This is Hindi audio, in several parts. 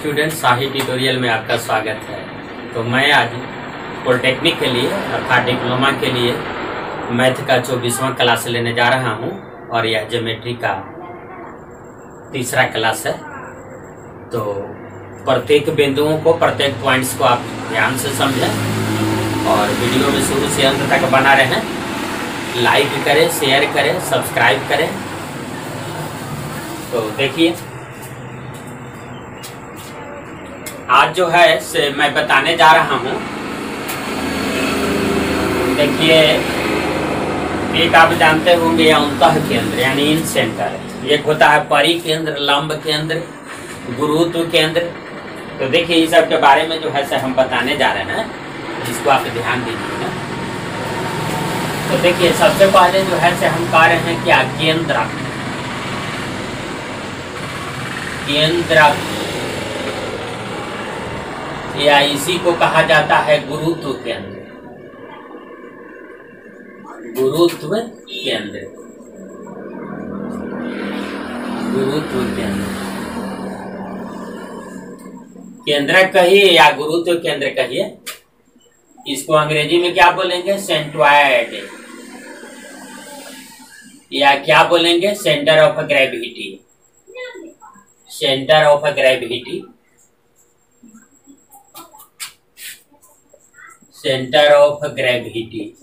स्टूडेंट शाही ट्यूटोरियल में आपका स्वागत है। तो मैं आज पॉलिटेक्निक के लिए अर्थात डिप्लोमा के लिए मैथ का चौबीसवां क्लास लेने जा रहा हूँ और यह ज्योमेट्री का तीसरा क्लास है। तो प्रत्येक बिंदुओं को, प्रत्येक पॉइंट्स को आप ध्यान से समझें और वीडियो में शुरू से अंत तक बना रहें। लाइक करें शेयर करें सब्सक्राइब करें। तो देखिए आज जो है से मैं बताने जा रहा हूँ। देखिए, एक आप जानते होंगे अंत केंद्र, यानी इन सेंटर। एक होता है परि केंद्र, लंब केंद्र, गुरुत्व केंद्र। तो देखिए, इस सब के बारे में जो है से हम बताने जा रहे हैं, जिसको आप ध्यान दीजिएगा तो देखिए, सबसे पहले जो है से हम कह रहे हैं क्या केंद्र। केंद्र या इसी को कहा जाता है गुरुत्व केंद्र। गुरुत्व केंद्र। गुरुत्व केंद्र। केंद्र कहिए या गुरुत्व केंद्र कहिए, इसको अंग्रेज़ी में क्या बोलेंगे? सेंट्रॉयड या क्या बोलेंगे? Centre of gravity centre of gravity centre of gravity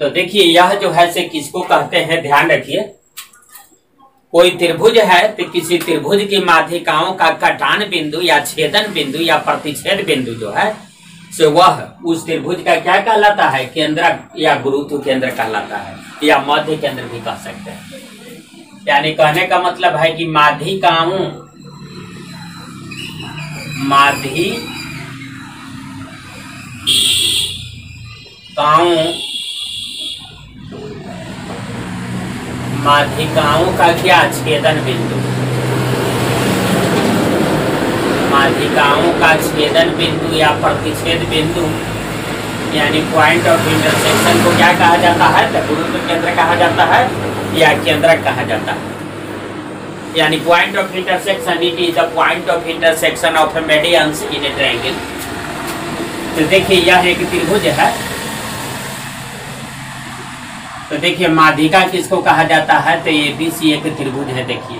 तो देखिए, यह जो है से किसको कहते हैं? ध्यान रखिए। कोई त्रिभुज है तो किसी त्रिभुज की माध्यिकाओं का कटान बिंदु या छेदन बिंदु या प्रतिच्छेद बिंदु जो है, से वह उस त्रिभुज का क्या कहलाता है? केंद्र या गुरुत्व केंद्र कहलाता है, या मध्य केंद्र भी कह सकते हैं। यानी कहने का मतलब है कि माध्यिकाओं माधी काऊ माधिकाओं का क्या छेदन बिंदु? माधिकाओं का छेदन बिंदु या प्रतिच्छेद बिंदु, यानी पॉइंट ऑफ़ इंटरसेक्शन को क्या कहा जाता है? गुरुत्व केंद्र कहा जाता है या केंद्र कहा जाता है? यानी point of intersection it is the point of intersection of medians in a triangle तो देखिए, यह एक त्रिभुज है। तो देखिए, माधिका किसको कहा जाता है? तो ये बीसी एक त्रिभुज है, देखिए।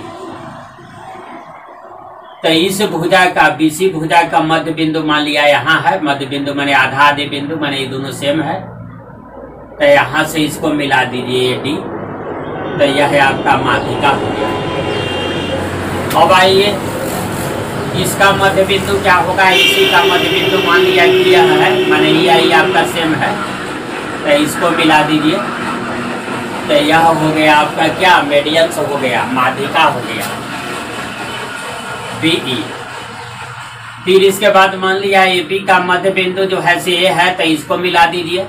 तो इस भुजा का बीसी भुजा का मध्य बिंदु मान लिया यहाँ है। मध्य बिंदु मैंने आधा आधे बिंदु, मैंने ये दोनों सेम है। तो यहाँ से इसको मिला दीजिए ये डी तो यह आपका माधिका। हो गया अब आइए। इसका मध्य बिंदु क्या होगा? इसी का मध्य बिंदु मान लिया कि यह है, माने आई आपका सेम है। तो इसको मिला दीजिए। तो यह हो गया आपका क्या? मेडियंस हो गया माधिका हो गया। बीई फिर इसके बाद मान लिया ए बी का मध्य बिंदु जो है से ए है तो इसको मिला दीजिए।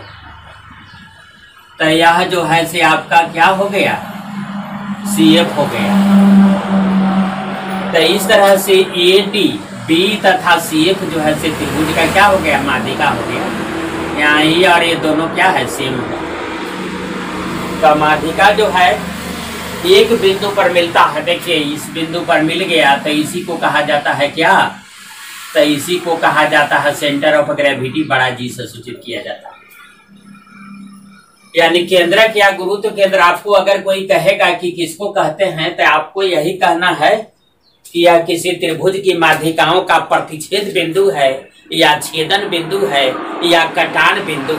तो यह जो है से आपका क्या हो गया? सी एफ़ हो गया। तो इस तरह से ए डी बी तथा सी एफ़ जो है से त्रिभुज का क्या हो गया? माध्यिका हो गया। यहाँ ई और ये दोनों क्या है? सेम है। तो माध्यिका जो है, एक बिंदु पर मिलता है। देखिए, इस बिंदु पर मिल गया तो इसी को कहा जाता है क्या? तो इसी को कहा जाता है सेंटर ऑफ़ ग्रेविटी बड़ा जी से सूचित किया जाता है। यानी केंद्र या गुरुत्व केंद्र, आपको अगर कोई कहेगा कि किसको कहते हैं तो आपको यही कहना है या किसी त्रिभुज की माध्यिकाओं का प्रतिच्छेद बिंदु है, या छेदन बिंदु है, या कटान बिंदु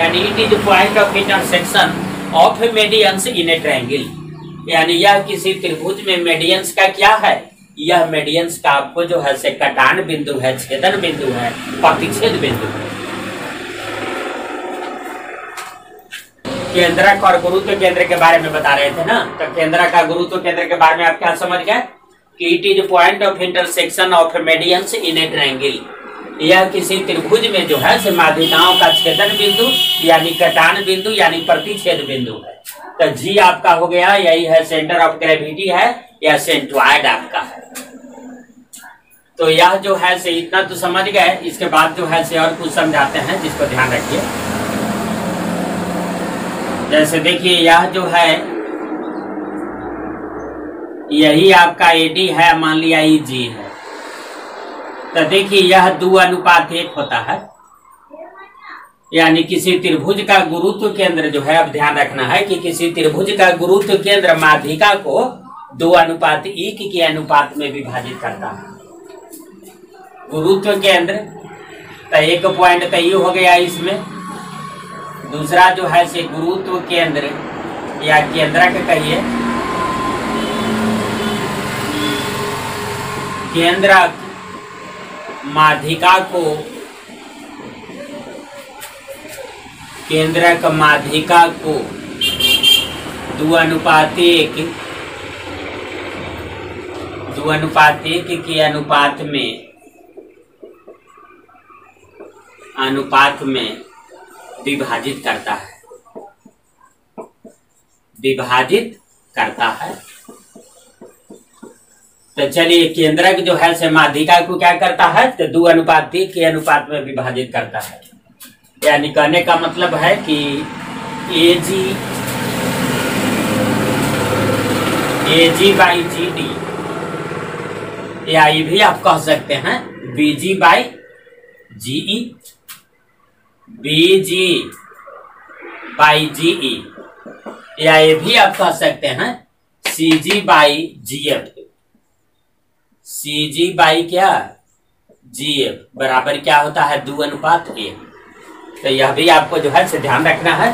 यानी it is point of intersection of medians in a triangle यानी यह किसी त्रिभुज में मेडियंस का क्या है? यह मेडियंस का आपको जो है से कटान बिंदु है, छेदन बिंदु है, प्रतिच्छेद बिंदु है। केंद्रक और गुरुत्व केंद्र के बारे में बता रहे थे ना? तो केंद्र का गुरुत्व केंद्र के बारे में आप क्या समझ गए? It is point of intersection of medians in a triangle यह किसी त्रिभुज में जो है से माध्यिकाओं का छेदन बिंदु, यानी कटान बिंदु, यानी प्रतिच्छेद बिंदु है। तो जी आपका हो गया, यही है सेंटर ऑफ़ ग्रेविटी है या सेंट्रॉयड आपका है। तो यह जो है से इतना तो समझ गए, इसके बाद जो है से और कुछ समझाते हैं जिसको ध्यान रखिए। जैसे देखिए, यह जो है यही आपका एडी है, मान लिया ई जी है। तो देखिए, यह दो अनुपात एक होता है। यानी किसी त्रिभुज का गुरुत्व केंद्र जो है, अब ध्यान रखना है कि किसी त्रिभुज का गुरुत्व केंद्र माध्यिका को दो अनुपात एक के अनुपात में विभाजित करता है। गुरुत्व केंद्र तो एक पॉइंट तो ये हो गया इसमें। दूसरा जो है से गुरुत्व केंद्र या केंद्रक कहिए। केंद्रक माध्यिका को केंद्रक माध्यिका को दो अनुपात एक दो अनुपात एक के अनुपात में अनुपात में विभाजित करता है। विभाजित करता है। तो चलिए केंद्रक जो है से माध्यिका को क्या करता है? तो दो अनुपात तीन के अनुपात में विभाजित करता है। यानी कहने का मतलब है कि ए जी ए जी बाई जी डी या ये भी आप कह सकते हैं, B G by G E, B G by G E या ये भी आप कह सकते हैं, C G by G F. C G by क्या? जी बराबर क्या होता है? दो अनुपात एक तो यह भी आपको जो है ध्यान रखना है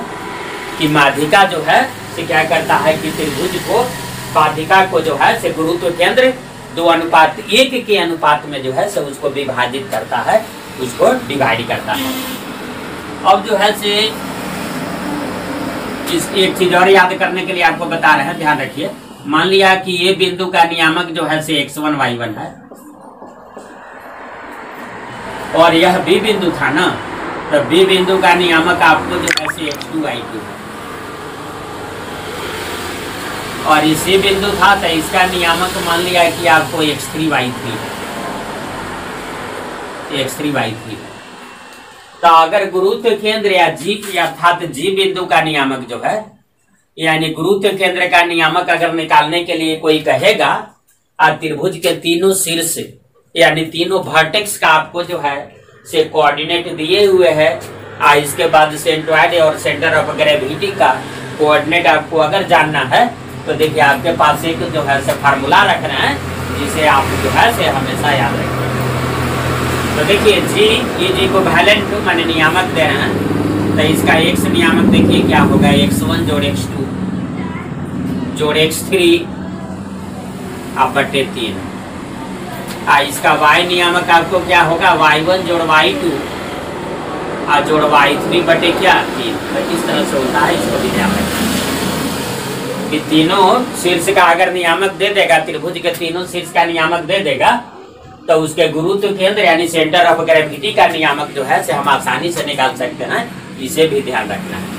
कि माध्यिका जो है से क्या करता है कि त्रिभुज को, माध्यिका को जो है से गुरुत्व केंद्र दो अनुपात, एक के अनुपात में जो है से उसको विभाजित करता है, उसको डिवाइड करता है। अब जो है से इस एक चीज़ और याद करने के लिए आपको बता रहे हैं, ध्यान रखिए। मान लिया कि ये बिंदु का नियामक जो है से एक्स वन वाई वन है। और यह बी बिंदु था ना तो बी बिंदु का नियामक आपको जो है से एक्स टू वाई टू और इसी बिंदु था तो इसका नियामक मान लिया कि आपको x three y three x three y three तो अगर गुरुत्व केंद्र या जी अर्थात जी बिंदु का नियामक जो है यानी गुरुत्व केंद्र का नियामक अगर निकालने के लिए कोई कहेगा और त्रिभुज के तीनों शीर्ष, यानी तीनों वर्टेक्स का आपको जो है, से कोऑर्डिनेट दिए हुए है आ इसके बाद सेंट्रॉइड और सेंटर ऑफ़ ग्रेविटी का कोऑर्डिनेट आपको अगर जानना है तो देखिए आपके पास एक जो है से फार्मूला रख रहे हैं, जिसे आप जो है से हमेशा याद रखें। तो देखिए, जी, ये जी को वैलेंट माने नियामक दे रहे हैं। तो इसका एक्स नियामक देखिए क्या होगा एक्स वन जोड़ एक्स टू जोड़ एक्स थ्री आप बटे तीन। आ इसका y नियामक आपको क्या होगा y1 वन जोड़ वाई टू और जोड़ वाई थ्री बटे क्या, तीन। तो इस तरह से होता है इसको भी रखें कि तीनों शीर्ष का अगर नियामक दे देगा, त्रिभुज के तीनों शीर्ष का नियामक दे देगा तो उसके गुरुत्व केंद्र यानी सेंटर ऑफ़ ग्रेविटी का नियामक जो है, से हम आसानी से निकाल सकते हैं। इसे भी ध्यान रखना है।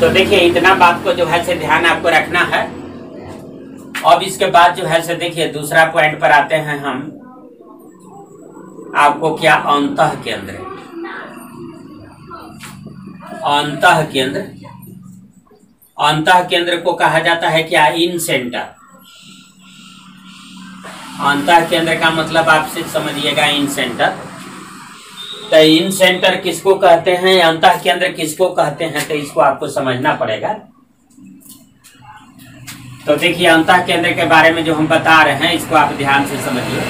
तो देखिए, इतना बात को जो है से ध्यान आपको रखना है। अब इसके बाद जो है से देखिए, दूसरा पॉइंट पर आते हैं हम। आपको क्या अंत केंद्र? अंत केंद्र? अंत केंद्र को कहा जाता है क्या? इन सेंटर अंत केंद्र का मतलब आपसे समझिएगा इन सेंटर तो इन सेंटर किसको कहते हैं? अंत केंद्र किसको कहते हैं? तो इसको आपको समझना पड़ेगा। तो देखिए अंत केंद्र के बारे में जो हम बता रहे हैं, इसको आप ध्यान से समझिए।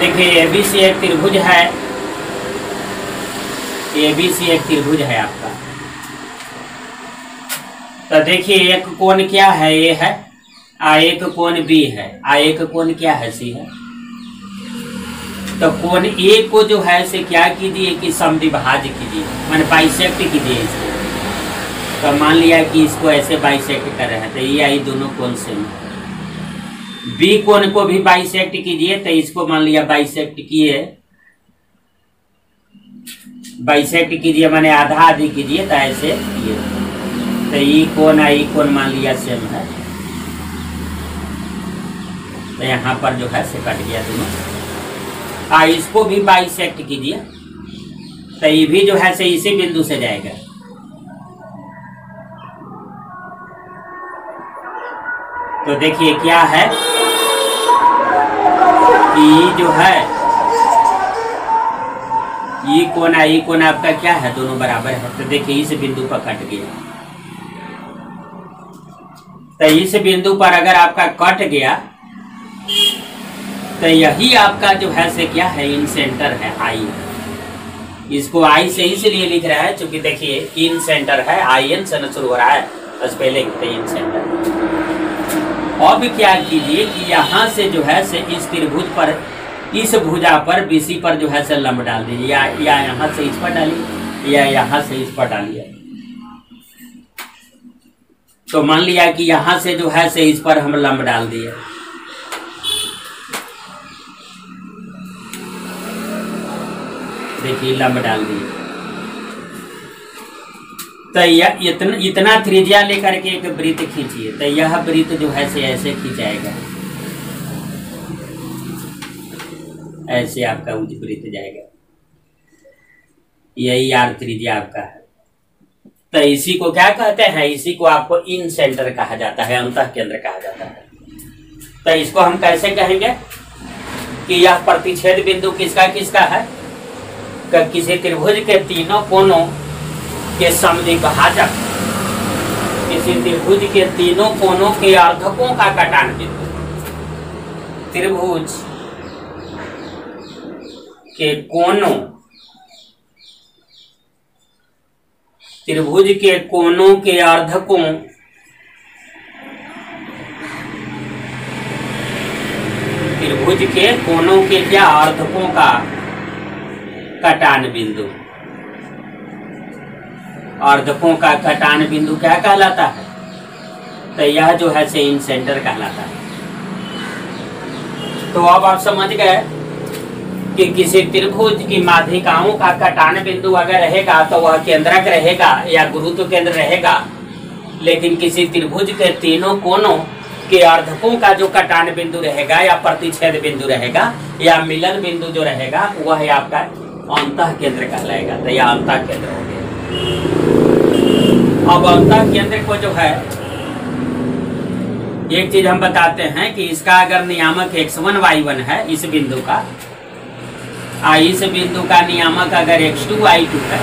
देखिए एबीसी एक त्रिभुज है। एबीसी एक त्रिभुज है आपका। तो देखिए, एक कोण क्या है? ए है। आ एक कोण बी है। आ एक कोण क्या है? सी है। तो कोण ए को जो है से क्या कीजिए कि समविभाज कीजिए मान बाइसेक्ट कीजिए इसको। तो मान लिया कि इसको ऐसे बाइसेक्ट कर रहे हैं तो ये आई दोनों कोण सेम बी कोण को भी बाइसेक्ट कीजिए तो इसको मान लिया बाइसेक्ट किए। बाइसेक्ट कीजिए माने आधा आधी कीजिए तो ऐसे किए। तो ई कोण आई कोण मान लिया सेम है। तो यहाँ पर जो है से कट गया दोनों। आ इसको भी बाइसेक्ट कीजिए तो ये भी जो है से इसी बिंदु से जाएगा। तो देखिए क्या है कि जो है ये कोना ये कोना आपका क्या है? दोनों बराबर है। तो देखिए, इस बिंदु पर कट गया। तो इस बिंदु पर अगर आपका कट गया तो यही आपका जो है से क्या है, इन सेंटर है आई इसको आई से इसलिए लिख रहा है क्योंकि देखिए, इन सेंटर है आई एन से शुरू हो रहा है स्पेलिंग इन सेंटर अब क्या कीजिए कि यहाँ से जो है से इस त्रिभुज पर, इस भुजा पर बीसी पर जो है से लंब डाल दीजिए, या या यहाँ से इस पर डालिए, या यहाँ से इस पर डालिए। तो मान लिया कि यहाँ से जो है से इस पर हम लंब डाल दिए। देखिए लंब डाल दिए तो यह इतना इतना त्रिज्या लेकर के एक वृत्त खींचिए। तो यह वृत्त जो है से ऐसे खींचाएगा। ऐसे आपका वृत्त जाएगा। यही आर त्रिज्या आपका है। तो इसी को क्या कहते हैं? इसी को आपको इन सेंटर कहा जाता है, अंत केंद्र कहा जाता है। तो इसको हम कैसे कहेंगे? कि यह प्रतिच्छेद बिंदु किसका किसका है? किसी त्रिभुज के तीनों कोनों के समद्विभाजक किसी त्रिभुज के तीनों कोनों के अर्धकों का कटान बिंदु। त्रिभुज के कोनों, त्रिभुज के कोनों के अर्धकों त्रिभुज के कोनों के क्या अर्धकों का कटान बिंदु। अर्धकों का कटान बिंदु क्या कहलाता है? तो यह जो है से इन सेंटर कहलाता है। तो अब आप समझ गए कि किसी त्रिभुज की माध्यिकाओं का कटान बिंदु अगर रहेगा तो वह केंद्रक रहेगा या गुरुत्व केंद्र रहेगा। लेकिन किसी त्रिभुज के तीनों कोनों के अर्धकों का जो कटान बिंदु रहेगा या प्रतिच्छेद बिंदु रहेगा या मिलन बिंदु जो रहेगा, वह आपका अंत केंद्र कहलाएगा तो यह अंत केंद्र हो गया। अब अंत केंद्र को जो है, एक चीज़ हम बताते हैं कि इसका अगर नियामक एक्स वन वाई वन है, इस बिंदु का, आ, इस बिंदु का नियामक अगर एक्स टू वाई टू है,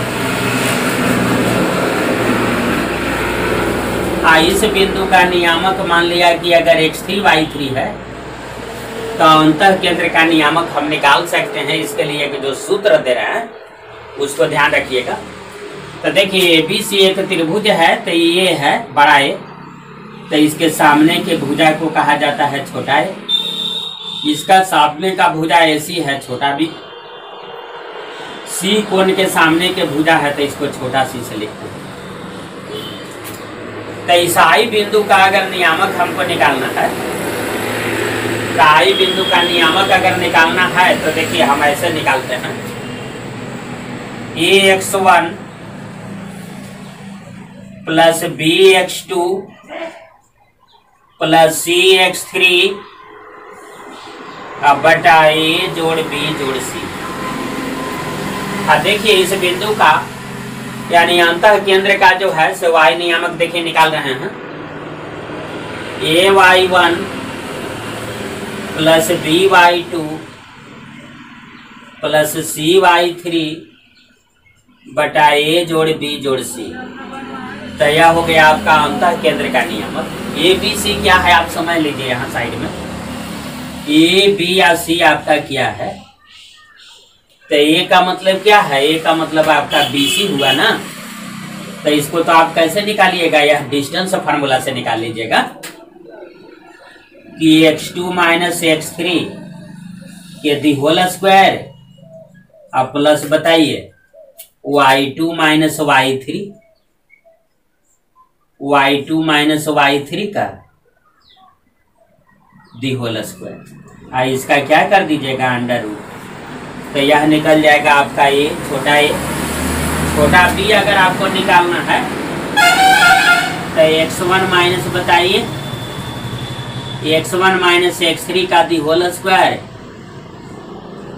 आ, इस बिंदु का नियामक मान लिया कि अगर एक्स थ्री वाई थ्री है तो अंत केंद्र का नियामक हम निकाल सकते हैं, इसके लिए जो सूत्र दे रहे हैं, उसको ध्यान रखिएगा। तो देखिए बी, सी एक त्रिभुज है तो ये है बड़ा ए। तो इसके सामने के भुजा को कहा जाता है छोटा ए। इसका सामने का भुजा ऐसी है, छोटा बी। सी कोण के सामने के भुजा है तो इसको छोटा सी से लिखते हैं। तो ईसाई बिंदु का अगर नियामक हमको निकालना है आई बिंदु का नियामक अगर निकालना है तो देखिए हम ऐसे निकालते हैं। A x one plus b x two plus c x three बटा ए जोड़ बी जोड़ सी देखिए इस बिंदु का, यानी अंत केंद्र का जो है, सो वाई नियामक देखिए निकाल रहे हैं। A y one plus b y two plus c y three बटा ए जोड़ बी जोड़ सी। तो यह हो गया आपका अंत केंद्र का नियमक ए बी सी क्या है? आप समझ लीजिए यहाँ साइड में। ए, बी या सी आपका क्या है? तो ए का मतलब क्या है? ए का मतलब आपका बी सी हुआ ना? तो इसको तो आप कैसे निकालिएगा? यह डिस्टेंस फार्मूला से निकाल लीजिएगा। कि x two minus x three के दी होल स्क्वायर अब प्लस बताइए। Y two minus y three y two minus y three का दी होल स्क्वायर आ इसका क्या कर दीजिएगा अंडर रूट तो यह निकल जाएगा आपका ये छोटा ए छोटा बी अगर आपको निकालना है तो एक्स वन माइनस बताइए। X one minus x three का दी होल स्क्वायर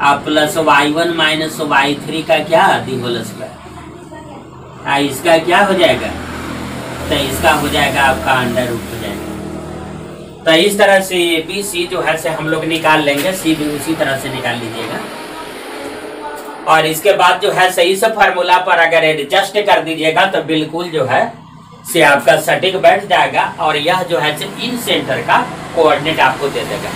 आप plus y one minus y three का क्या दी होल स्क्वायर आ इसका क्या हो जाएगा? तो इसका हो जाएगा आपका अंडर रूट हो जाएगा। तो इस तरह से ये बी सी जो है से हम लोग निकाल लेंगे। सी भी उसी तरह से निकाल लीजिएगा। और इसके बाद जो है सही से फार्मूला पर अगर एडजस्ट कर दीजिएगा तो बिल्कुल जो है से आपका सटीक बैठ जाएगा और यह जो है इन सेंटर का कोऑर्डिनेट आपको दे देगा।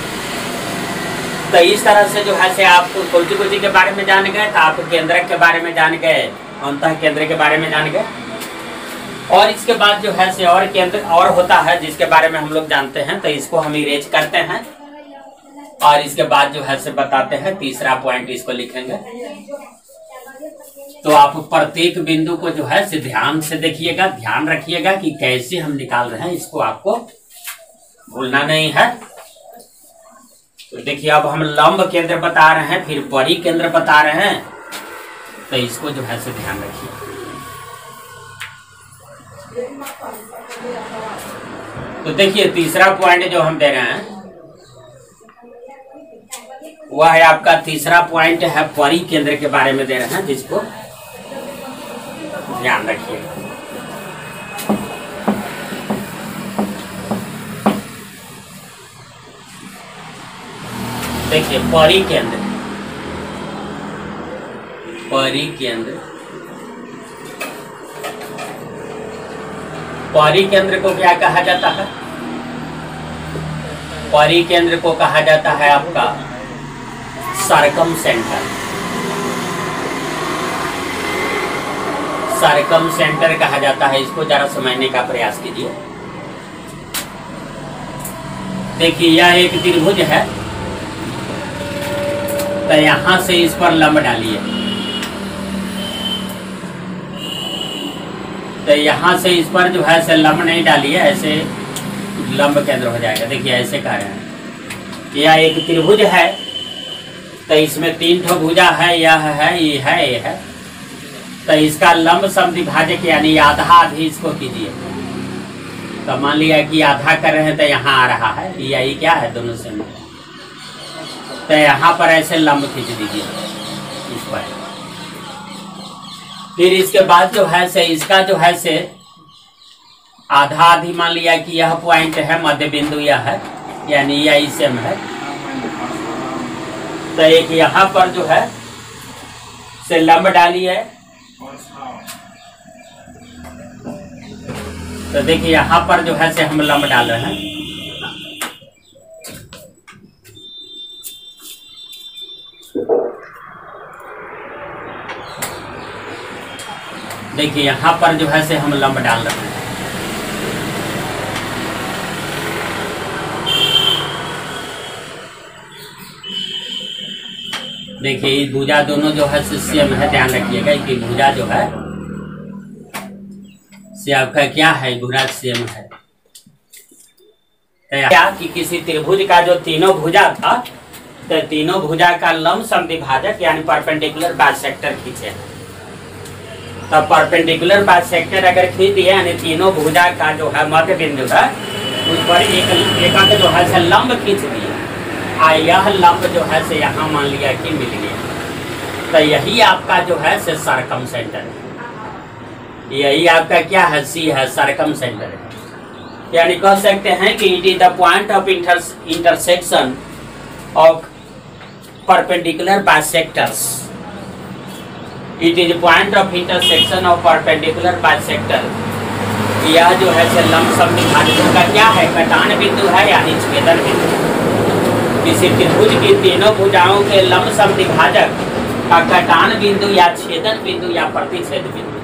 तो इस तरह से जो है से आप कुलची कुलची के बारे में जान गए तो आप केंद्र के बारे में जान गए, अंत केंद्र के बारे में जान गए। और इसके बाद जो है से और केंद्र और होता है जिसके बारे में हम लोग जानते हैं तो इसको हम इरेज करते हैं। और इसके बाद जो है से बताते हैं, तीसरा पॉइंट इसको लिखेंगे। तो आप प्रत्येक बिंदु को जो है से ध्यान से देखिएगा, ध्यान रखिएगा कि कैसे हम निकाल रहे हैं, इसको आपको भूलना नहीं है। तो देखिए, अब हम लंब केंद्र बता रहे हैं, फिर परी केंद्र बता रहे हैं तो इसको जो है से ध्यान रखिए। तो देखिए, तीसरा पॉइंट जो हम दे रहे हैं, वह है आपका तीसरा पॉइंट है परी केंद्र के बारे में दे रहे हैं, जिसको ध्यान रखिए। देखिए, परी केंद्र परी केंद्र परी केंद्र को क्या कहा जाता है? परी केंद्र को कहा जाता है आपका सरकम सेंटर सरकम सेंटर कहा जाता है, इसको जरा समझने का प्रयास कीजिए। देखिए, यह एक त्रिभुज है। तो यहाँ से इस पर लंब डालिए। तो यहाँ से इस पर जो है से लंब नहीं डालिए, ऐसे लंब केंद्र हो जाएगा। देखिए, ऐसे कह रहे हैं। यह एक त्रिभुज है। तो इसमें तीन ठो भुजा है, यह है, ये है ये है। तो इसका लंब समद्विभाजक यानी आधा आधी इसको कीजिए। तो मान लिया कि आधा कर रहे हैं तो यहाँ आ रहा है यही क्या है दोनों से तो यहाँ पर ऐसे लंब खींच दीजिए, इस पर। फिर इसके बाद जो है से, इसका जो है से आधा आधी मान लिया कि यह पॉइंट है, मध्य बिंदु यह है, यानी यह सेम है। तो एक यहाँ पर जो है से लंब डाली है तो देखिए, यहाँ पर जो है से हम लम डाल रहे हैं। देखिए, यहाँ पर जो है से हम लम डाल रहे हैं। देखिए भुजा दोनों जो है सेम है, ध्यान रखिएगा कि भुजा जो है से आपका क्या है भुजा सेम है। तो क्या कि किसी त्रिभुज का जो तीनों भुजा था तो तीनों भुजा का लंब समद्विभाजक यानी परपेंडिकुलर बाइसेक्टर खींचे। तो परपेंडिकुलर बाइसेक्टर अगर खींच दिए यानी तीनों भुजा का जो है मध्य बिंदु है, उस पर एक एक जो है लंब खींच दिए यह लंब जो है से यहाँ मान लिया कि मिल गया। तो यही आपका जो है से सरकम सेंटर है। यही आपका क्या है? सी है सरकम सेंटर है। यानी कह सकते हैं कि it is the point of intersection of perpendicular bisectors it is point of intersection of perpendicular bisector यह जो है से लंब सब का क्या है? कटान बिंदु है यानी छेदन बिंदु? किसी त्रिभुज की तीनों भुजाओं के लंब विभाजक का कटान बिंदु या छेदन बिंदु या प्रतिच्छेद बिंदु।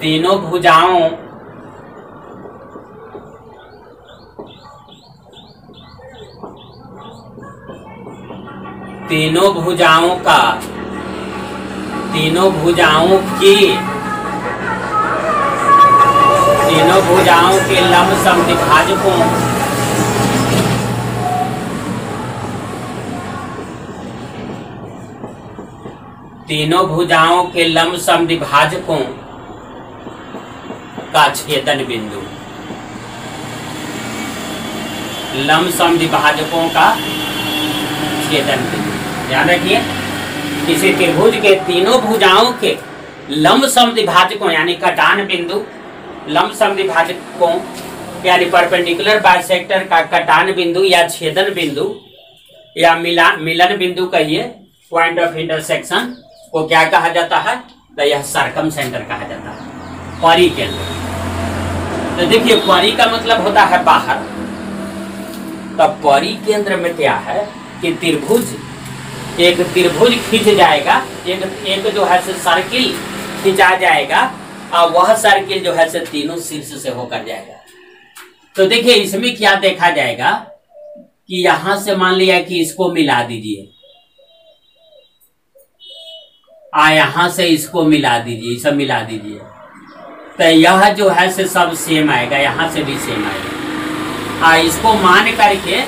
तीनों भुजाओं तीनों भुजाओं का, तीनों भुजाओं की, तीनों भुजाओं के लंब समद्विभाजकों तीनों भुजाओं के लंब समद्विभाजकों का छेदन बिंदु। लंब समद्विभाजकों का छेदन बिंदु। ध्यान रखिए, किसी त्रिभुज के तीनों भुजाओं के लंब समद्विभाजकों यानी कटान बिंदु लंब समद्विभाजकों यानी परपेंडिकुलर बाइसेक्टर का कटान बिंदु या छेदन बिंदु, या मिला, मिलन बिंदु कहिए पॉइंट ऑफ़ इंटरसेक्शन को क्या कहा जाता है? तो यह सरकम सेंटर कहा जाता है। परी केंद्र तो देखिए परी का मतलब होता है बाहर। तो परी केंद्र में क्या है कि त्रिभुज, एक त्रिभुज खींच जाएगा, एक एक जो है सर्किल खिंचा जाएगा, और वह सर्किल जो है तीनों शीर्ष से होकर जाएगा। तो देखिए, इसमें क्या देखा जाएगा कि यहाँ से मान लिया कि इसको मिला दीजिए। आ यहाँ से इसको मिला दीजिए, इसे मिला दीजिए। तो यह जो है से सब सेम आएगा, यहाँ से भी सेम आएगा। आ, इसको मान करके,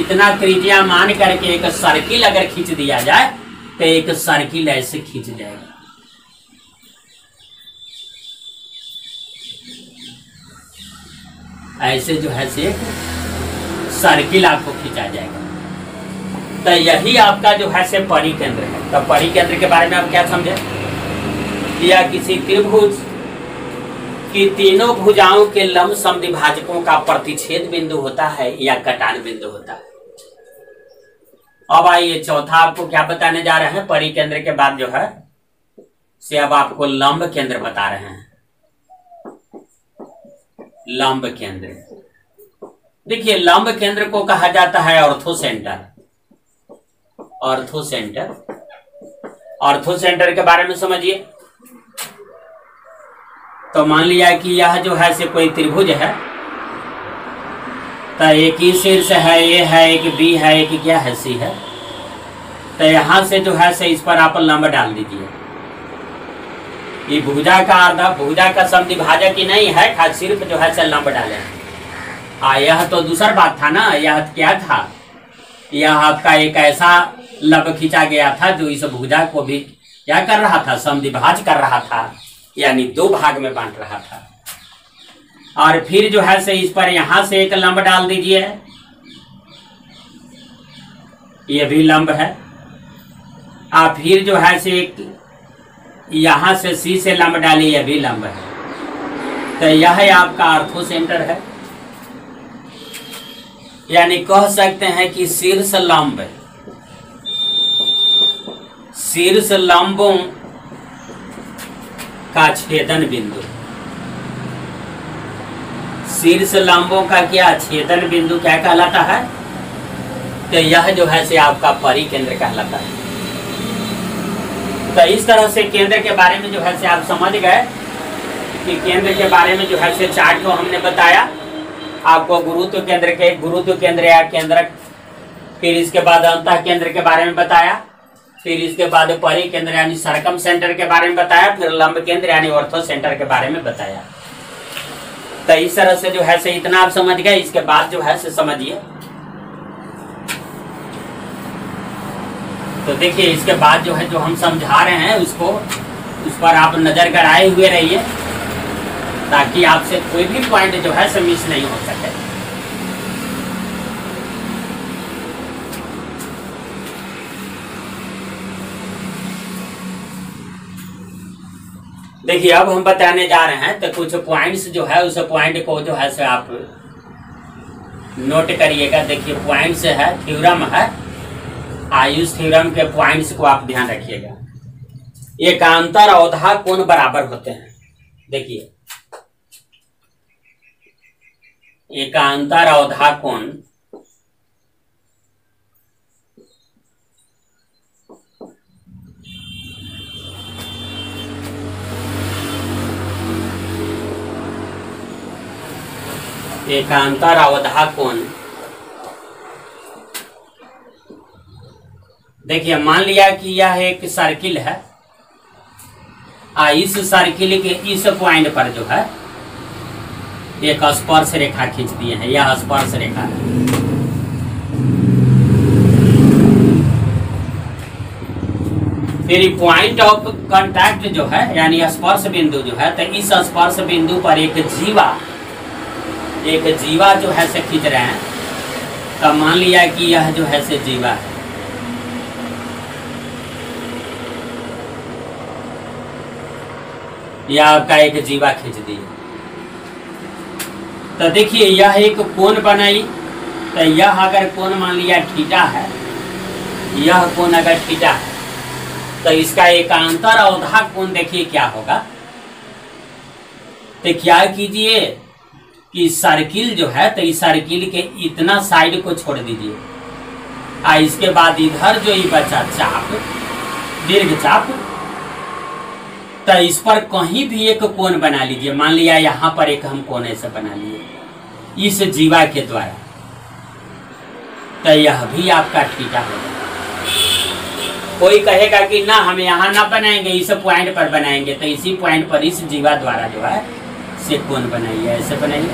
इतना त्रिज्या मान करके एक सर्किल अगर खींच दिया जाए तो एक सर्किल ऐसे खींच जाएगा। ऐसे जो है से सर्किल आपको खींचा जाएगा। तो यही आपका जो है से परिकेंद्र है। तो परिकेंद्र के बारे में आप क्या समझे? या किसी त्रिभुज की तीनों भुजाओं के लंब समद्विभाजकों का प्रतिच्छेद बिंदु होता है या कटान बिंदु होता है। अब आइए चौथा आपको क्या बताने जा रहे हैं? परिकेंद्र के बाद जो है से अब आपको लंब केंद्र बता रहे हैं। लंब केंद्र। देखिए, लंब केंद्र को कहा जाता है orthocentre. Orthocentre. Orthocentre के बारे में समझिए। तो मान लिया कि यह जो है से कोई त्रिभुज है तो एक ही शीर्ष है, ए है, एक बी है, एक क्या है, सी है। तो यहाँ से जो है से इस पर आप लंबा डाल दीजिए। ये भुजा का आधा भुजा का समद्विभाजक ही नहीं है खाली सिर्फ़ जो है से लंब डाले। आ, यह तो दूसरा बात था ना, यह क्या था? यह आपका एक ऐसा लब खींचा गया था, जो इस भुजा को भी क्या कर रहा था समद्विभाज कर रहा था, यानी दो भाग में बांट रहा था। और फिर जो है से इस पर यहाँ से एक लंब डाल दीजिए। ये भी लंब है। और फिर जो है से एक यहाँ से सी से लंब डाली यह भी लंब है। तो यह आपका आर्थो सेंटर है। यानी कह सकते हैं कि शीर्ष लंब शीर्ष लंबों का छेदन बिंदु। शीर्ष लंबों का क्या छेदन बिंदु क्या कहलाता है? तो यह जो है से आपका परी केंद्र कहलाता है। तो इस तरह से केंद्र के बारे में जो है से आप समझ गए कि केंद्र के बारे में जो है से चार्ट को हमने बताया। आपको गुरुत्व केंद्र के गुरुत्व केंद्र या केंद्र, फिर इसके बाद अंत केंद्र के बारे में बताया। फिर इसके बाद परी केंद्र यानी सरकम सेंटर के बारे में बताया, फिर लंब केंद्र यानी ऑर्थो सेंटर के बारे में बताया। तो इस तरह से जो है से इतना आप समझ गए, इसके बाद जो है से समझिए। तो देखिए, इसके बाद जो है जो हम समझा रहे हैं, उसको, उस पर आप नज़र कराए हुए रहिए, ताकि आपसे कोई भी पॉइंट जो है से मिस नहीं हो सके। देखिए, अब हम बताने जा रहे हैं तो कुछ पॉइंट्स जो है, उस पॉइंट को जो है से आप नोट करिएगा। देखिए पॉइंट्स है थ्योरम है, आयुष थ्योरम के पॉइंट्स को आप ध्यान रखिएगा। एकांतर औधा कोण बराबर होते हैं। देखिए, एकांतर औधा कोण एकांतर अवधा कोण देखिए, मान लिया कि यह एक सर्किल है। आ, इस सर्किल के इस पॉइंट पर जो है, एक स्पर्श रेखा खींच दिए हैं। यह स्पर्श रेखा है। फिर पॉइंट ऑफ़ कांटेक्ट जो है, यानी स्पर्श बिंदु जो है तो इस स्पर्श बिंदु पर एक जीवा एक जीवा जो है से खींच रहे हैं तो मान लिया कि यह जो है से जीवा है। यह आपका एक जीवा खींच दी। तो देखिए, यह एक कोण बनाई। तो यह अगर कोण मान लिया ठीटा है, यह कोण अगर ठीटा है तो इसका एकांतर अवधा कोण देखिए क्या होगा। तो क्या कीजिए कि सर्किल जो है तो इस सर्किल के इतना साइड को छोड़ दीजिए। आ, इसके बाद इधर जो ये बचा चाप दीर्घ चाप तो इस पर कहीं भी एक कोण बना लीजिए। मान लिया, यहाँ पर एक हम कोण ऐसे बना लिए, इस जीवा के द्वारा। तो यह भी आपका ठीका होगा कोई कहेगा कि ना, हम यहाँ ना बनाएँगे, इस पॉइंट पर बनाएँगे तो इसी पॉइंट पर इस जीवा द्वारा जो है से कोण बनाइए, ऐसे बनाइए।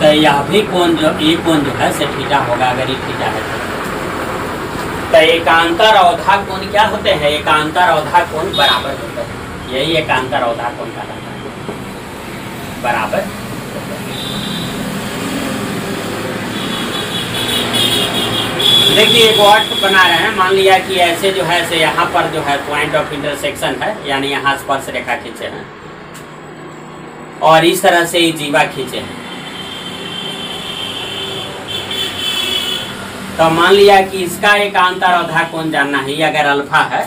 तो यह भी कोण जो, ये कोण जो है, से थीटा होगा, अगर ये थीटा है तो। तो एकांतर अवधा कोण क्या होते हैं? एकांतर अवधा कोण बराबर होते हैं। यही एकांतर अवधा कोण का बराबर देखिए, एक वर्ड बना रहे हैं। मान लिया कि ऐसे जो है से यहाँ पर जो है पॉइंट ऑफ़ इंटरसेक्शन है, यानी यहाँ स्पर्श रेखा खींचे हैं। और इस तरह से ही जीवा खींचे हैं। तो मान लिया कि इसका एक अंतर अवधा कौन जानना है? अगर अल्फ़ा है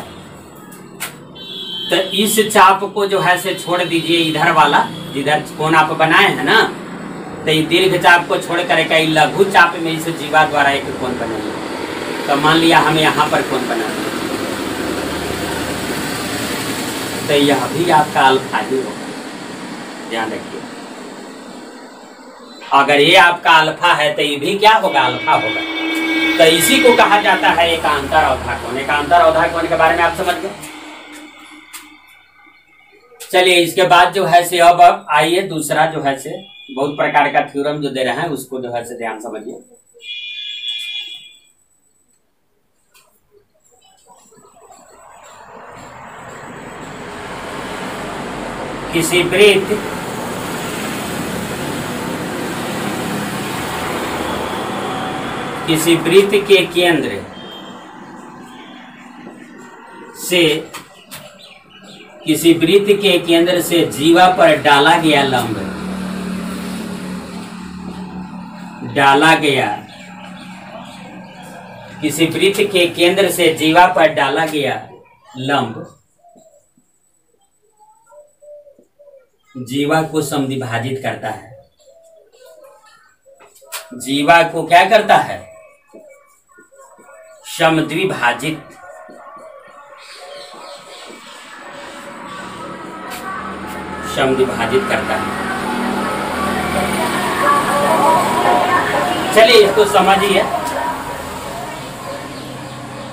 तो इस चाप को जो है से छोड़ दीजिए इधर वाला। जिधर कौन आप बनाए हैं ना तो दीर्घ चाप को छोड़ कर लघु चाप में इस जीवा द्वारा एक कौन बनाइए तो मान लिया हम यहाँ पर कौन बना तो यह भी आपका अल्फ़ा ही होगा। ध्यान रखिए। अगर ये आपका अल्फ़ा है तो ये भी क्या होगा? अल्फ़ा होगा। तो इसी को कहा जाता है एकांतर अवधा कोण एकांतर अवधा कोण के बारे में आप समझ गए? चलिए, इसके बाद जो है से अब अब आइए, दूसरा जो है से बहुत प्रकार का थ्योरम जो दे रहे हैं, उसको जो है से ध्यान समझिए। किसी वृत्त किसी वृत्त के केंद्र से, किसी वृत्त के केंद्र से जीवा पर डाला गया लंब। डाला गया। किसी वृत्त के केंद्र से जीवा पर डाला गया लंब। जीवा को समविभाजित करता है। जीवा को क्या करता है? समद्विभाजित। समद्विभाजित करता है। चलिए इसको समझिए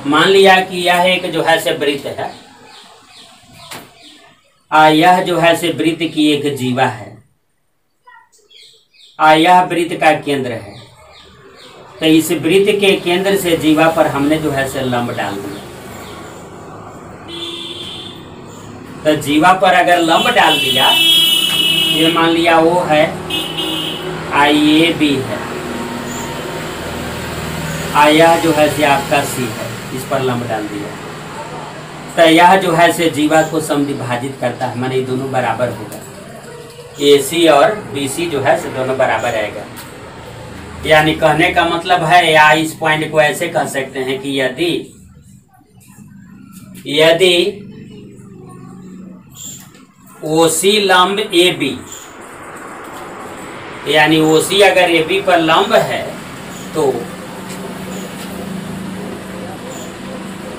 मान लिया कि यह एक जो है से वृत्त है। आ, यह जो है से वृत्त की एक जीवा है। आ, यह वृत्त का केंद्र है। तो इस वृत्त के केंद्र से जीवा पर हमने जो है से लंब डाल दिया। तो जीवा पर अगर लंब डाल दिया, ये मान लिया वो है आई ए बी है। आ, यह जो है से आपका सी है, इस पर लंब डाल दिया। तो यह जो है से जीवा को समविभाजित करता है, माने दोनों बराबर होगा। ए सी और बी सी जो है से दोनों बराबर रहेगा। यानी कहने का मतलब है, या इस पॉइंट को ऐसे कह सकते हैं कि यदि यदि ओसी लंब ए बी यानी ओसी अगर ए बी पर लंब है तो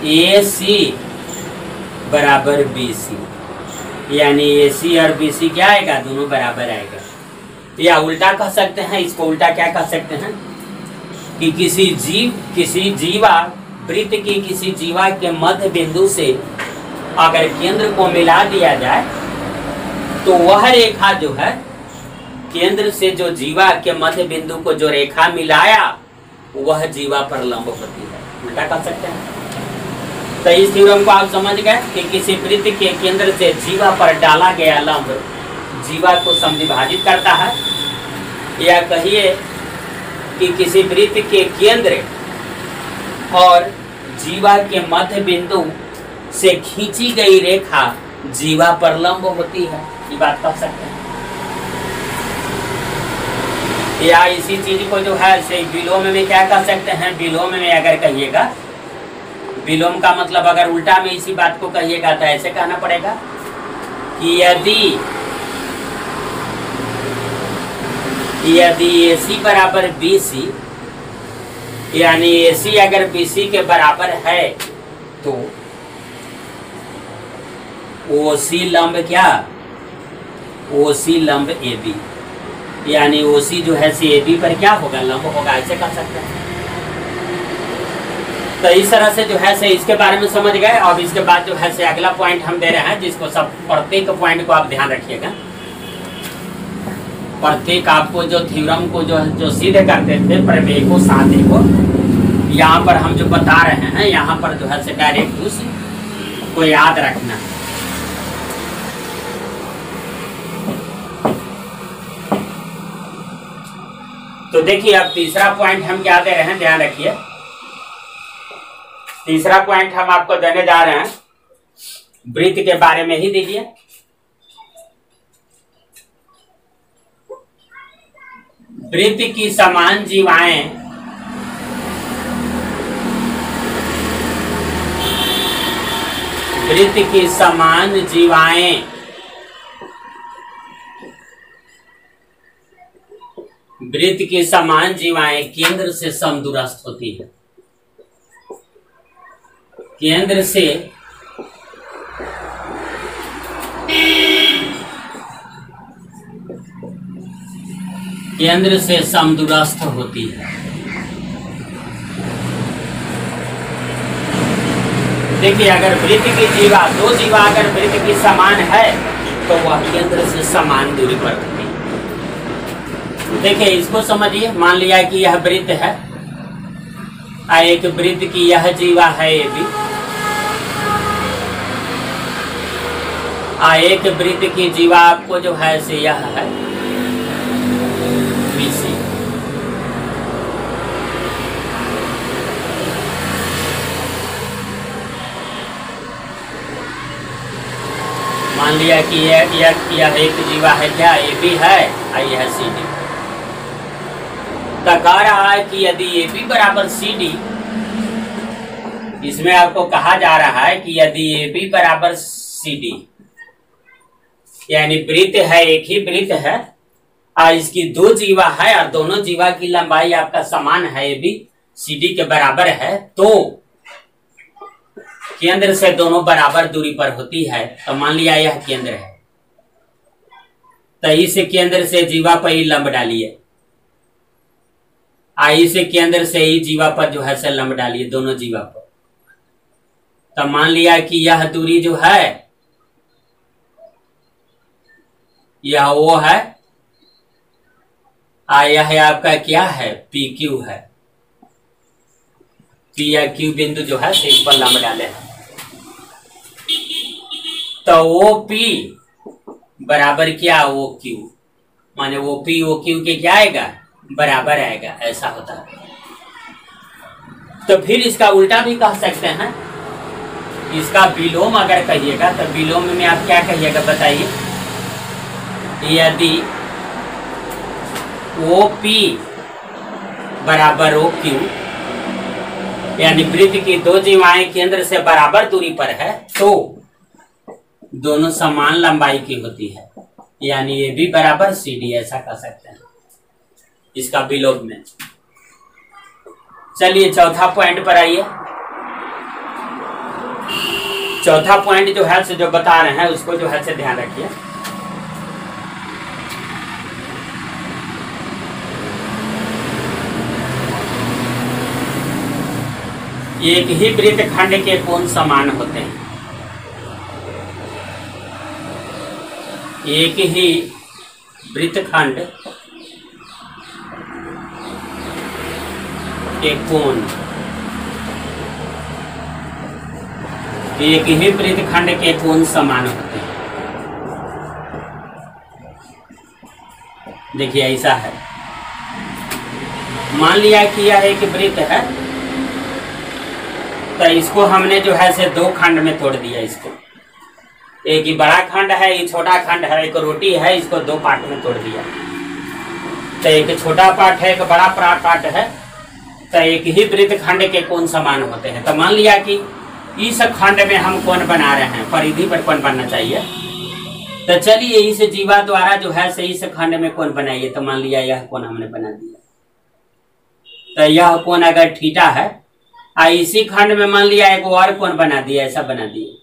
ए सी बराबर बी सी यानी ए सी और बी सी क्या आएगा? दोनों बराबर आएगा। या उल्टा कह सकते हैं, इसको उल्टा क्या कह सकते हैं? कि किसी जीव, किसी जीवा, वृत्त की किसी जीवा के मध्य बिंदु से अगर केंद्र को मिला दिया जाए तो वह रेखा जो है, केंद्र से जो जीवा के मध्य बिंदु को जो रेखा मिलाया, वह जीवा पर लंब होती है। उल्टा कह सकते हैं। तो इस थ्योरम को आप समझ गए कि किसी वृत्त के केंद्र से जीवा पर डाला गया लंब जीवा को समविभाजित करता है। या कहिए कि किसी वृत्त के केंद्र और जीवा के मध्य बिंदु से खींची गई रेखा जीवा पर लंब होती है। ये बात कह सकते हैं? या इसी चीज़ को जो है विलोम में क्या कह सकते हैं? विलोम में अगर कहिएगा विलोम का मतलब अगर उल्टा में इसी बात को कहिएगा तो ऐसे कहना पड़ेगा कि यदि यदि ए सी बराबर बी सी यानी ए सी अगर बी सी के बराबर है तो ओ सी लंब क्या? ओ सी लंब ए बी यानी ओ सी जो है सी ए बी पर क्या होगा? लंब होगा, ऐसे कह सकते हैं। तो इस तरह से जो है से इसके बारे में समझ गए। अब इसके बाद जो है से अगला पॉइंट हम दे रहे हैं, जिसको सब प्रत्येक पॉइंट को आप ध्यान रखिएगा। प्रत्येक आपको जो थ्योरम को जो जो सीधे करते थे, प्रमेय को साधे को, यहाँ पर हम जो बता रहे हैं, यहाँ पर जो है से डायरेक्ट उस को याद रखना। है तो देखिए, अब तीसरा पॉइंट हम क्या दे रहे हैं, ध्यान रखिए। तीसरा पॉइंट हम आपको देने जा रहे हैं। वृत्त के बारे में ही दीजिए वृत्त की समान जीवाएँ वृत्त की समान जीवाएँ वृत्त की समान जीवाएँ केंद्र से समदूरस्थ होती है। केंद्र से केंद्र से समदूरस्थ होती है। देखिए, अगर वृत्त की जीवा, दो जीवा अगर वृत्त की समान है तो वह केंद्र से समान दूरी पर होती है। देखिए, इसको समझिए। मान लिया कि यह वृत्त है एक वृत्त की यह जीवा है ये भी। आ, एक वृत्त की जीवा आपको जो है से यह है। मान लिया कि यह यह एक जीवा है क्या? ए भी है? और यह सी डी कह रहा है कि यदि ए बी बराबर सी डी इसमें आपको कहा जा रहा है कि यदि ए बी बराबर सी डी यानी वृत्त है, एक ही वृत्त है। और इसकी दो जीवा है और दोनों जीवा की लंबाई आपका समान है, ये भी सी डी के बराबर है। तो केंद्र से दोनों बराबर दूरी पर होती है तो मान लिया यह केंद्र है। तो इस केंद्र से जीवा पर ही लंब डालिए। आई से केंद्र से ही जीवा पर जो है से लंब डालिए, दोनों जीवा पर। तो मान लिया कि यह दूरी जो है यह वो है? आ यह है आपका क्या है? पी क्यू है। पी या क्यू बिंदु जो है पर लंब डाले हैं। तो ओ पी बराबर क्या ओ क्यू माने वो पी ओ क्यू के क्या आएगा? बराबर आएगा, ऐसा होता है। तो फिर इसका उल्टा भी कह सकते हैं। इसका विलोम अगर कहिएगा तो विलोम में आप क्या कहिएगा बताइए? यदि ओ पी बराबर ओ क्यू यानी वृत्त की दो जीवाएँ केंद्र से बराबर दूरी पर है तो दोनों समान लंबाई की होती है। यानी ये भी बराबर सी डी ऐसा कह सकते हैं। इसका विलोम में। चलिए चौथा पॉइंट पर आइए। चौथा पॉइंट जो है से जो बता रहे हैं, उसको जो है, से ध्यान रखिए। एक ही वृत्त खंड के कोण समान होते हैं। एक ही वृत्तखंड के कोण। एक ही वृत्तखंड के कोण समान होते हैं। देखिए, ऐसा है। मान लिया कि यह एक वृत्त है। तो इसको हमने जो है से दो खंड में तोड़ दिया इसको। एक ही बड़ा खंड है, एक छोटा खंड है, एक रोटी है, इसको दो पार्ट में तोड़ दिया। तो एक छोटा पार्ट है, एक बड़ा पार्ट है तो एक ही वृत्त खंड के कौन समान होते हैं? तो मान लिया कि इस खंड में हम कौन बना रहे हैं? परिधि पर कौन बनना चाहिए? तो चलिए इस जीवा द्वारा जो है से इस खंड में कौन बनाइए? तो मान लिया यह कौन हमने बना दिया। तो यह कौन अगर ठीटा है इसी खंड में मान लिया, एक और कौन बना दिया, ऐसा बना दिया।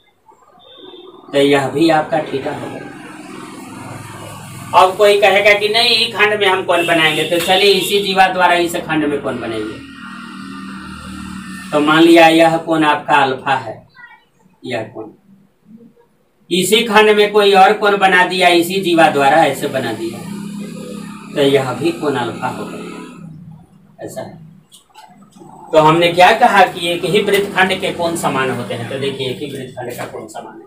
तो यह भी आपका ठीटा होगा अब कोई कहेगा कि नहीं, ई खंड में हम कौन बनाएँगे तो चलिए इसी जीवा द्वारा इस खंड में कौन बनेंगे तो मान लिया, यह कौन आपका अल्फ़ा है, यह कौन इसी खंड में कोई और कौन बना दिया, इसी जीवा द्वारा ऐसे बना दिया। तो यह भी कौन अल्फ़ा हो होगा ऐसा है। तो हमने क्या कहा कि एक ही वृत्त खंड के कौन समान होते हैं? तो देखिए, एक ही वृत्त खंड का कौन समान है?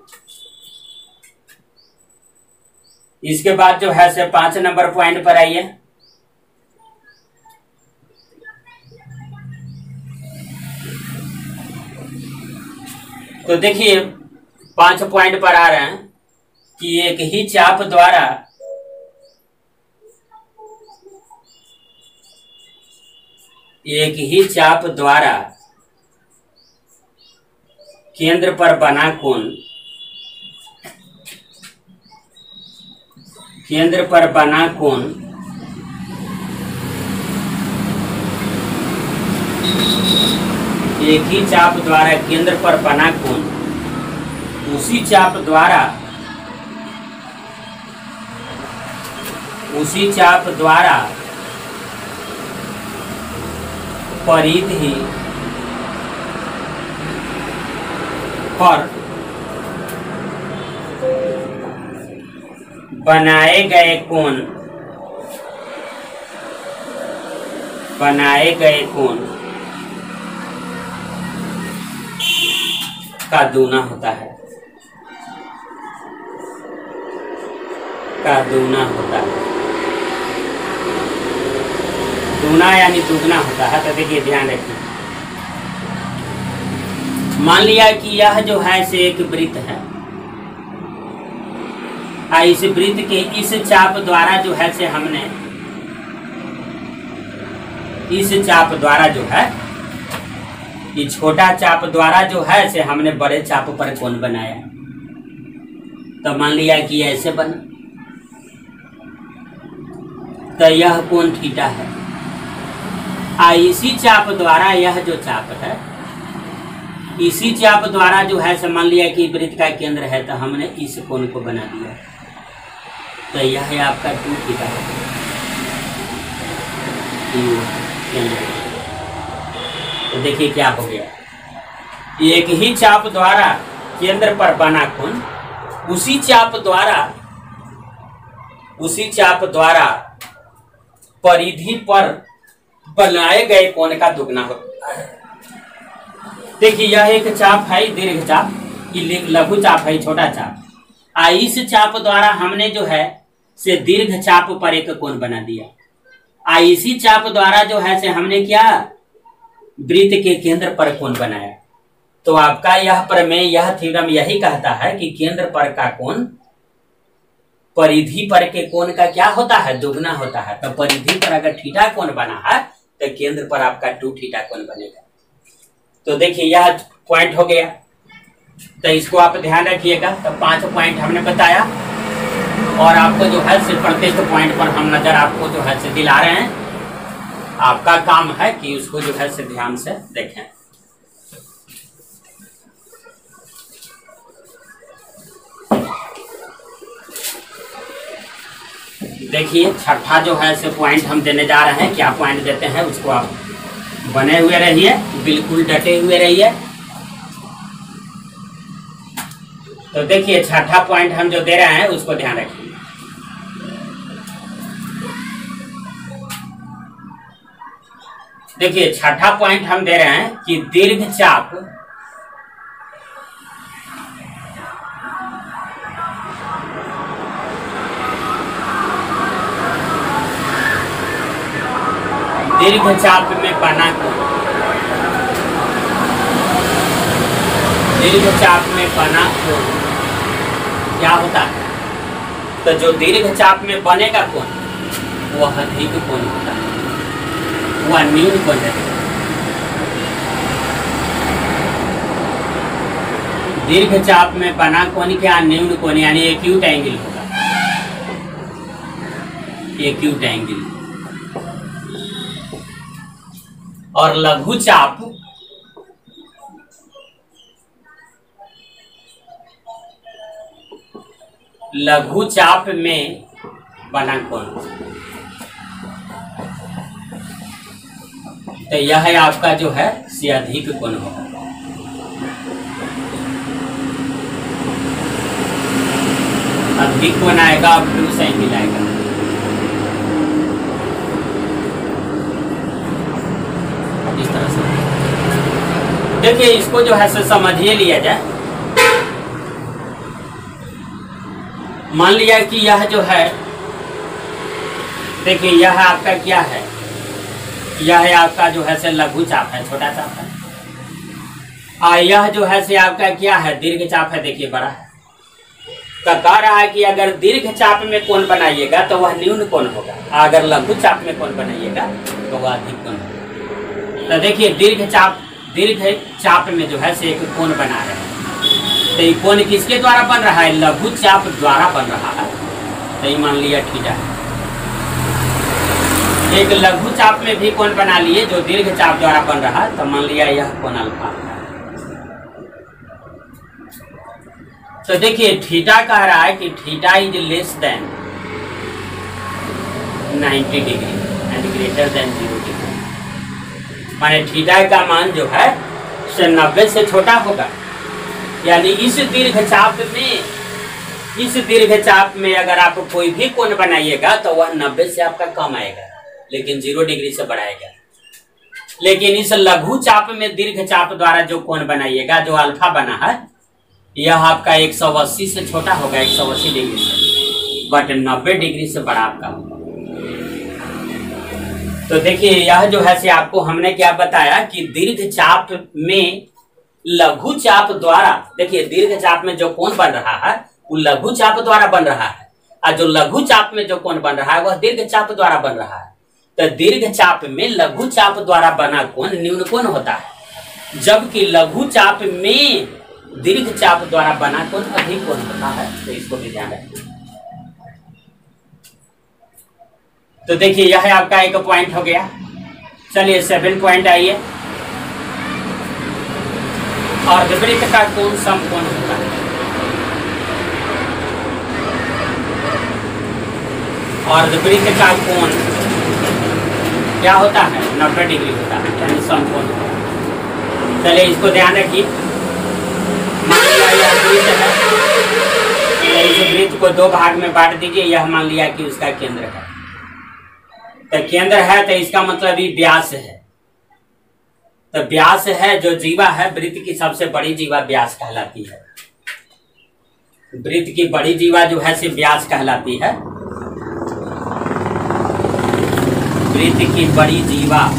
इसके बाद जो है से पाँच नंबर पॉइंट पर आइए। तो देखिए, पाँच पॉइंट पर आ रहे हैं कि एक ही चाप द्वारा एक ही चाप द्वारा केंद्र पर बना कोण? केंद्र पर बना कोण? एक ही चाप द्वारा केंद्र पर बना कोण? उसी चाप द्वारा, उसी चाप द्वारा परिधि पर बनाए गए कोण बनाए गए कोण का दूना होता है। का दूना होता है। दूना यानी दुगना होता है तो देखिए ध्यान रखिए। मान लिया कि यह जो है से एक वृत्त है। आ इस वृत्त के इस चाप द्वारा जो है से हमने, इस चाप द्वारा जो है, ये छोटा चाप द्वारा जो है से हमने बड़े चाप पर कौन बनाया। तो मान लिया कि ऐसे बना। तो यह कौन थीटा है। आ, इसी चाप द्वारा यह जो चाप है, इसी चाप द्वारा जो है मान लिया कि वृत्त का केंद्र है तो हमने इस कोण को बना दिया। तो यह है आपका टू थीटा तो देखिए क्या हो गया। एक ही चाप द्वारा केंद्र पर बना कोण, उसी चाप द्वारा, उसी चाप द्वारा परिधि पर बनाए गए कोण का दुगना होता है? देखिए, यह एक चाप है, दीर्घ चाप ये लघु चाप है, छोटा चाप। आ, इस चाप द्वारा हमने जो है, से दीर्घ चाप पर एक कोण बना दिया। आ, इसी चाप द्वारा जो है, से हमने क्या? वृत्त के केंद्र पर कोण बनाया। तो आपका यह प्रमेय यह थ्योरम यही कहता है कि केंद्र पर का कोण, परिधि पर के कोण का क्या होता है? दुगना होता है। तो परिधि पर अगर थीटा कोण बना है तो केंद्र पर आपका टू थीटा कोण बनेगा। तो देखिए, यह पॉइंट हो गया। तो इसको आप ध्यान रखिएगा। तो पाँच पॉइंट हमने बताया। और आपको जो है, सिर्फ़ प्रत्येक पॉइंट पर हम नज़र आपको जो है, से दिला रहे हैं। आपका काम है कि उसको जो है, से ध्यान से देखें। देखिए, छठा जो है, से पॉइंट हम देने जा रहे हैं। क्या पॉइंट देते हैं, उसको आप बने हुए रहिए, बिल्कुल डटे हुए रहिए। तो देखिए, छठा पॉइंट हम जो दे रहे हैं, उसको ध्यान रखिए। देखिए, छठा पॉइंट हम दे रहे हैं कि दीर्घ चाप दीर्घ चाप में बना को दीर्घ चाप में बना को क्या होता है? तो जो दीर्घ चाप में बनेगा कौन? वह अधिक कोण होता है? वह न्यून है? दीर्घ चाप में बना कौन क्या? न्यून कौन? यानी एक्यूट एंगल होगा। Acute angle. और लघु चाप। लघु चाप में बना कौन? तो यह है आपका जो है से अधिक कौन होगा अधिक कोण आएगा और फिर उसे मिलाएगा। इस तरह से। देखिए, इसको जो है से समझिए लिया जाए। मान लिया कि यह जो है, देखिए, यह आपका क्या है? यह है आपका जो है से लघु चाप है, छोटा चाप है। और यह जो है से आपका क्या है? दीर्घ चाप है, देखिए, बड़ा है। तो कह रहा है कि अगर दीर्घ चाप में कौन बनाइएगा तो वह न्यून कौन होगा। अगर लघु चाप में कौन बनाइएगा तो वह अधिक कौन होगा। तो देखिए, दीर्घ चाप दीर्घ चाप में जो है से एक कोण बना है। तो ये कोण किसके द्वारा बन रहा है? लघु चाप द्वारा बन रहा है। तो ये मान लिया ठीजा एक लघु चाप में भी कोण बना लिए, जो दीर्घ चाप द्वारा बन रहा है तो मान लिया यह कोण अल्फ़ा तो देखिए, थीटा कह रहा है कि theta is less than 90 degree, and greater than zero. माने थीटा का मान जो है, से नब्बे से छोटा होगा। यानी इस दीर्घ चाप में, इस दीर्घ चाप में अगर आप कोई भी कोण बनाइएगा तो वह नब्बे से आपका कम आएगा, लेकिन ज़ीरो डिग्री से बढ़ाएगा। लेकिन इस लघु चाप में दीर्घ चाप द्वारा जो कोण बनाइएगा, जो अल्फ़ा बना है, यह आपका 180 से छोटा होगा 180 डिग्री से। बट 90 डिग्री से बड़ा आपका होगा। तो देखिए, यह जो है से आपको हमने क्या बताया कि दीर्घ चाप में लघु चाप द्वारा, देखिए, दीर्घ चाप में जो कोण बन रहा है, वो लघु चाप द्वारा बन रहा है। और जो लघु चाप में जो कोण बन रहा है, वह दीर्घ चाप द्वारा बन रहा है। तो दीर्घ चाप में लघु चाप द्वारा बना कोण न्यून कोण होता है, जबकि लघु चाप में दीर्घ चाप द्वारा बना कोण अधिक कोण होता है। तो इसको भी ध्यान रखना तो देखिए, यह है आपका एक पॉइंट हो गया। चलिए सेवन पॉइंट आइए। और विपरीत का कोण सम कोण होता है। और विपरीत का कोण क्या होता है? नब्बे डिग्री होता है, यानी सम कोण होता है चलिए, इसको ध्यान रखिए। वृत्त तो को दो भाग में बांट दीजिए। यह मान लिया कि उसका केंद्र है। तो केंद्र है तो इसका मतलब ये व्यास है। तो व्यास है जो जीवा है, वृत्त की सबसे बड़ी जीवा व्यास कहलाती है। वृत्त की बड़ी जीवा जो है से व्यास कहलाती है। वृत्त की बड़ी जीवा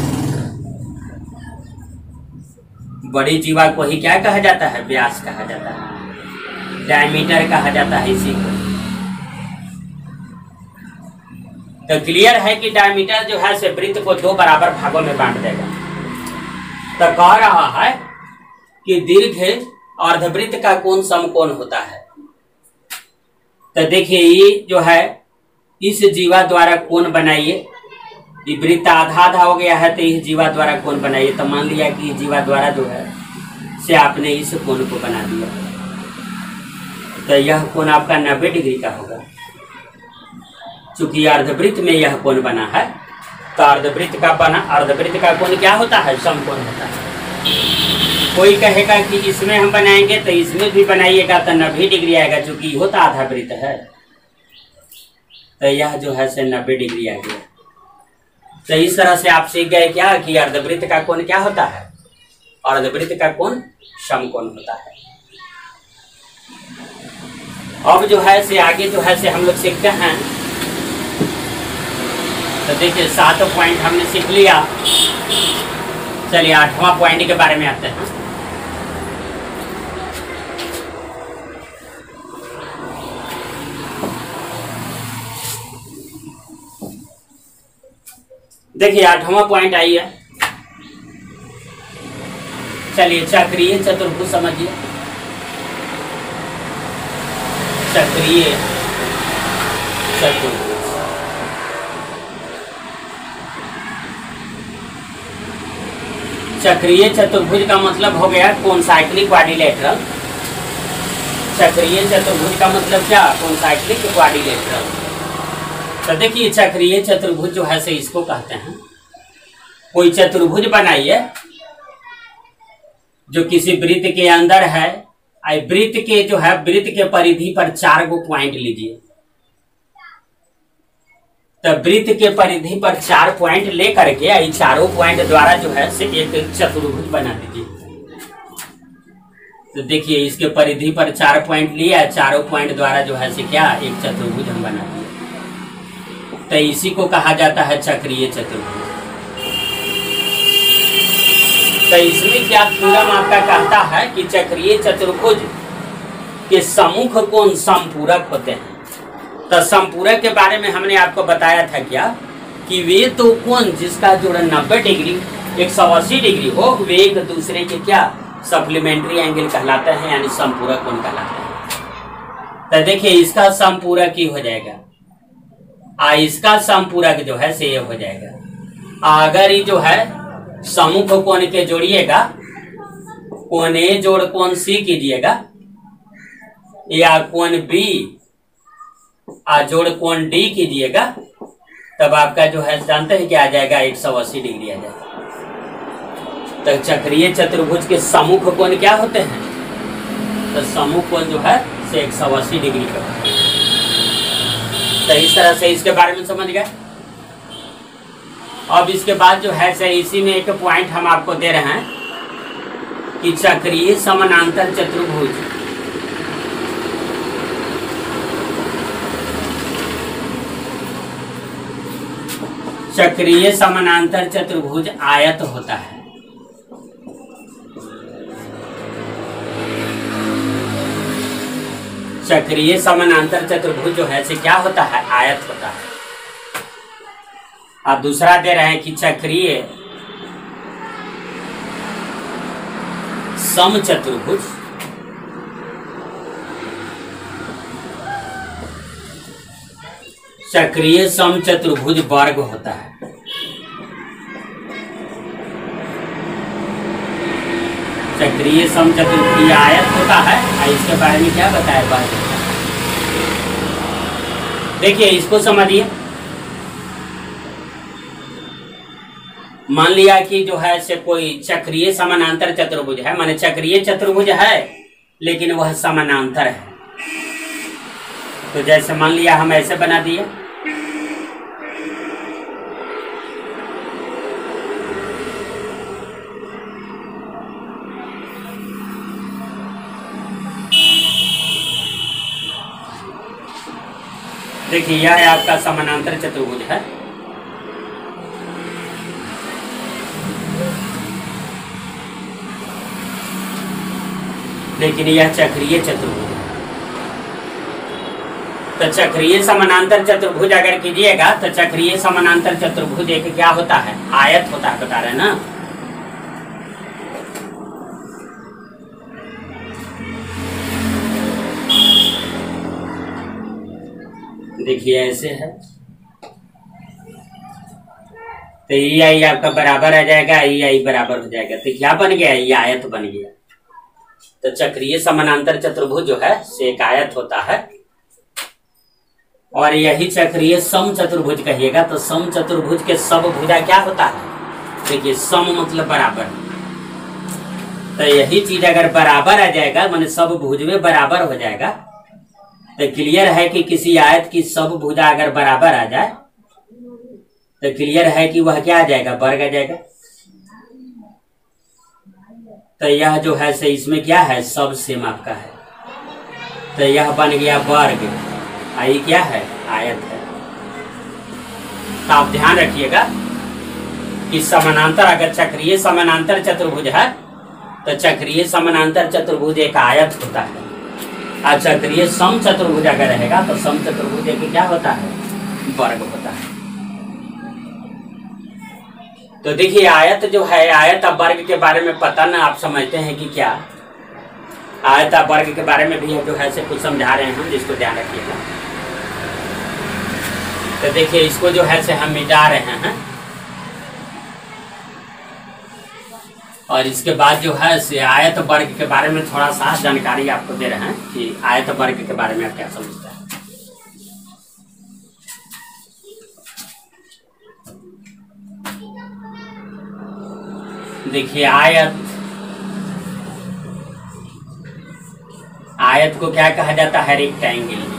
बड़ी जीवा को ही क्या कहा जाता है? व्यास कहा जाता है। डायमीटर कहा जाता है इसी को। तो क्लियर है कि डायमीटर जो है से वृत्त को दो बराबर भागों में बांट देगा। तो कह रहा है कि दीर्घ अर्धवृत्त का कोण समकोण होता है। तो देखिए, ये जो है, इस जीवा द्वारा कोण बनाइए। ये वृत्त आधा आधा हो गया है तो इस जीवा द्वारा कोण बनाइए। तो मान लिया कि जीवा द्वारा जो है, से आपने इस कोण को बना दिया। तो यह कोण आपका नब्बे डिग्री का होगा। चूँकि अर्धवृत्त में यह कोण बना है तो अर्धवृत्त का बना, अर्धवृत्त का कोण क्या होता है? समकोण होता है। कोई कहेगा कि इसमें हम बनाएँगे तो इसमें भी बनाइएगा तो नब्बे डिग्री आएगा, चूँकि होता आधा वृत्त है। तो यह जो है से नब्बे डिग्री आ गया। तो इस तरह से आप सीख गए क्या कि अर्धवृत्त का कोण क्या होता है? अर्धवृत्त का कोण समकोण होता है। अब जो है से आगे जो है से हम लोग सीखते हैं तो देखिए, सातों पॉइंट हमने सीख लिया। चलिए, आठवां पॉइंट के बारे में आते हैं। देखिए, आठवां पॉइंट आई है। चलिए, चक्रीय चतुर्भुज समझिए। चक्रीय चतुर्भुज। चक्रीय चतुर्भुज का मतलब हो गया कौन साइक्लिक क्वाड्रिलेटरल चक्रीय चतुर्भुज का मतलब क्या? कौन साइक्लिक क्वाड्रिलेटरल तो देखिए, चक्रीय चतुर्भुज जो है से इसको कहते हैं। कोई चतुर्भुज बनाइए, जो किसी वृत्त के अंदर है। वृत्त के जो है, वृत्त के परिधि पर चार गो पॉइंट लीजिए। तो वृत्त के परिधि पर चार पॉइंट लेकर के इन चारों पॉइंट द्वारा जो है से एक चतुर्भुज बना दीजिए। तो देखिए, इसके परिधि पर चार पॉइंट लिया, चारों पॉइंट द्वारा जो है से क्या एक चतुर्भुज हम बना दिए। तो इसी को कहा जाता है चक्रीय चतुर्भुज। तो इसमें क्या थ्योरम आपका कहता है कि चक्रीय चतुर्भुज के सम्मुख कोण संपूरक होते हैं? तो संपूरक के बारे में हमने आपको बताया था क्या? कि वे तो कोण जिसका जोड़ नब्बे डिग्री, एक सौ अस्सी डिग्री हो, वे एक दूसरे के क्या सप्लीमेंट्री एंगल कहलाते हैं, यानी संपूरक कोण कहलाते हैं? तो देखिए, इसका संपूरक ही हो जाएगा। आ, इसका संपूरक जो है, से हो जाएगा। अगर ये जो है समुख कोण के जोड़िएगा? ए जोड़ कोण सी कीजिएगा? या कोण बी जोड़ कोण डी कीजिएगा, तब आपका जो है, जानते हैं क्या आ जाएगा एक सौ अस्सी डिग्री आ जाएगा। तो चक्रीय चतुर्भुज के समुख कोण क्या होते हैं? तो समुख कोण जो है, से एक सौ अस्सी डिग्री का तो इस तरह से इसके बारे में समझ गए? अब इसके बाद जो है, से इसी में एक पॉइंट हम आपको दे रहे हैं कि चक्रीय समानांतर चतुर्भुज चक्रीय समानांतर चतुर्भुज आयत होता है। चक्रीय समानांतर चतुर्भुज जो है से क्या होता है? आयत होता है। अब दूसरा दे रहे हैं कि चक्रीय सम चतुर्भुज चक्रीय सम चतुर्भुज वर्ग होता है। चक्रीय सम चतुर्भुज आयत होता है। और इसके बारे में क्या बताया वर्ग देखिए, इसको समझिए। मान लिया कि जो है से कोई चक्रीय समानांतर चतुर्भुज है। माने चक्रीय चतुर्भुज है, लेकिन वह समानांतर है। तो जैसे मान लिया, हम ऐसे बना दिए। देखिए, यह आपका समानांतर चतुर्भुज है। लेकिन यह चक्रीय चतुर्भुज तो चक्रीय समानांतर चतुर्भुज अगर कीजिएगा तो चक्रीय समानांतर चतुर्भुज एक क्या होता है? आयत होता है, बता रहे ना? देखिए ऐसे है। तो ई आई आपका बराबर आ जाएगा ई आई बराबर हो जाएगा। तो क्या बन गया? ये आयत बन गया। तो चक्रीय समानांतर चतुर्भुज जो है, से एक आयत होता है। और यही चक्रीय सम चतुर्भुज कहिएगा तो सम चतुर्भुज के सब भुजा क्या होता है? देखिए, सम मतलब बराबर। तो यही चीज़ अगर बराबर आ जाएगा, माने सब भुज में बराबर हो जाएगा तो क्लियर है कि किसी आयत की सब भुजा अगर बराबर आ जाए तो क्लियर है कि वह क्या आ जाएगा? वर्ग आ जाएगा। तो यह जो है से इसमें क्या है? सब सेम आपका है। तो यह बन गया वर्ग। आई क्या है? आयत है। तो आप ध्यान रखिएगा कि समानांतर अगर चक्रीय समानांतर चतुर्भुज है तो चक्रीय समानांतर चतुर्भुज एक आयत होता है। और चक्रीय सम चतुर्भुज अगर रहेगा तो सम चतुर्भुज एक क्या होता है? वर्ग होता है। तो देखिए, आयत जो है, आयत वर्ग के बारे में पता ना, आप समझते हैं कि क्या? आयत वर्ग के बारे में भी जो है से कुछ समझा रहे हैं जिसको ध्यान रखिएगा। तो देखिए, इसको जो है से हम मिटा रहे हैं। और इसके बाद जो है से आयत वर्ग के बारे में थोड़ा सा जानकारी आपको दे रहे हैं कि आयत वर्ग के बारे में आप क्या समझते हैं। देखिए, आयत आयत को क्या कहा जाता है? रेक्टेंगल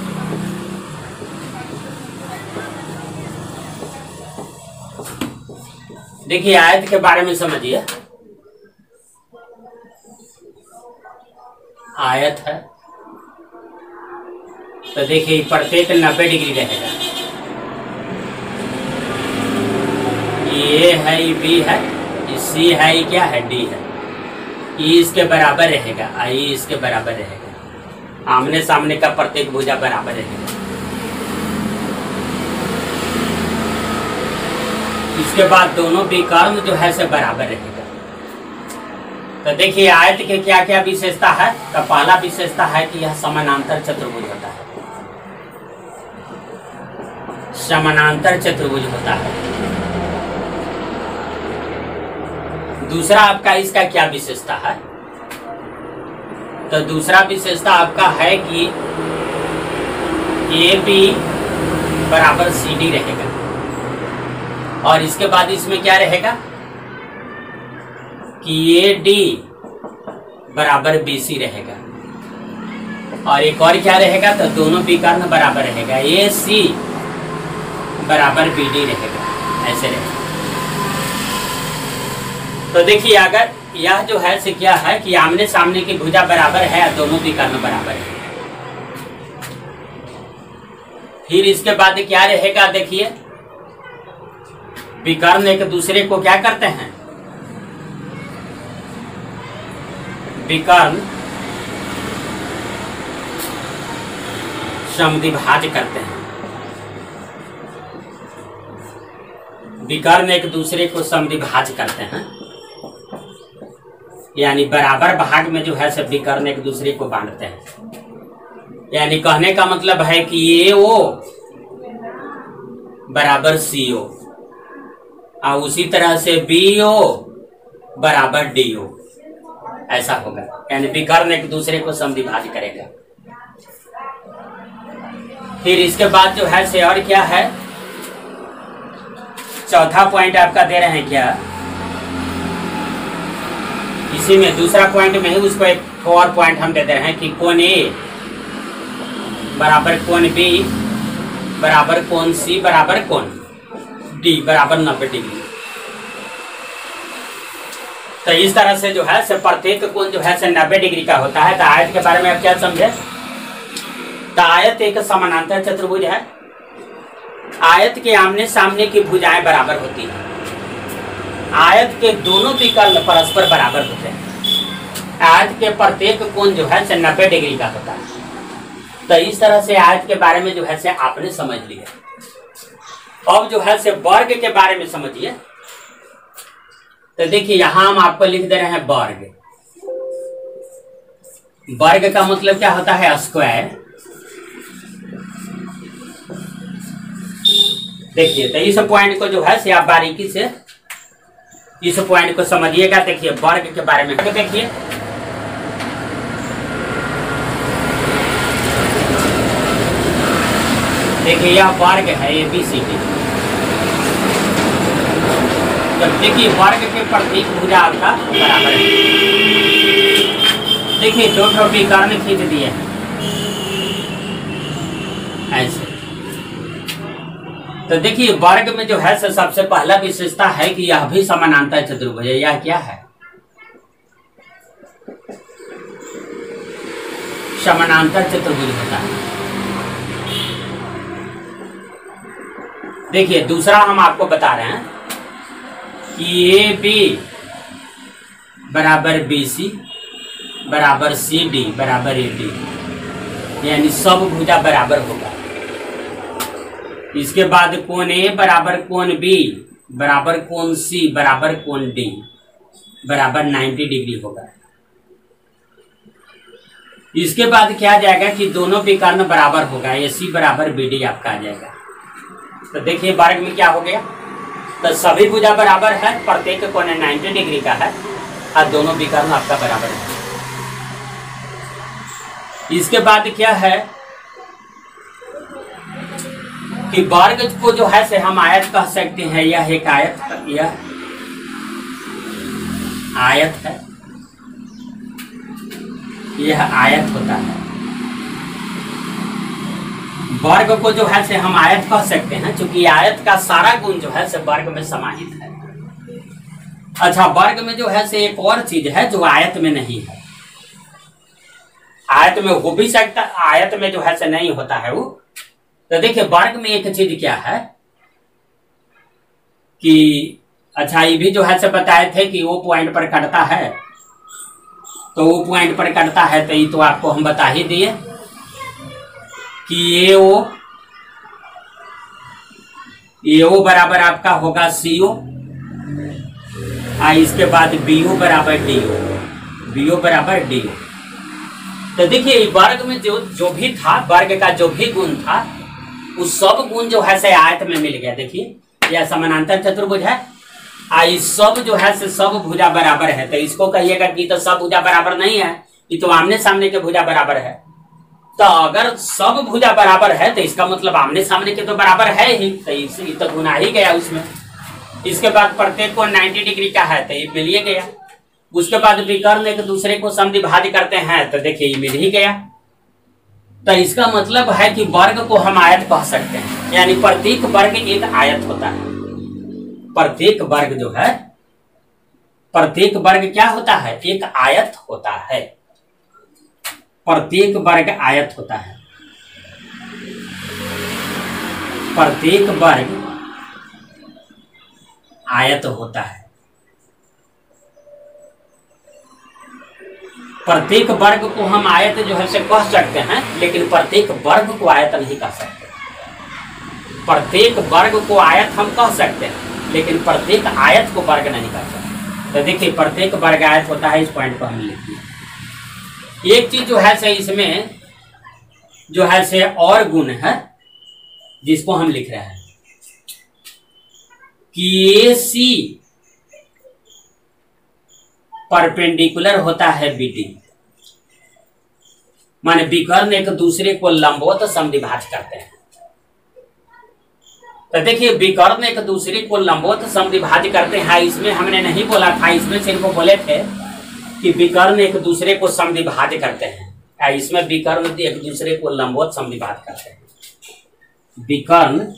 देखिए, आयत के बारे में समझिए। आयत है। तो देखिए प्रत्येक नब्बे डिग्री रहेगा। ये है, ये बी है, ये सी है, ये क्या है? डी है। ई इसके बराबर रहेगा, आई इसके बराबर रहेगा। आमने सामने का प्रत्येक भुजा बराबर रहेगा। इसके बाद दोनों विकर्ण जो है से बराबर रहेगा। तो देखिए, आयत के क्या क्या विशेषता है? तो पहला विशेषता है कि यह समानांतर चतुर्भुज होता है। समानांतर चतुर्भुज होता है। दूसरा आपका इसका क्या विशेषता है? तो दूसरा विशेषता आपका है कि ए बी बराबर सी डी रहेगा। और इसके बाद इसमें क्या रहेगा? कि ए डी बराबर बी सी रहेगा। और एक और क्या रहेगा? तो दोनों विकर्ण बराबर रहेगा। ए सी बराबर बी डी रहेगा। ऐसे रहेगा। तो देखिए, अगर यह जो है, से क्या है कि आमने सामने की भुजा बराबर है, दोनों विकर्ण बराबर है। फिर इसके बाद क्या रहेगा? देखिए, विकर्ण एक दूसरे को क्या करते हैं? विकर्ण समद्विभाज करते हैं। विकर्ण एक दूसरे को समद्विभाज करते हैं। यानी बराबर भाग में जो है सब विकर्ण एक दूसरे को बांटते हैं। यानी कहने का मतलब है कि ये ओ बराबर सी ओ और उसी तरह से बी ओ बराबर डी ओ। ऐसा होगा। यानी विकर्ण एक दूसरे को समद्विभाज करेगा। फिर इसके बाद जो है, से और क्या है? चौथा पॉइंट आपका दे रहे हैं क्या? इसी में दूसरा पॉइंट में ही उसको एक और पॉइंट हम दे दे रहे हैं कि कौन ए बराबर कौन बी बराबर कौन सी बराबर कौन डी बराबर नब्बे डिग्री। तो इस तरह से जो है, से प्रत्येक कोण जो है, से नब्बे डिग्री का होता है। तो आयत के बारे में आप क्या समझे? तो आयत एक समानांतर चतुर्भुज है। आयत के आमने सामने की भुजाएँ बराबर होती हैं। आयत के दोनों विकल्प परस्पर बराबर होते हैं। आयत के प्रत्येक कोण जो है, से नब्बे डिग्री का होता है। तो इस तरह से आयत के बारे में जो है, से आपने समझ लिया। अब जो है, से वर्ग के बारे में समझिए। तो देखिए, यहाँ हम आपको लिख दे रहे हैं वर्ग। वर्ग का मतलब क्या होता है? स्क्वायर। देखिए तो इस पॉइंट को जो है, से आप बारीकी से इस पॉइंट को समझिएगा। देखिए, वर्ग के बारे में क्यों देखिए। देखिए, यह वर्ग है ए बी सी डी देखिए वर्ग के प्रतीक भुजा आपका बराबर है। देखिए दो ठो विकर्ण खींच दिए ऐसे। तो देखिए, वर्ग में जो है सबसे पहला विशेषता है कि यह भी समानांतर चतुर्भुज है। यह क्या है? समानांतर चतुर्भुज होता है। देखिए, दूसरा हम आपको बता रहे हैं। कि ए बी बराबर बी सी बराबर सी डी बराबर ए डी यानी सब भुजा बराबर होगा। इसके बाद कोण ए, बराबर कोण बी, बराबर कोण सी, बराबर कोण डी, बराबर 90 डिग्री होगा। इसके बाद क्या आ जाएगा कि दोनों विकर्ण बराबर होगा ए सी बराबर बी डी आपका आ जाएगा। तो देखिए वर्ग में क्या हो गया? तो सभी भुजा बराबर है, प्रत्येक कोने 90 डिग्री का है, और दोनों विकर्ण आपका बराबर है। इसके बाद क्या है कि वर्ग को जो है से हम आयत कह सकते हैं, यह एक आयत यह आयत है। यह आयत होता है। वर्ग को जो है से हम आयत कह सकते हैं क्योंकि आयत का सारा गुण जो है से वर्ग में समाहित है। अच्छा वर्ग में जो है से एक और चीज़ है जो आयत में नहीं है। आयत में हो भी सकता, आयत में जो है से नहीं होता है वो। तो देखिए, वर्ग में एक चीज़ क्या है कि अच्छा ये भी जो है से बताए थे कि वो पॉइंट पर कटता है। तो वो पॉइंट पर कटता है तो ये तो आपको हम बता ही दिए। कि ये ओ ये ओ बराबर आपका होगा सी ओ इसके बाद बी ओ बराबर डी ओ बी ओ बराबर डी ओ तो देखिए वर्ग में जो जो भी था, वर्ग का जो भी गुण था, उस सब गुण जो है से आयत में मिल गया। देखिए यह समानांतर चतुर्भुज है। आ सब जो है से सब भुजा बराबर है। तो इसको कहिएगा कि तो सब भुजा बराबर नहीं है ये तो आमने सामने के भुजा बराबर है। तो अगर सब भुजा बराबर है तो इसका मतलब आमने सामने के तो बराबर है ही। तो इस तो गुना ही गया उसमें। इसके बाद प्रत्येक को 90 डिग्री का है? तो ये मिल ही गया। उसके बाद विकर्ण एक दूसरे को समद्विभाज्य करते हैं तो देखिए ये मिल ही गया। तो इसका मतलब है कि वर्ग को हम आयत कह सकते हैं। यानी प्रत्येक वर्ग एक आयत होता है। प्रत्येक वर्ग जो है, प्रत्येक वर्ग क्या होता है? एक आयत होता है। प्रत्येक वर्ग आयत होता है। प्रत्येक वर्ग आयत होता है। प्रत्येक वर्ग को हम आयत जो है से कह सकते हैं, लेकिन प्रत्येक वर्ग को आयत नहीं कह सकते। प्रत्येक वर्ग को आयत हम कह सकते हैं, लेकिन प्रत्येक आयत को वर्ग नहीं कह सकते। तो देखिए, प्रत्येक वर्ग आयत होता है, इस पॉइंट को हम लिखिए। एक चीज़ जो है से इसमें, जो है से और गुण है, जिसको हम लिख रहे हैं। कि सी परपेंडिकुलर होता है बीटी माने विकर्ण एक दूसरे को लंबवत समद्विभाज करते हैं। तो देखिए, विकर्ण एक दूसरे को लंबवत समद्विभाज करते हैं, इसमें हमने नहीं बोला था, इसमें सिर्फ़ बोले थे कि विकर्ण एक दूसरे को समद्विभाज करते हैं। इसमें विकर्ण एक दूसरे को लंबवत समद्विभाज करते हैं। विकर्ण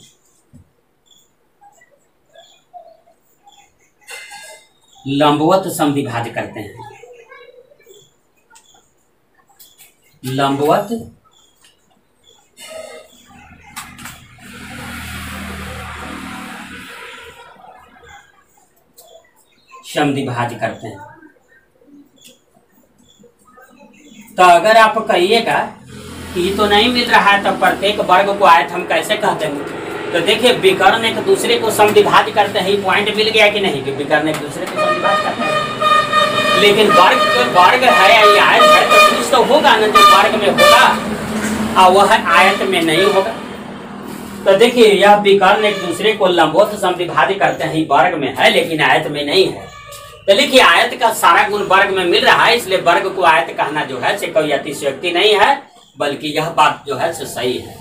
लंबवत समद्विभाज करते हैं। लंबवत समद्विभाज करते हैं। तो अगर आप कहिएगा कि तो नहीं मिल रहा है तो प्रत्येक वर्ग को आयत हम कैसे कह देंगे? तो देखिए, विकर्ण एक दूसरे को समद्विभाज करते हैं पॉइंट मिल गया कि नहीं? कि विकर्ण एक दूसरे को समद्विभाज करते हैं। लेकिन वर्ग वर्ग है, या आयत है तो कुछ तो होगा ना, जो वर्ग में होगा और वह आयत में नहीं होगा। तो देखिए, यह विकर्ण एक दूसरे को लंबोत समद्विभाज करते हैं वर्ग में है, लेकिन आयत में नहीं है। तो देखिए आयत का सारा गुण वर्ग में मिल रहा है, इसलिए वर्ग को आयत कहना जो है से कोई अतिशयोक्ति नहीं है, बल्कि यह बात जो है से सही है।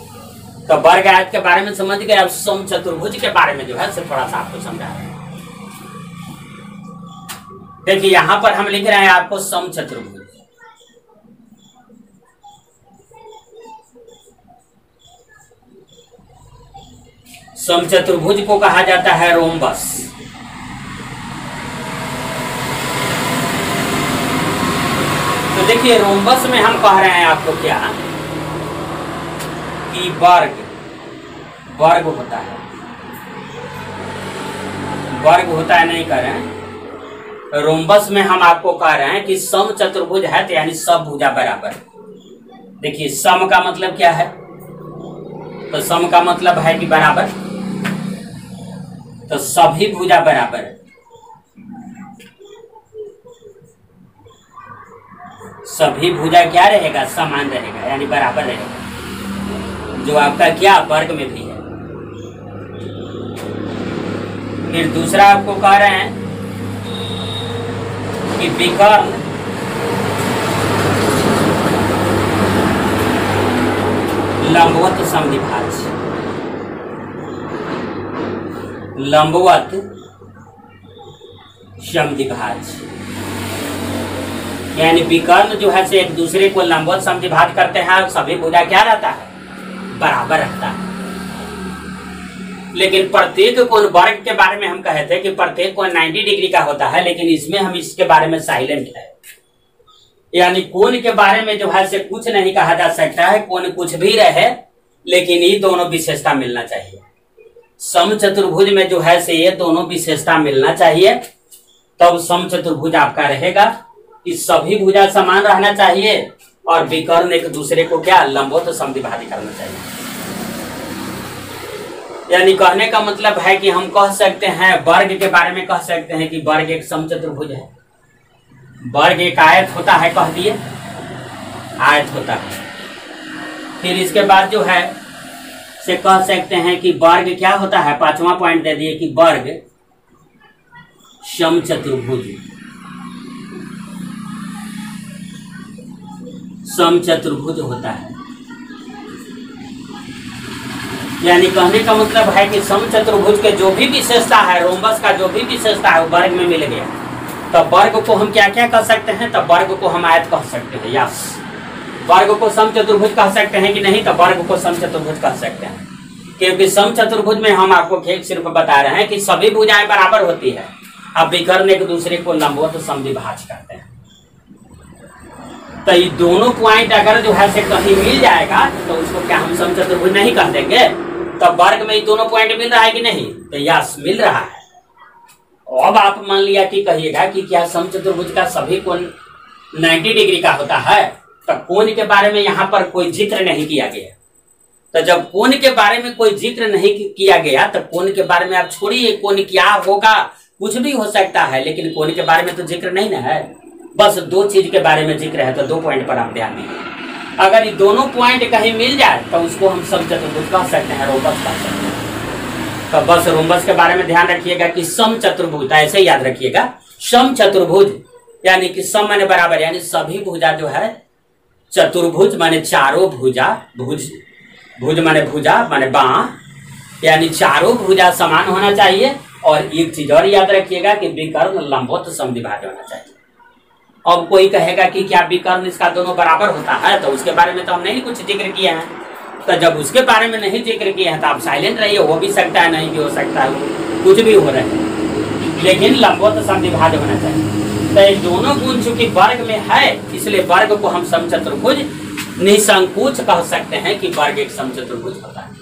तो वर्ग आयत के बारे में समझ गए, अब सोम चतुर्भुज के बारे में जो है सिर्फ़ थोड़ा सा आपको समझा देखिए, यहाँ पर हम लिख रहे हैं आपको सोम चतुर्भुज। सम चतुर्भुज को कहा जाता है रोमबस तो देखिए, रोमबस में हम कह रहे हैं आपको क्या? कि वर्ग वर्ग होता है। वर्ग होता है नहीं कह रहे हैं। रोमबस में हम आपको कह रहे हैं कि सम चतुर्भुज है तो यानी सब भुजा बराबर। देखिए, सम का मतलब क्या है? तो सम का मतलब है कि बराबर। तो सभी भुजा बराबर। है सभी भुजा क्या रहेगा? समान रहेगा, यानी बराबर रहेगा। जो आपका क्या वर्ग में भी है। फिर दूसरा आपको कह रहे हैं कि विकर्ण लंबवत समद्विभाज लंबवत समद्विभाज यानी विकर्ण जो है से एक दूसरे को लंबवत समद्विभाज करते हैं और सभी भुजा क्या रहता है? बराबर रहता है। लेकिन प्रत्येक कोण वर्ग के बारे में हम कहे थे कि प्रत्येक कोण 90 डिग्री का होता है, लेकिन इसमें हम इसके बारे में साइलेंट है। यानी कोण के बारे में जो है से कुछ नहीं कहा जा सकता है कोण कुछ भी रहे, लेकिन ये दोनों विशेषता मिलना चाहिए। सम चतुर्भुज में जो है से ये दोनों विशेषता मिलना चाहिए, तब तो सम चतुर्भुज आपका रहेगा। कि सभी भुजा समान रहना चाहिए और विकर्ण एक दूसरे को क्या लंबोत समद्विभाजी करना चाहिए। यानी कहने का मतलब है कि हम कह सकते हैं, वर्ग के बारे में कह सकते हैं कि वर्ग एक समचतुर्भुज है। वर्ग एक आयत होता है, कह दिए। आयत होता है। फिर इसके बाद जो है, से कह सकते हैं कि वर्ग क्या होता है? पांचवा पॉइंट दे दिए कि वर्ग समचतुर्भुज समचतुर्भुज होता है। यानी कहने का मतलब है कि समचतुर्भुज के जो भी विशेषता है, रोमबस का जो भी विशेषता है, वो वर्ग में मिल गया। तो वर्ग को हम क्या क्या कह सकते हैं? तो वर्ग को हम आयत कह सकते हैं, यस। वर्ग को सम चतुर्भुज कह सकते हैं कि नहीं? तो वर्ग को सम चतुर्भुज कह सकते हैं। क्योंकि सम चतुर्भुज में हम आपको सिर्फ़ बता रहे हैं कि सभी भुजाएँ बराबर होती है। अब विकर्ण एक दूसरे को लंबो लंबवत समविभाज करते हैं। तो ये दोनों पॉइंट अगर जो है से कहीं मिल जाएगा तो उसको क्या हम सम चतुर्भुज नहीं कह देंगे? तो वर्ग में ये दोनों पॉइंट मिल रहा है कि नहीं? तो यस, मिल रहा है। अब आप मान लिया कि कहिएगा कि क्या सम चतुर्भुज का सभी कोण 90 डिग्री का होता है? तो कोण के बारे में यहाँ पर कोई ज़िक्र नहीं किया गया। तो जब कोण के बारे में कोई ज़िक्र नहीं किया गया तो कोण के बारे में आप छोड़िए, कोण क्या होगा, कुछ भी हो सकता है, लेकिन कोण के बारे में तो ज़िक्र नहीं ना है। बस दो चीज़ के बारे में ज़िक्र है तो दो पॉइंट पर आप ध्यान दीजिए। अगर ये दोनों पॉइंट कहीं मिल जाए तो उसको हम सब चतुर्भुज कह सकते हैं रोबस कह सकते हैं। तो बस रोमबस के बारे में ध्यान रखिएगा कि सम चतुर्भुज तो ऐसे याद रखिएगा। सम चतुर्भुज, यानी कि सम माने बराबर, यानी सभी भुजा जो है, चतुर्भुज माने चारों भुजा, भुज भुज माने भुजा, माने बा, यानी चारों भुजा समान होना चाहिए। और एक चीज़ और याद रखिएगा कि विकर्ण लंबोत समद्विभाज होना चाहिए। अब कोई कहेगा कि क्या विकर्ण इसका दोनों बराबर होता है तो उसके बारे में तो हम नहीं कुछ ज़िक्र किए हैं। तो जब उसके बारे में नहीं ज़िक्र किए हैं तो आप साइलेंट रहिए, हो भी सकता है, नहीं भी हो सकता है, कुछ भी हो रहा है। लेकिन लंबोत समद्विभाज होना चाहिए। तो ये दोनों गुण चूँकि वर्ग में है, इसलिए वर्ग को हम समचतुर्भुज निसंकोच कह सकते हैं कि वर्ग एक समचतुर्भुज होता है।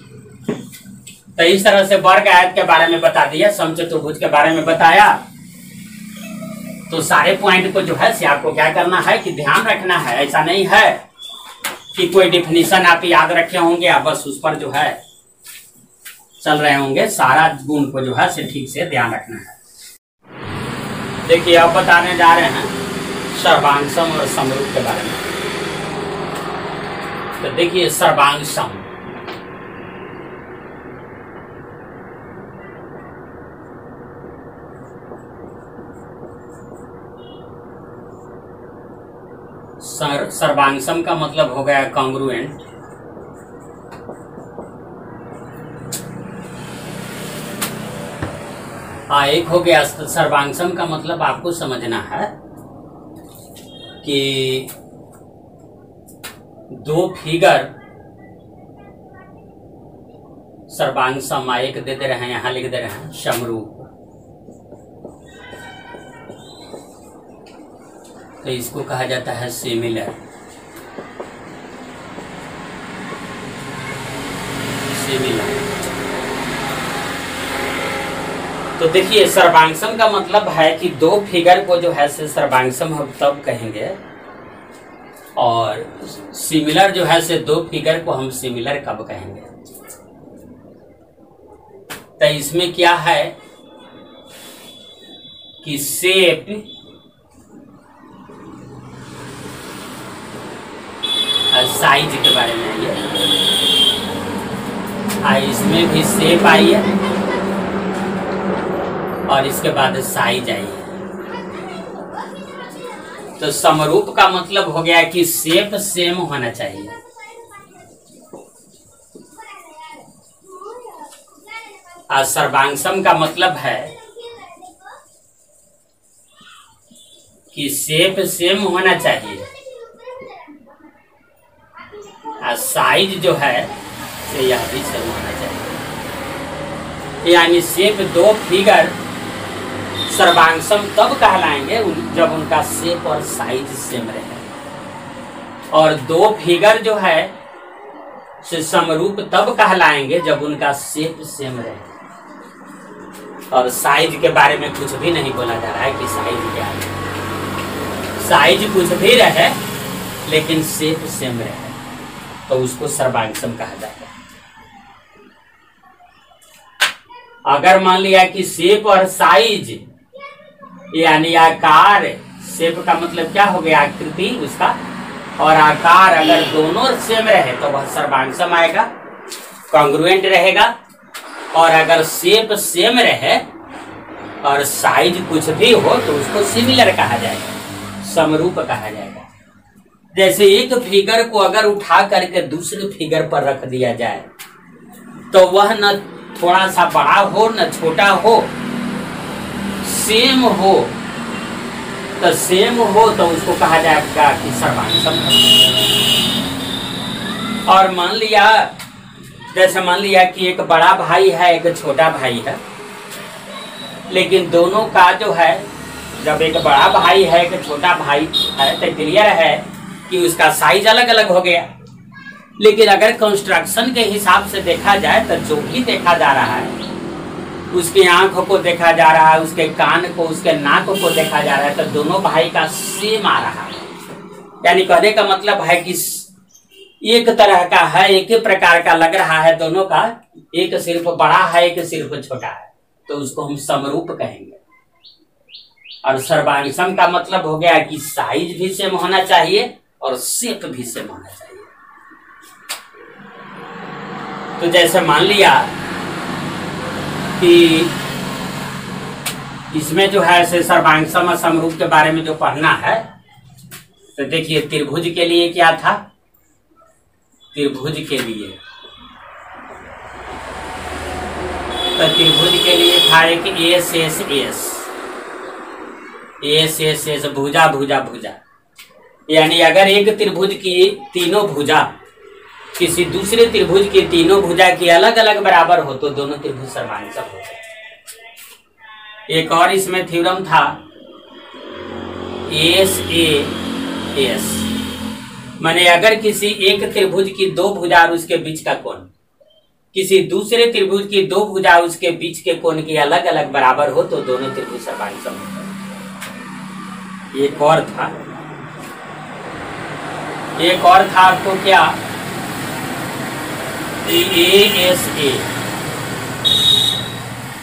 तो इस तरह से वर्ग आयत के बारे में बता दिया, समचतुर्भुज के बारे में बताया। तो सारे पॉइंट को जो है से आपको क्या करना है कि ध्यान रखना है, ऐसा नहीं है कि कोई डिफिनीशन आप याद रखे होंगे, आप बस उस पर जो है चल रहे होंगे। सारा गुण को जो है से ठीक से ध्यान रखना है। देखिए अब बताने जा रहे हैं सर्वांशम और समरूप के बारे में। तो देखिए सर्वांशम सर, सर्वांशम का मतलब हो गया कॉन्ग्रुएंट हाँ एक हो गया सर्वांशम का मतलब आपको समझना है कि दो फिगर सर्वांगसम एक दे दे रहे हैं यहाँ लिख दे रहे हैं समरूप तो इसको कहा जाता है सिमिलर सिमिलर तो देखिए सर्वांशम का मतलब है कि दो फिगर को जो है से सर्वांशम हम तब कहेंगे, और सिमिलर जो है से दो फिगर को हम सिमिलर कब कहेंगे। तो इसमें क्या है कि सेप साइज़ के बारे में आई है, इसमें भी सेप आई है। और इसके बाद साइज़ आई है। तो समरूप का मतलब हो गया कि सेप सेम होना चाहिए। और सर्वांगसम का मतलब है कि सेप सेम होना चाहिए। साइज़ जो है से यह भी सेम होना चाहिए। यानी सेप दो फिगर सर्वांगसम तब कहलाएँगे जब उनका सेप और साइज़ सेम रहे। और दो फिगर जो है, से समरूप तब कहलाएँगे जब उनका सेप सेम रहे। और साइज़ के बारे में कुछ भी नहीं बोला जा रहा है कि साइज़ क्या है। साइज़ कुछ भी रहे, लेकिन सेप सेम रहे। तो उसको सर्वांगसम कहा जाता है। अगर मान लिया कि सेप और साइज़, यानी आकार सेप का मतलब क्या हो गया? आकृति उसका। और आकार अगर दोनों सेम रहे तो वह सर्वांगसम आएगा कॉन्ग्रुएंट रहेगा। और अगर सेप सेम रहे, और साइज़ कुछ भी हो तो उसको सिमिलर कहा जाएगा, समरूप कहा जाएगा। जैसे एक फिगर को अगर उठा करके दूसरे फिगर पर रख दिया जाए तो वह न थोड़ा सा बड़ा हो, न छोटा हो सेम हो तो सेम हो तो उसको कहा जाएगा कि सर्वांग और मान लिया, जैसे मान लिया कि एक बड़ा भाई है, एक छोटा भाई है, लेकिन दोनों का जो है, जब एक बड़ा भाई है, एक छोटा भाई है तो क्लियर है कि उसका साइज़ अलग अलग हो गया। लेकिन अगर कंस्ट्रक्शन के हिसाब से देखा जाए तो जो भी देखा जा रहा है, उसकी आँखों को देखा जा रहा है, उसके कान को, उसके नाक को देखा जा रहा है तो दोनों भाई का सेम आ रहा है। यानी कहने का मतलब है कि एक तरह का है, एक ही प्रकार का लग रहा है दोनों का, एक सिर्फ़ बड़ा है, एक सिर्फ़ छोटा है। तो उसको हम समरूप कहेंगे। और सर्वांगसम का मतलब हो गया कि साइज़ भी सेम होना चाहिए और सेप भी सेम होना चाहिए। तो जैसे मान लिया कि इसमें जो है से सर्वांगसम समरूप के बारे में जो पढ़ना है तो देखिए त्रिभुज के लिए क्या था? त्रिभुज के लिए। तो त्रिभुज के लिए था एक S S S S S S भुजा भुजा भुजा। यानी अगर एक त्रिभुज की तीनों भुजा, किसी दूसरे त्रिभुज की तीनों भुजा की अलग अलग बराबर हो तो दोनों त्रिभुज सर्वांगसम हो एक और इसमें थ्योरम था। एस ए एस माने अगर किसी एक त्रिभुज की दो भुजा और उसके बीच का कोण, किसी दूसरे त्रिभुज की दो भुजा उसके बीच के कोण की अलग अलग बराबर हो तो दोनों त्रिभुज सर्वांगसम हो एक और था। एक और था आपको क्या? ए एस ए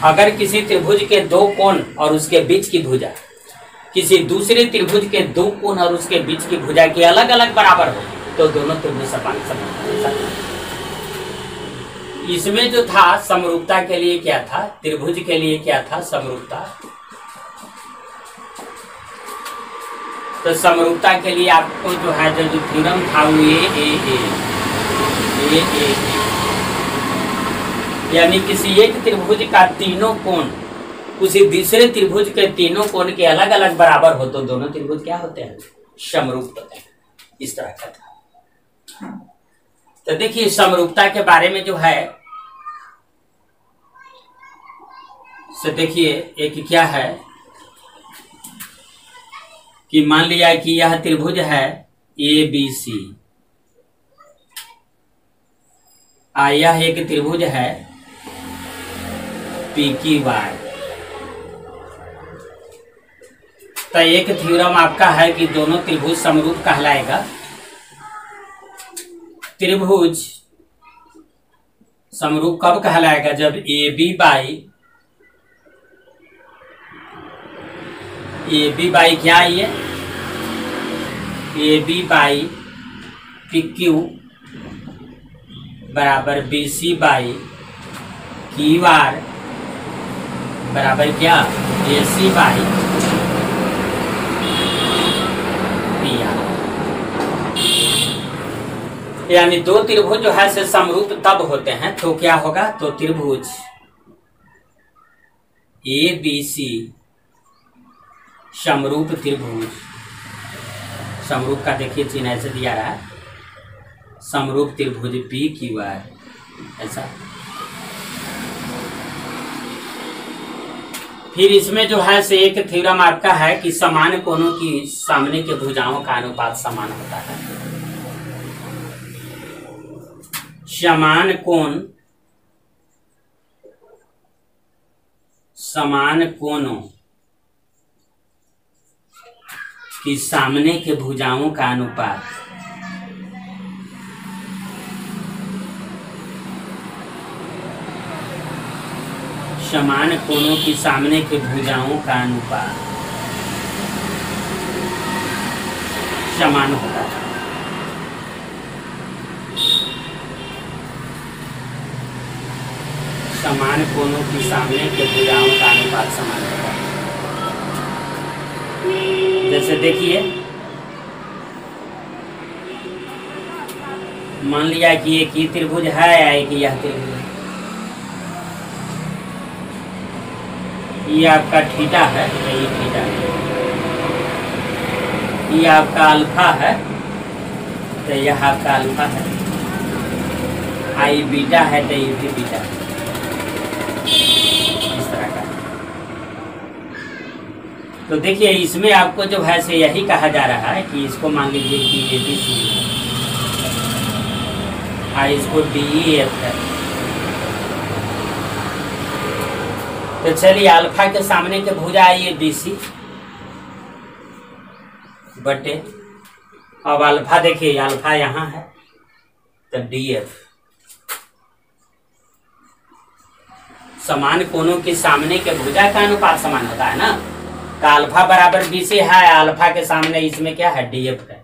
अगर किसी त्रिभुज के दो कोण और उसके बीच की भुजा, किसी दूसरे त्रिभुज के दो कोण और उसके बीच की भुजा की अलग अलग बराबर हो तो दोनों त्रिभुज समान समान इसमें जो था, समरूपता के लिए क्या था? त्रिभुज के लिए क्या था? समरूपता। तो समरूपता के लिए आपको जो है जो थ्योरम था वो ए ए ए। ए यानी किसी एक त्रिभुज का तीनों कोण, उसी दूसरे त्रिभुज के तीनों कोण के अलग अलग बराबर हो तो दोनों त्रिभुज क्या होते हैं? समरूप होते हैं। इस तरह का था। तो देखिए, समरूपता के बारे में जो है देखिए, एक क्या है? कि मान लिया कि यह त्रिभुज है ए बी सी आ, यह एक त्रिभुज है पी की वाई तो एक थ्योरम आपका है कि दोनों त्रिभुज समरूप कहलाएगा। त्रिभुज समरूप कब कहलाएगा? जब A B by A B by क्या है A B by P Q बराबर B C by Q R बराबर क्या? A C by P R यानी दो त्रिभुज जो है से समरूप तब होते हैं तो क्या होगा? तो त्रिभुज ए बी सी समरूप त्रिभुज। समरूप का देखिए चिन्ह ऐसे दिया रहा है। समरूप त्रिभुज पी क्यू आर ऐसा। फिर इसमें जो है से एक थ्योरम आपका है कि समान कोणों की सामने के भुजाओं का अनुपात समान होता है। समान कोण समान कोणों कि सामने के भुजाओं का अनुपात। समान कोणों की सामने के भुजाओं का अनुपात। समान होता है। समान कोणों की सामने के भुजाओं का अनुपात समान होता है। जैसे देखिए। मान लिया कि एक ही त्रिभुज है या एक यह त्रिभुज? ये आपका थीटा है, ये थीटा है। ये आपका अल्फ़ा है तो यह आपका अल्फ़ा है। आई बीटा है तो ये भी बीटा है इस तरह का तो देखिए, इसमें आपको जो है से यही कहा जा रहा है कि इसको मान लीजिए कि ए बी सी और इसको डी एफ़ है। तो चलिए, अल्फ़ा के सामने के भुजा आइए बी सी। बटे। अब अल्फ़ा देखिए, अल्फ़ा यहाँ है तो डी एफ़। समान कोणों के सामने के भुजा का अनुपात समान होता है ना? तो अल्फ़ा बराबर बी सी है अल्फ़ा के सामने इसमें क्या है? डी एफ़ है।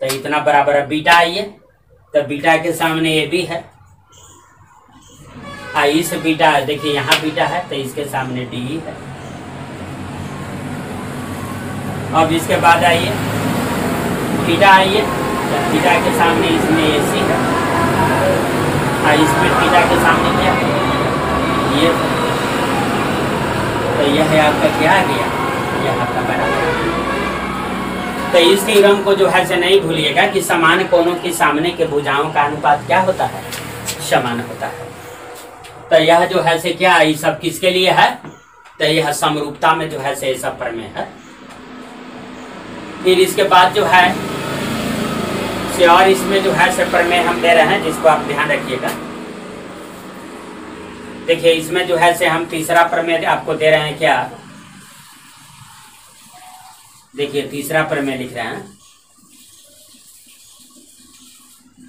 तो इतना बराबर है बीटा आइए तो बीटा के सामने ए बी है। इस बीटा देखिए यहाँ बीटा है तो इसके सामने डी है। अब इसके बाद आइए। थीटा आइए थीटा के सामने इसमें ए सी है। आ इसमें थीटा के सामने क्या है? ये तो यह है आपका क्या आ गया? आपका बराबर तो इस थ्योरम को जो है से नहीं भूलिएगा कि समान कोणों के सामने के भुजाओं का अनुपात क्या होता है? समान होता है। तो यह जो है से क्या ये सब किसके लिए है? तो यह समरूपता में जो है से सब प्रमेय है। फिर इसके बाद जो है से और इसमें जो है से प्रमेय हम दे रहे हैं, जिसको आप ध्यान रखिएगा। देखिए, इसमें जो है से हम तीसरा प्रमेय आपको दे रहे हैं क्या? देखिए, तीसरा पर मैं लिख रहा हैं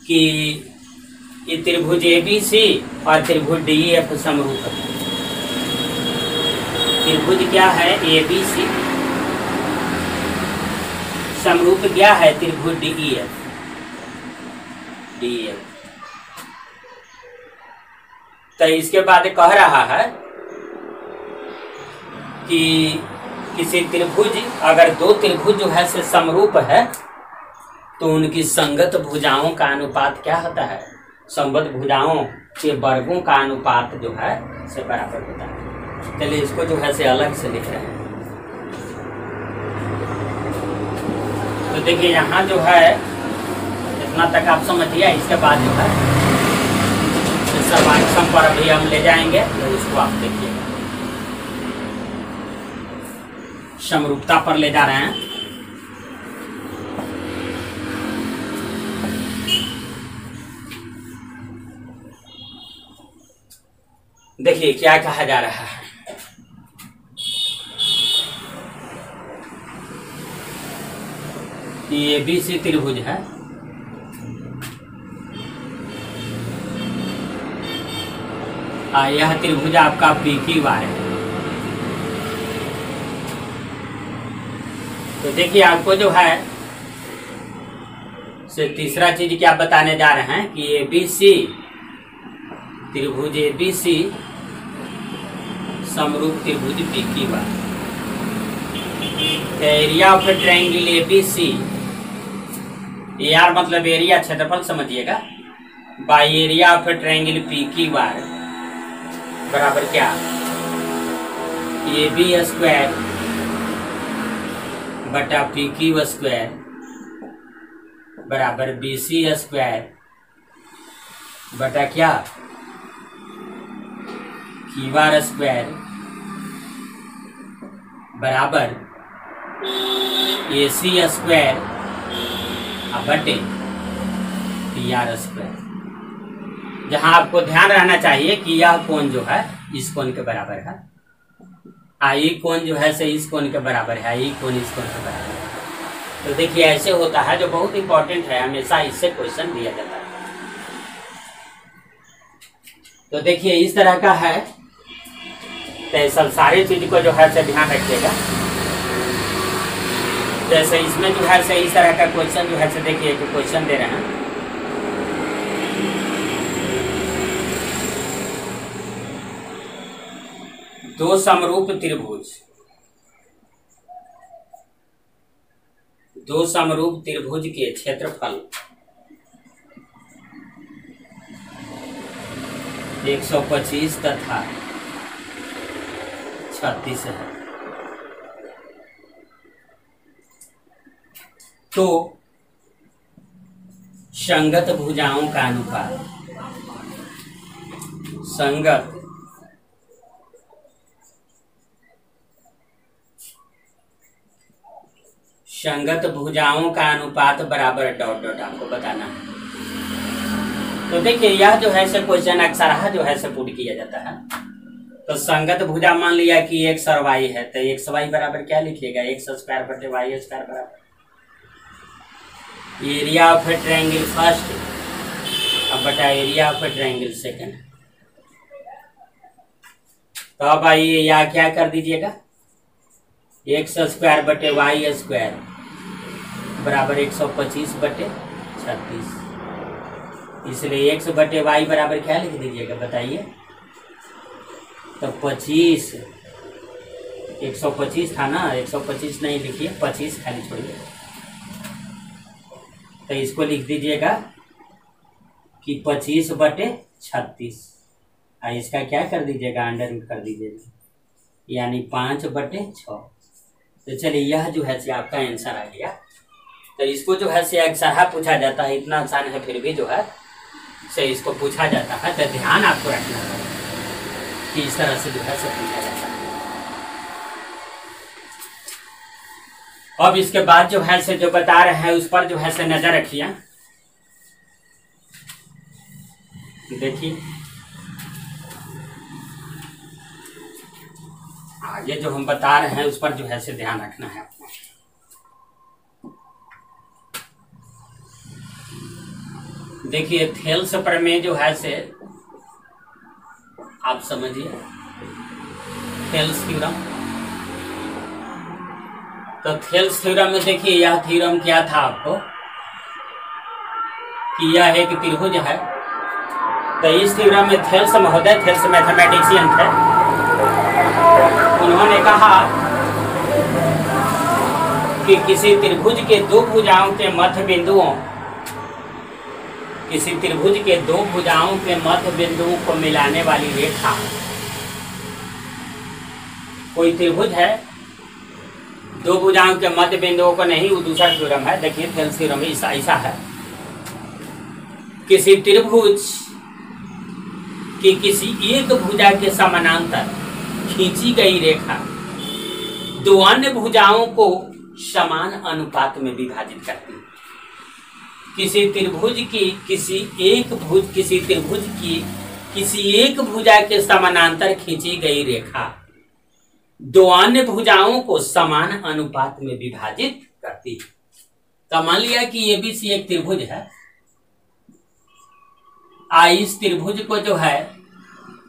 कि ये त्रिभुज ए बी सी और त्रिभुज डी एफ़ समरूप है। त्रिभुज क्या है? A B C. समरूप क्या है? त्रिभुज डी एफ़। D F. तो इसके बाद कह रहा है कि किसी त्रिभुज, अगर दो त्रिभुज जो है से समरूप है तो उनकी संगत भुजाओं का अनुपात क्या होता है? संबद्ध भुजाओं के वर्गों का अनुपात जो है से बराबर होता है। चलिए इसको जो है से अलग से लिख रहे हैं। तो देखिए यहाँ जो है, इतना तक आप समझिए इसके बाद जो है सर्वांग पर अभी हम ले जाएँगे तो इसको आप देखिएगा समरूपता पर ले जा रहे हैं। देखिए क्या कहा जा रहा है। ये बी सी त्रिभुज है। आ, यह त्रिभुज आपका पी की वार है। तो देखिए, आपको जो है, से तीसरा चीज़ क्या बताने जा रहे हैं कि ए बी सी त्रिभुज ए बी सी समरूप त्रिभुज पी की बात area of a triangle A B C A R मतलब एरिया क्षेत्रफल समझिएगा। By area of a triangle P की बार बराबर क्या? ए बी स्क्वायर बटा पी क्यू स्क्वायर बराबर बी सी स्क्वायर बटा क्या? क्यूआर स्क्वायर बराबर ए सी स्क्वायर बटे पी आर स्क्वायर जहाँ आपको ध्यान रहना चाहिए कि यह कोण जो है, इस कोण के बराबर है। आई कोण जो है से इस कोण के बराबर है, आई कोण इस कोण के बराबर है। तो देखिए, ऐसे होता है जो बहुत इंपॉर्टेंट है, हमेशा इससे क्वेश्चन दिया जाता है। तो देखिए, इस तरह का है। तो सब सारी चीज़ को जो है से ध्यान रखिएगा। जैसे इसमें जो है से इस तरह का क्वेश्चन जो है से देखिए क्वेश्चन दे रहे हैं। दो समरूप त्रिभुज। दो समरूप त्रिभुज के क्षेत्रफल। 125 तथा 36 है। तो संगत भुजाओं का अनुपात। संगत संगत भुजाओं का अनुपात बराबर डॉट डॉट, आपको बताना है। तो देखिए, यह जो है से क्वेश्चन अक्सर जो है से पुट किया जाता है। तो संगत भुजा मान लिया कि एक सर वाई है तो एक वाई बराबर क्या लिखिएगा? एक स्क्वायर बटे वाई स्क्वायर बराबर। Area of a triangle first अब बटा area of a triangle second तो अब आइए, यहाँ क्या कर दीजिएगा? एक्स स्क्वायर बटे वाई स्क्वायर बराबर 125 बटे छत्तीस। इसलिए एक्स बटे वाई बराबर क्या लिख दीजिएगा, बताइए। तो 25 125 था ना 125 नहीं लिखिए 25 खाली छोड़िए। तो इसको लिख दीजिएगा कि 25 बटे छत्तीस। और इसका क्या कर दीजिएगा अंडर रूट कर दीजिएगा। यानी पाँच बटे छ। तो चलिए, यह जो है आपका आंसर आ गया। तो इसको जो है से अक्सर पूछा जाता है, इतना आसान है फिर भी जो है से इसको पूछा जाता है। तो ध्यान आपको रखना है कि इस तरह से जो है से पूछा जाता है। अब इसके बाद जो है से जो बता रहे हैं, उस पर जो है से नज़र रखिए। देखिए। आगे जो हम बता रहे हैं, उस पर जो है से ध्यान रखना है। देखिए थेल्स प्रमेय जो है से आप समझिए। थेल्स थ्योरम तो थेल्स थ्योरम में देखिए, यह थ्योरम क्या था आपको? कि यह एक त्रिभुज है। तो इस थ्योरम में थेल्स महोदय थेल्स मैथमेटिशियन थे। उन्होंने कहा कि किसी त्रिभुज के दो भुजाओं के मध्य बिंदुओं किसी त्रिभुज के दो भुजाओं के मध्य बिंदुओं को मिलाने वाली रेखा। कोई त्रिभुज है? दो भुजाओं के मध्य बिंदुओं को नहीं, वो दूसरा थ्योरम है। देखिए थ्योरम ऐसा ऐसा है। किसी त्रिभुज की किसी एक भुजा के समानांतर खींची गई रेखा दो अन्य भुजाओं को समान अनुपात में विभाजित करती है। किसी त्रिभुज की, किसी एक भुज, किसी त्रिभुज की, किसी एक भुजा के समानांतर खींची गई रेखा। दो अन्य भुजाओं को समान अनुपात में विभाजित करती है। तो मान लिया कि ये भी सी एक त्रिभुज है। आ, इस त्रिभुज को जो है,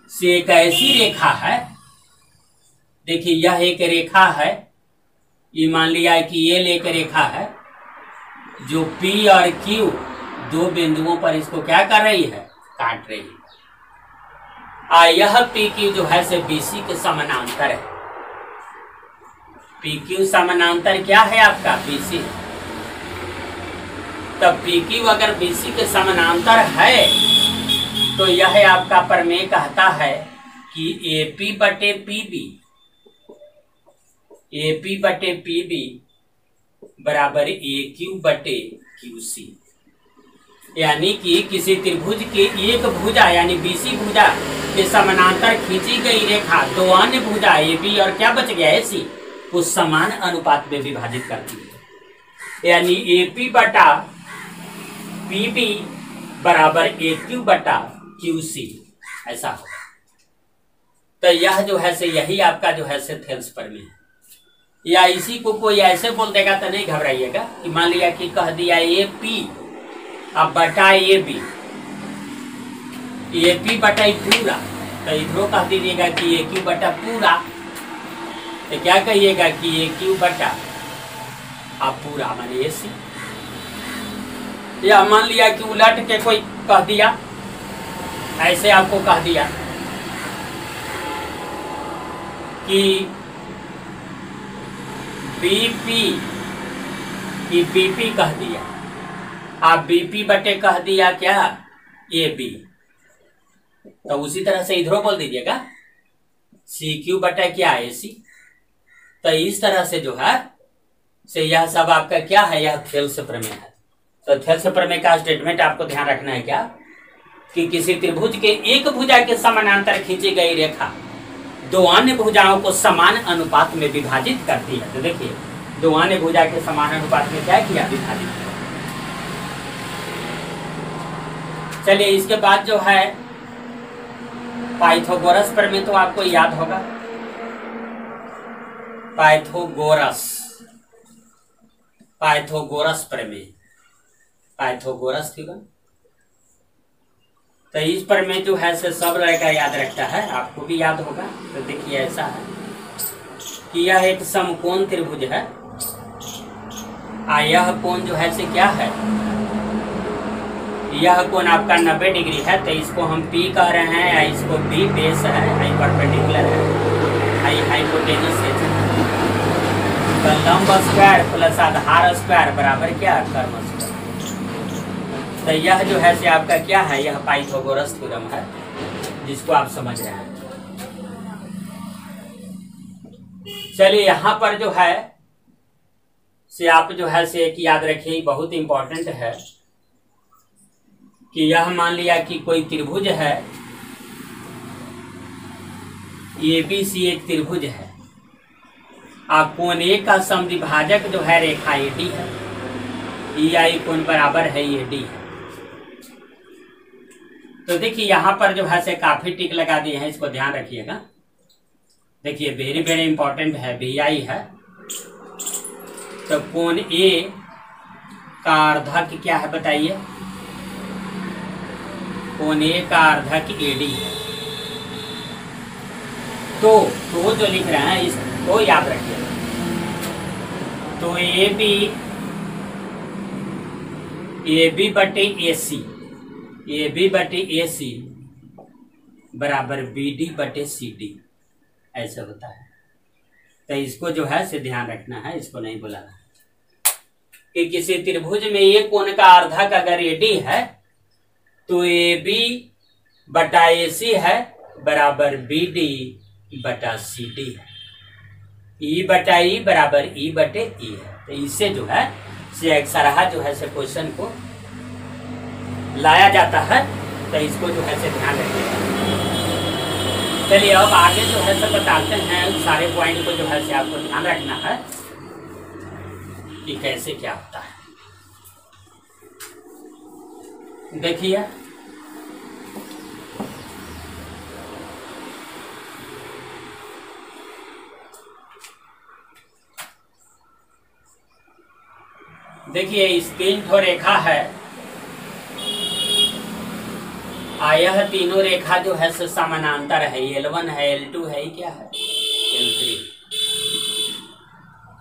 से एक ऐसी रेखा है। देखिए, यह एक रेखा है। ये मान लिया कि ये लेकर रेखा है। जो P और Q दो बिंदुओं पर इसको क्या कर रही है? काट रही है। आ, यह पी क्यू जो है से बीसी के समानांतर है। पी क्यू समानांतर क्या है आपका? बीसी तब पी क्यू अगर बीसी के समानांतर है तो यह आपका प्रमेय कहता है कि एपी बटे पीबी एपी बटे पीबी बराबर ए क्यू बटे क्यू सी। यानी कि किसी त्रिभुज के एक भुजा यानी बीसी भुजा के समानांतर खींची गई रेखा, दो अन्य भुजा ए, बी, और क्या बच गया है? सी। उस समान अनुपात में विभाजित करती है। यानी ए पी बटा पी बी बराबर ए क्यू बटा क्यू सी। ऐसा होगा। तो यह जो है से, यही आपका जो है से थेल्स पर में है। या इसी को कोई ऐसे बोल देगा तो नहीं घबराइएगा कि मान लिया कि कह दिया ए पी, अब बटा ए बी। ए पी बटा पूरा तो इधरों कह दीजिएगा कि ए क्यू बटा पूरा तो क्या कहिएगा कि ए क्यू बटा, अब पूरा माने ए सी। या मान लिया कि उलट के कोई कह दिया, ऐसे आपको कह दिया कि बीपी की बीपी कह दिया। आप बीपी बटे कह दिया क्या? A B. तो उसी तरह से इधरों बोल दीजिएगा। सी क्यू बटा क्या ए सी तो इस तरह से जो है, से यह सब आपका क्या है? यह थेल्स प्रमेय है। तो थेल्स प्रमेय का स्टेटमेंट आपको ध्यान रखना है क्या? कि किसी त्रिभुज के एक भुजा के समानांतर खींची गई रेखा दो अन्य भुजाओं को समान अनुपात में विभाजित कर दिया। तो देखिए, दो अन्य भुजा के समान अनुपात में क्या किया? विभाजित चलिए, इसके बाद जो है, पाइथागोरस प्रमेय तो आपको याद होगा। पाइथागोरस। पाइथागोरस प्रमेय पाइथागोरस थ्योरम तो इस पर में जो है से सब लड़का याद रखता है, आपको भी याद होगा। तो देखिए ऐसा है कि यह एक समकोण त्रिभुज है। आ, यह कोण जो है से क्या है? यह कोण आपका 90 डिग्री है तो इसको हम P कह रहे हैं या इसको B बेस है हाई परपेंडिकुलर है। हाई हाइपोटेनस है। तो लंब स्क्वायर प्लस आधार स्क्वायर बराबर क्या कर्म स्क्वायर तो यह जो है से आपका क्या है? यह पाइथागोरस थ्योरम है, जिसको आप समझ रहे हैं। चलिए, यहाँ पर जो है से आप जो है से एक याद रखिए, बहुत इंपॉर्टेंट है कि यह मान लिया कि कोई त्रिभुज है, ए, बी, सी एक त्रिभुज है। आप कोण ए का समविभाजक जो है रेखा ए डी है। ई, आई कोण बराबर है ए डी है। तो देखिए, यहाँ पर जो है से काफ़ी टिक लगा दिए हैं, इसको ध्यान रखिएगा। देखिए वेरी वेरी इंपॉर्टेंट है बी आई है। तो कोण ए का अर्धक क्या है, बताइए। कोण ए का अर्धक एडी है। तो तो जो लिख रहे हैं इसको याद रखिए। तो ए बी ए बी बटे ए सी ए बी बटे ए सी बराबर बी डी बटे सी डी ऐसा होता है। तो इसको जो है, से ध्यान रखना है, इसको नहीं बुलाना कि किसी त्रिभुज में एक कोण का अर्धक अगर ए डी है तो ए बी बटा ए सी है, बराबर बी डी बटा सी डी है। ई बटा ई बराबर ई बटे ई है। तो इससे जो है, से अक्सरहा जो है, से क्वेश्चन को लाया जाता है तो इसको जो है से ध्यान रखिएगा चलिए, अब आगे जो है से बताते हैं, सारे पॉइंट को जो है से आपको ध्यान रखना है, कि कैसे क्या होता है। देखिए। देखिए इस तीन ठो रेखा है। यह तीनों रेखा जो है से समानांतर है। एल वन है एल टू है क्या है? एल थ्री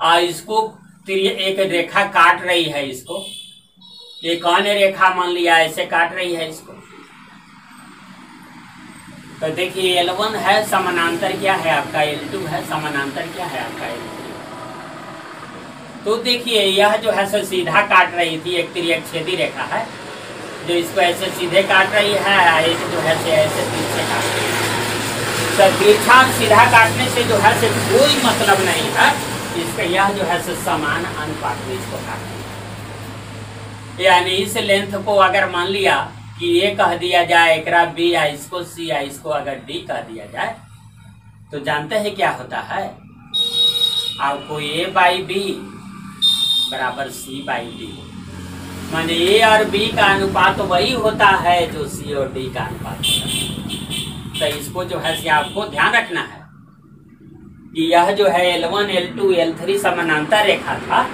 आ, इसको एक रेखा काट रही है इसको। एक अन्य रेखा मान लिया, ऐसे काट रही है इसको। तो देखिए एल वन है, समानांतर क्या है आपका? एल टू है, समानांतर क्या है आपका? एल थ्री तो देखिए, यह जो है सो सीधा काट रही थी, एक तिरक छेदी रेखा है। जो इसको ऐसे सीधे काट रही है, एक जो है से ऐसे पीछे काट रही है। तो तिरछा सीधा काटने से जो है से कोई मतलब नहीं है। इसका यह जो है से समान अनुपात में इसको काटना यानी इस लेंथ को अगर मान लिया कि ए कह दिया जाए एक बी या इसको सी या इसको अगर डी कह दिया जाए तो जानते हैं क्या होता है? आपको ए बाई बी बराबर सी बाई डी माने ए और बी का अनुपात वही होता है जो सी और डी का अनुपात होता है। तो इसको जो है आपको ध्यान रखना है कि यह जो है L one L two L three समानांतर रेखा था,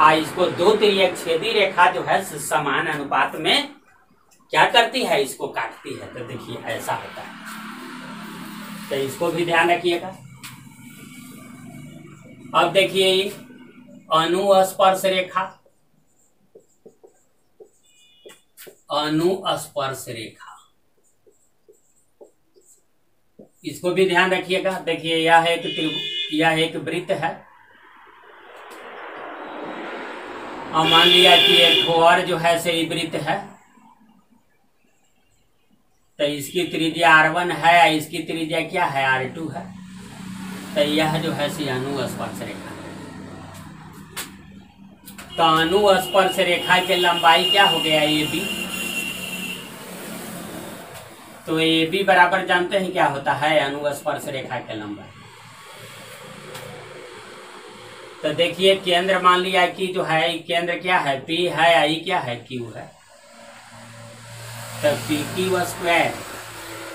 आ इसको दो तिरक छेदी रेखा जो है समान अनुपात में क्या करती है, इसको काटती है। तो देखिए, ऐसा होता है। तो इसको भी ध्यान रखिएगा। अब देखिए अनुस्पर्श रेखा। अनुस्पर्श रेखा। इसको भी ध्यान रखिएगा। देखिए, यह एक यह एक वृत्त है। और मान लिया कि एक और जो है से वृत्त है। तो इसकी त्रिज्या आर वन है, इसकी त्रिज्या क्या है? आर टू है। तो यह जो है सी अनुस्पर्श रेखा तो अनुस्पर्श रेखा के लंबाई क्या हो गया? ये भी तो ए बी बराबर जानते हैं क्या होता है? अनुस्पर्श रेखा के लंबाई। तो देखिए, केंद्र मान लिया कि जो है, केंद्र क्या है? पी है आई क्या है? क्यू है। तो पी क्यू स्क्वायर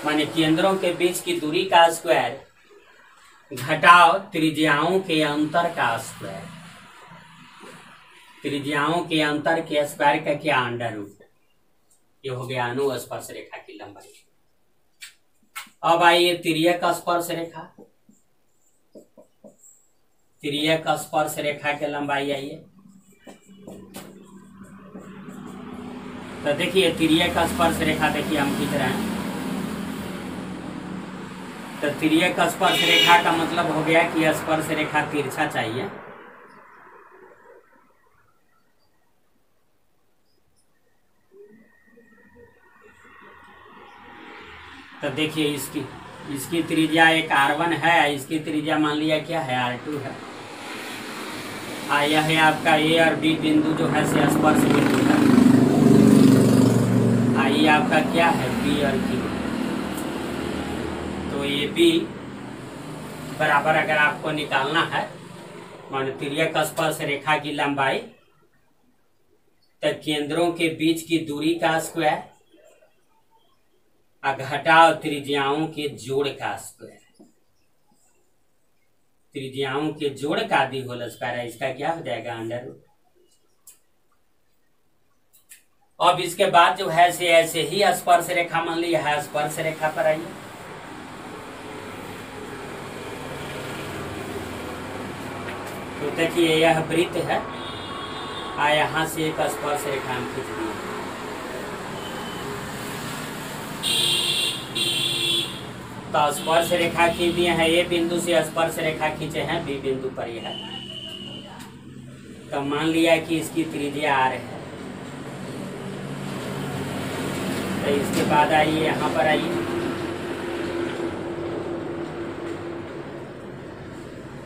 माने केंद्रों के बीच की दूरी का स्क्वायर घटाओ त्रिज्याओं के अंतर का स्क्वायर त्रिज्याओं के अंतर के स्क्वायर का क्या अंडर रूट ये हो गया अनुस्पर्श रेखा की लंबाई। अब आइए तिरक स्पर्श रेखा। तिरक स्पर्श रेखा के लंबाई आइए। तो देखिए तिरक स्पर्श रेखा देखिए हम खींच रहे हैं। तो तिरक स्पर्श रेखा का मतलब हो गया कि स्पर्श रेखा तिरछा चाहिए। तो देखिए इसकी इसकी त्रिज्या एक आर वन है, इसकी त्रिज्या मान लिया क्या है? आर टू है। आ यह है आपका ए और बी बिंदु जो है से स्पर्श बिंदु है। आ ये आपका क्या है? बी और क्यू तो ये बी बराबर अगर आपको निकालना है, मान तिरक स्पर्श रेखा की लंबाई तो केंद्रों के बीच की दूरी का स्क्वायर घटाओ त्रिज्याओं के जोड़ का स्क्वायर। त्रिज्याओं के जोड़ का दी होल स्क्वायर है, इसका क्या हो जाएगा अंडर अब इसके बाद जो है से ऐसे ही स्पर्श रेखा मान ली है स्पर्श रेखा पर आइए। तो देखिए यह वृत्त है, आ यहाँ से एक स्पर्श रेखा हम खींच दिए तो स्पर्श रेखा खींच दिए हैं ए बिंदु से स्पर्श रेखा खींचे हैं, बी बिंदु पर यह। तो मान लिया कि इसकी त्रिज्या आर है। तो इसके बाद आइए, यहाँ पर आइए।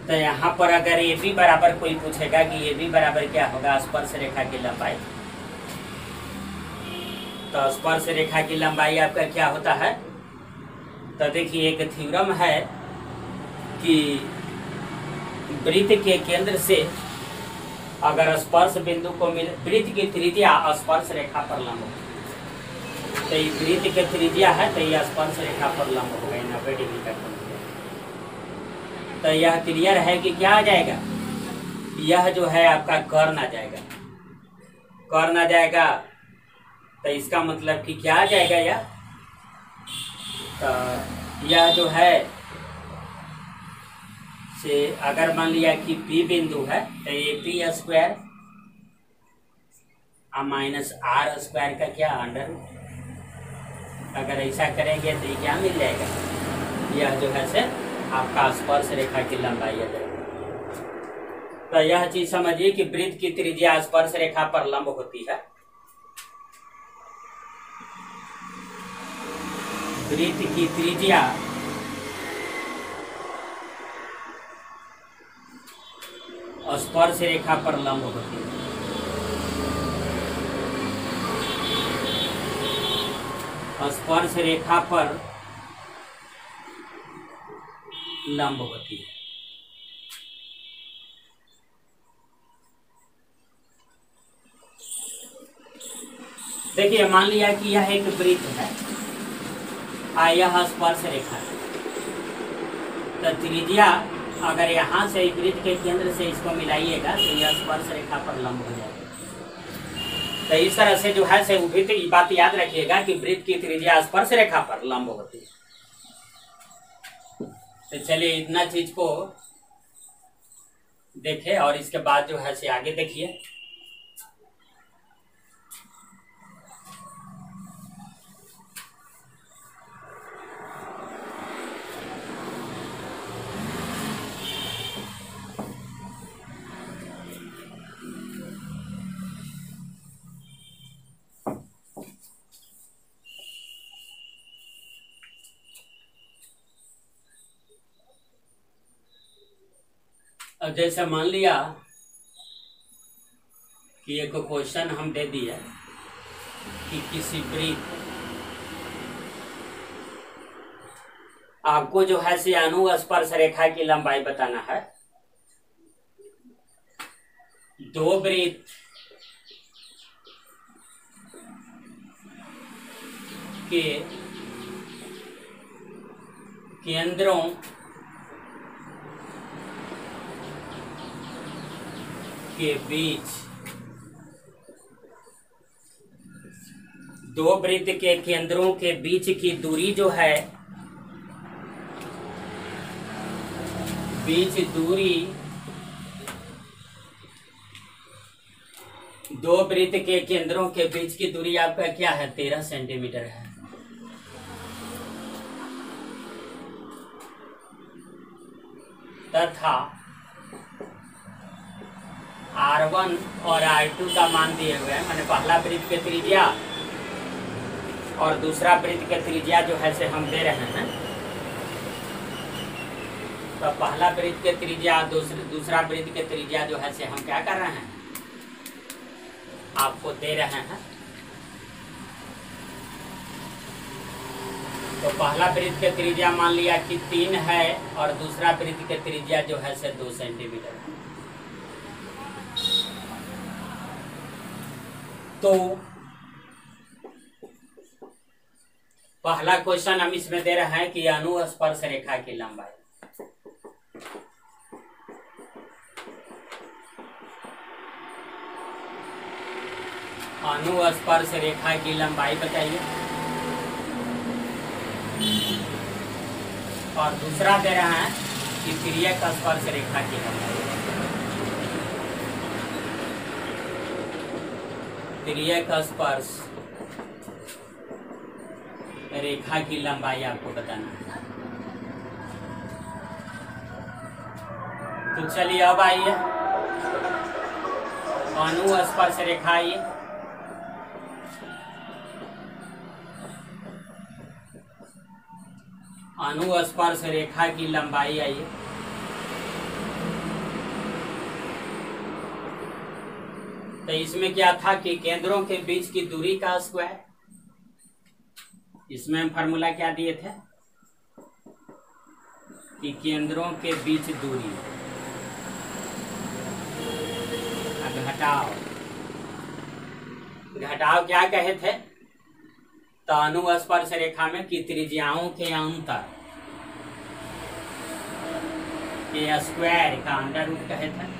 तो यहाँ पर अगर ए बी बराबर कोई पूछेगा कि ए बी बराबर क्या होगा, स्पर्श रेखा की लंबाई। तो स्पर्श रेखा की लंबाई आपका क्या होता है? तो देखिए, एक थ्योरम है कि वृत्त के केंद्र से अगर स्पर्श बिंदु को मिले, वृत्त की त्रिज्या स्पर्श रेखा पर लंब हो तो ये वृत्त के त्रिज्या है तो यह स्पर्श रेखा पर लंब हो गई, नब्बे डिग्री का तो यह क्लियर है कि क्या आ जाएगा? यह जो है आपका कर्ण आ जाएगा। कर्ण आ जाएगा तो इसका मतलब कि क्या आ जाएगा यह यह जो है, से अगर मान लिया कि पी बिंदु है तो A P square minus R square का क्या अंडर अगर ऐसा करेंगे तो क्या मिल जाएगा? यह जो है से आपका स्पर्श रेखा की लंबाई जाएगी तो यह चीज़ समझिए कि वृत्त की त्रिज्या स्पर्श रेखा पर लंब होती है। वृत्त की त्रिज्या। स्पर्श रेखा पर लंब होती है। स्पर्श रेखा पर लंब होती है। देखिए, मान लिया कि यह एक वृत्त है। यह स्पर्श रेखा है। तो त्रिज्या अगर यहाँ से वृत्त के केंद्र से इसको मिलाइएगा तो यह स्पर्श रेखा पर लंब हो जाएगा। तो इस तरह से जो है, से भी तो बात याद रखिएगा कि वृत्त की त्रिज्या स्पर्श रेखा पर लंब होती है। तो चलिए इतना चीज़ को देखे और इसके बाद जो है, से आगे देखिए। अब जैसे मान लिया कि एक क्वेश्चन हम दे दिया कि किसी वृत्त आपको जो है से अनुस्पर्श रेखा की लंबाई बताना है। दो वृत्त के केंद्रों के बीच दो वृत्त के केंद्रों के बीच की दूरी जो है, बीच दूरी दो वृत्त के केंद्रों के बीच की दूरी आपका क्या है? तेरह सेंटीमीटर है। तथा आर वन और आर टू का मान दिए हुए हैं। मैंने पहला वृत्त के त्रिज्या और दूसरा वृत्त के त्रिज्या जो है से हम दे रहे हैं। तो पहला वृत्त के त्रिज्या दूसरे वृत्त के त्रिज्या जो है से हम क्या कर रहे हैं? आपको दे रहे हैं। तो पहला वृत्त के त्रिज्या मान लिया कि तीन है और दूसरा वृत्त के त्रिज्या जो है से दो सेंटीमीटर। है तो पहला क्वेश्चन हम इसमें दे रहे हैं कि अनुस्पर्श रेखा की लंबाई। अनुस्पर्श रेखा की लंबाई बताइए। और दूसरा दे रहा है कि तिरक स्पर्श रेखा की लंबाई। तिरक स्पर्श रेखा की लंबाई आपको बताना तो चलिए अब आइए अनुस्पर्श रेखा आइए अनुस्पर्श रेखा की लंबाई आइए तो इसमें क्या था कि केंद्रों के बीच की दूरी का स्क्वायर इसमें हम फार्मूला क्या दिए थे? कि केंद्रों के बीच दूरी। घटाव। घटाव क्या कहे थे? तो अनुस्पर्श रेखा में कि त्रिज्याओं के अंतर। के स्क्वायर का अंडर रूट कहे थे?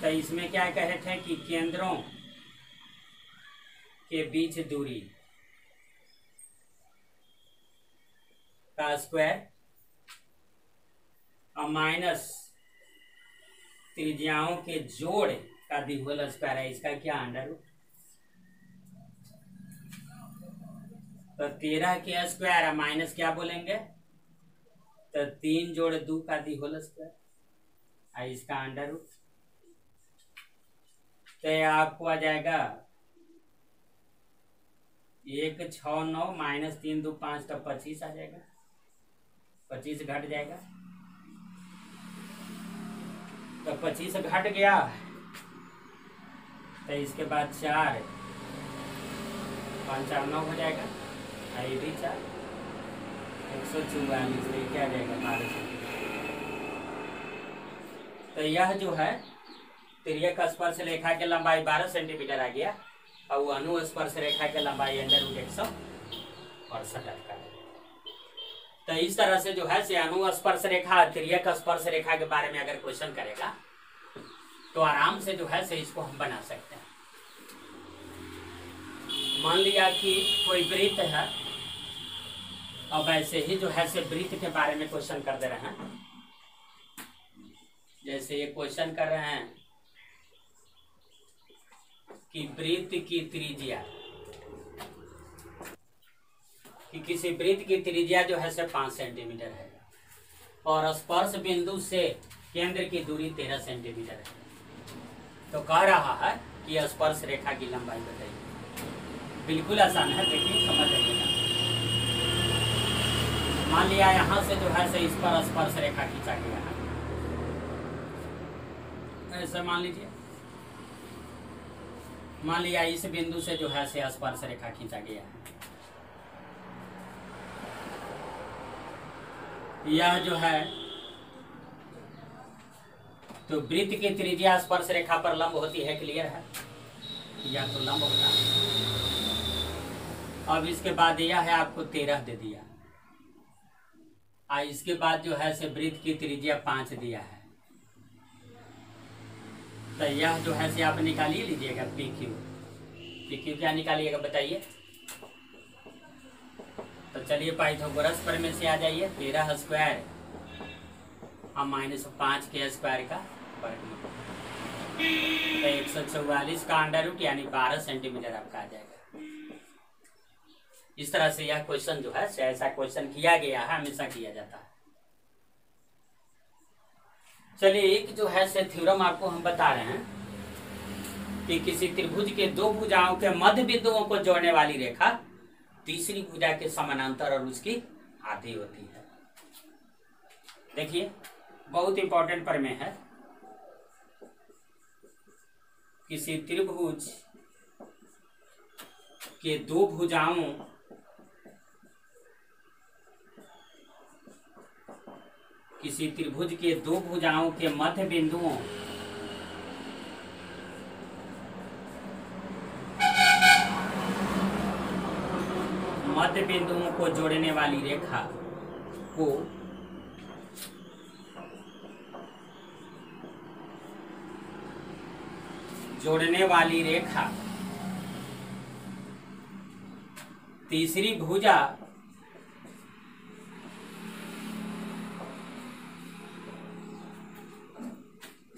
तो इसमें क्या कहे थे कि केंद्रों के बीच दूरी का स्क्वायर और माइनस त्रिज्याओं के जोड़ का दिहुल स्क्वायर है। इसका क्या अंडर तो तेरह के स्क्वायर माइनस क्या बोलेंगे? तो तीन जोड़ दो का दिहुल स्क्वायर और इसका अंडर रूट तो ये आपको आ जाएगा। एक छ नौ, माइनस तीन, दो, पाँच तो पच्चीस आ जाएगा। पच्चीस घट जाएगा। तो पच्चीस घट गया। तो इसके बाद चार। पाँच, चार, नौ हो जाएगा। ये भी चार। एक सौ चौवालीस तो क्या जाएगा? बारह सौ। तो यह जो है तिरक स्पर्श रेखा के लंबाई बारह सेंटीमीटर आ गया। और वो अनुस्पर्श रेखा की लंबाई अंडर रूट एक सौ अड़सठ का तो इस तरह से जो है से अनुस्पर्श रेखा तिरक स्पर्श रेखा के बारे में अगर क्वेश्चन करेगा तो आराम से जो है से इसको हम बना सकते हैं। मान लिया कि कोई वृत्त है और वैसे ही जो है से वृत्त के बारे में क्वेश्चन कर दे रहे। हैं जैसे ये क्वेश्चन कर रहे हैं कि वृत्त की त्रिज्या। कि किसी वृत्त की त्रिज्या जो है से पाँच सेंटीमीटर है। और स्पर्श बिंदु से केंद्र की दूरी तेरह सेंटीमीटर है। तो कह रहा है कि स्पर्श रेखा की लंबाई बताइए। बिल्कुल आसान है देखिए समझ जाइएगा मान लिया यहाँ से जो है, से इस पर स्पर्श रेखा खींचा गया है। ऐसा मान लीजिए। मान लिया, इस बिंदु से जो है, से स्पर्श रेखा खींचा गया। है यह जो है तो वृत्त की त्रिज्या स्पर्श रेखा पर लंब होती है क्लियर है? या तो लंब होता है। अब इसके बाद यह है, आपको तेरह दे दिया। आ, इसके बाद जो है, से वृत्त की त्रिज्या पाँच दिया है। तो यह जो है से आप निकाल ही लीजिएगा पी क्यू पी क्यू क्या निकालिएगा बताइए। तो चलिए पाइथागोरस पर में से आ जाइए, तेरह स्क्वायर और माइनस पाँच के स्क्वायर का वर्ग तो एक सौ चौवालीस का अंडर रूट यानी बारह सेंटीमीटर आपका आ जाएगा। इस तरह से यह क्वेश्चन जो है ऐसा क्वेश्चन किया गया है, हमेशा किया जाता है। चलिए, एक जो है से थ्योरम आपको हम बता रहे हैं कि किसी त्रिभुज के दो भुजाओं के मध्य बिंदुओं को जोड़ने वाली रेखा तीसरी भुजा के समानांतर और उसकी आधी होती है। देखिए, बहुत इंपॉर्टेंट पर में है। किसी त्रिभुज के दो भुजाओं किसी त्रिभुज के दो भुजाओं के मध्य बिंदुओं। मध्य बिंदुओं को जोड़ने वाली रेखा को जोड़ने वाली रेखा। तीसरी भुजा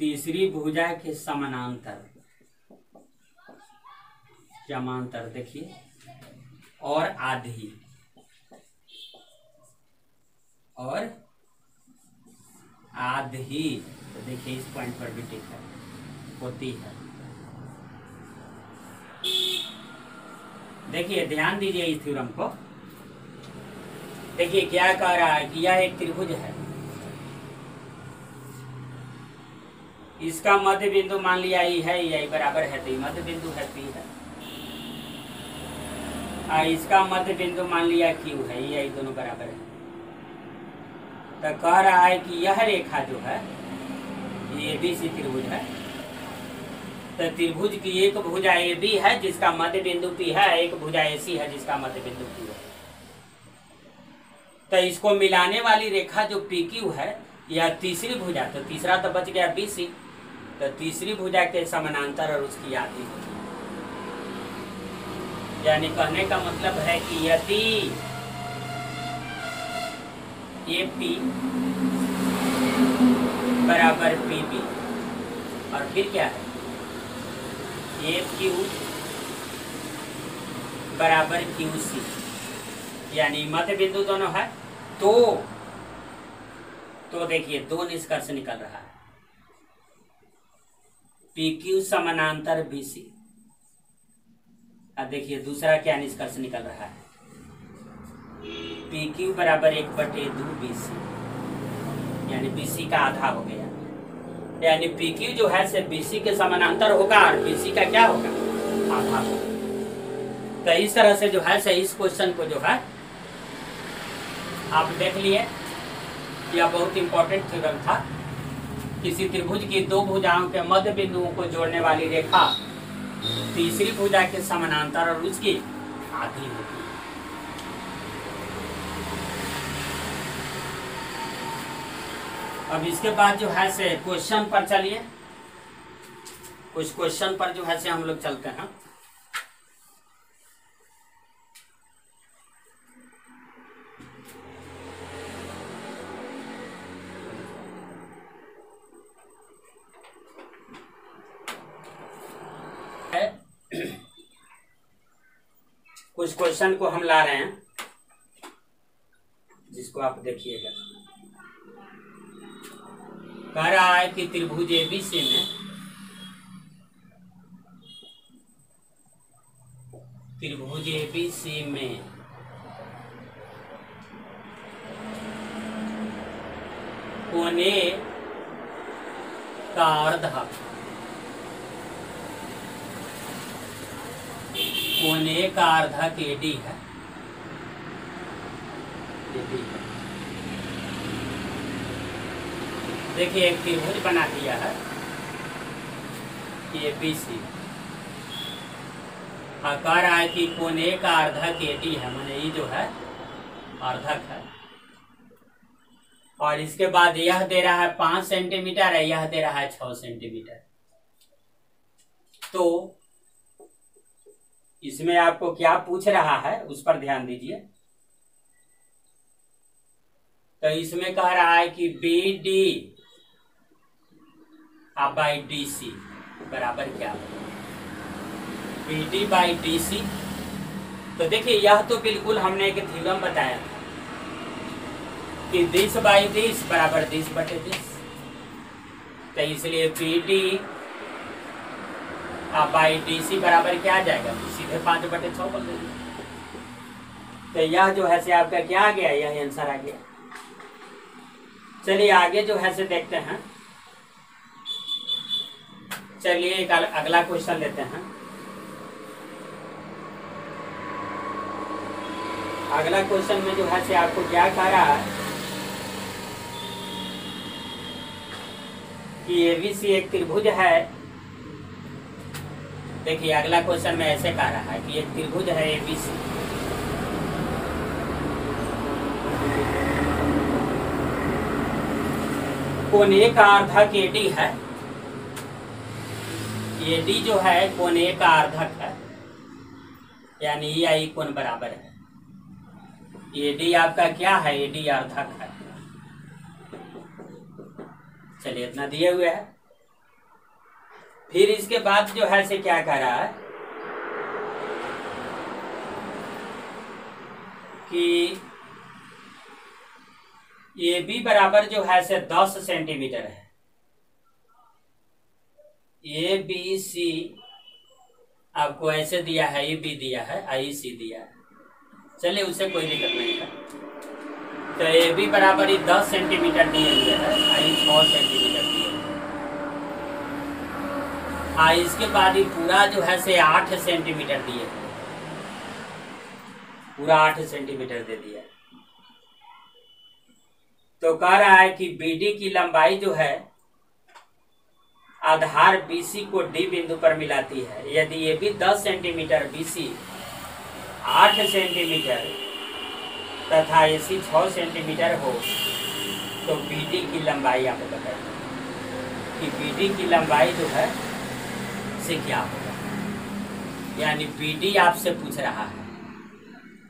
तीसरी भुजा के समानांतर। समांतर देखिए। और आधी। और आधी। तो देखिए इस पॉइंट पर भी टिक है। होती है। देखिए, ध्यान दीजिए इस थ्योरम को। देखिए, क्या कह रहा है कि यह एक त्रिभुज है। इसका मध्य बिंदु मान लिया ई है यही बराबर है तो मध्य बिंदु है, पी है। आ, इसका मध्य बिंदु मान लिया क्यू है यही दोनों बराबर है। तो कह रहा है कि यह रेखा जो है, ये बी सी त्रिभुज है। तो त्रिभुज की एक भुजा ए बी है, जिसका मध्य बिंदु पी है, एक भुजा ए सी है, जिसका मध्य बिंदु पी है। तो इसको मिलाने वाली रेखा जो पी क्यू है या तीसरी भुजा तो तीसरा तो बच गया बी सी। तो तीसरी भुजा के समानांतर और उसकी आधी यानी कहने का मतलब है कि यदि ए पी बराबर पी बी और फिर क्या है? ए क्यू बराबर क्यू सी यानी मध्य बिंदु दोनों है तो तो देखिए, दो निष्कर्ष निकल रहा है। पी क्यू समानांतर बी सी अब देखिए, दूसरा क्या निष्कर्ष निकल रहा है? पी क्यू बराबर एक बटे दो बी सी यानी बी सी का आधा हो गया। यानी पी क्यू जो है, से बी सी के समानांतर होगा और बी सी का क्या होगा? आधा होगा। तो इस तरह से जो है, से इस क्वेश्चन को जो है, आप देख लिए। यह बहुत इंपॉर्टेंट थ्योरम था। किसी त्रिभुज की दो भुजाओं के मध्य बिंदुओं को जोड़ने वाली रेखा तीसरी भुजा के समानांतर और उसकी आधी होती है। अब इसके बाद जो है से क्वेश्चन पर चलिए। कुछ क्वेश्चन पर जो है से हम लोग चलते हैं। कुछ क्वेश्चन को हम ला रहे हैं, जिसको आप देखिएगा। कह रहा है कि त्रिभुज एबीसी में त्रिभुज एबीसी में कोने का अर्धक कोने का अर्धक एडी है। है। देखिए, एक त्रिभुज बना दिया है। ये बी सी। रहा है कि कोने का अर्धक एडी है, मैंने ये जो है अर्धक है। और इसके बाद यह दे रहा है पाँच सेंटीमीटर है यह दे रहा है छ सेंटीमीटर। तो इसमें आपको क्या पूछ रहा है, उस पर ध्यान दीजिए। तो इसमें कह रहा है कि B D by D C बराबर क्या? B D by D C तो देखिए, यह तो बिल्कुल हमने एक थ्योरम बताया कि दिस बाई दिस बराबर दिस बटे दिस तो इसलिए B D by D C बराबर क्या आ जाएगा? सीधे पाँच बटे छः बोल देंगे। तो यह जो है से आपका क्या आ गया? यह आंसर आ गया। चलिए आगे जो है से देखते हैं। चलिए एक अगला क्वेश्चन लेते हैं। अगला क्वेश्चन में जो है से आपको क्या कह रहा है? कि एबीसी एक त्रिभुज है। देखिए, अगला क्वेश्चन में ऐसे कह रहा है कि एक त्रिभुज है एबीसी कोने का अर्धक एडी है। एडी जो है कोने का अर्धक है, यानी ये आई कोण बराबर है। एडी आपका क्या है? एडी अर्धक है। चलिए, इतना दिए हुए है। फिर इसके बाद जो है से क्या कह रहा है कि ए बी बराबर जो है से दस सेंटीमीटर है। ए बी सी आपको ऐसे दिया है ए बी दिया है आई सी दिया है। चलिए उसे कोई दिक्कत नहीं है। तो ए बी बराबर ही दस सेंटीमीटर दिए हुए है आई छः सेंटीमीटर। दिए हाँ इसके बाद ही पूरा जो है से आठ सेंटीमीटर दिए। पूरा आठ सेंटीमीटर दे दिया। तो कह रहा है कि बीडी की लंबाई जो है, आधार बीसी को डी बिंदु पर मिलाती है। यदि ये भी 10 सेंटीमीटर बीसी 8 सेंटीमीटर तथा एसी 6 सेंटीमीटर हो तो बीडी की लंबाई आप बताइए कि बीडी की लंबाई जो है से क्या होगा? यानी बीडी आपसे पूछ रहा है।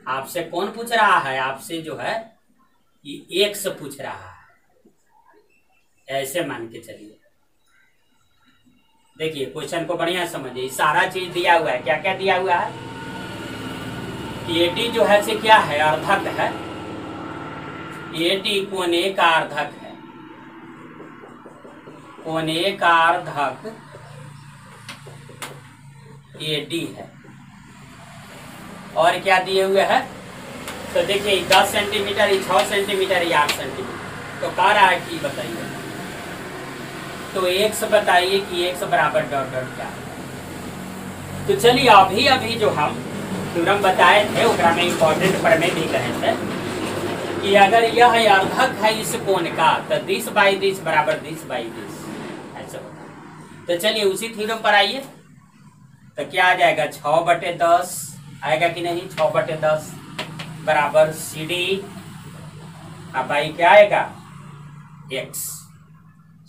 आपसे कौन पूछ रहा है? आपसे जो है, ये एक से पूछ रहा है। ऐसे मान के चलिए। देखिए क्वेश्चन को बढ़िया समझिए। सारा चीज़ दिया हुआ है। क्या क्या दिया हुआ है? ए डी जो है से क्या है? अर्धक है। ए डी कोने का अर्धक है। कोने का अर्धक ए डी है। और क्या दिए हुए है? तो देखिए, दस सेंटीमीटर छह सेंटीमीटर या आठ सेंटीमीटर तो कह रहा है कि बताइए। तो एक से बताइए कि एक से बराबर डॉट डॉट क्या तो चलिए, अभी अभी जो हम थ्योरम बताए थे उसका में इम्पोर्टेंट पर में भी कहे थे कि अगर यह अर्धक है इस कोण का तो दिस बाई दिस बराबर दिस बाई दिस। ऐसा होता तो चलिए, उसी थ्योरम पर आइए। तो क्या आ जाएगा? छ बटे दस। आएगा कि नहीं? छ बटे दस बराबर सी डी अब बाई क्या आएगा? एक्स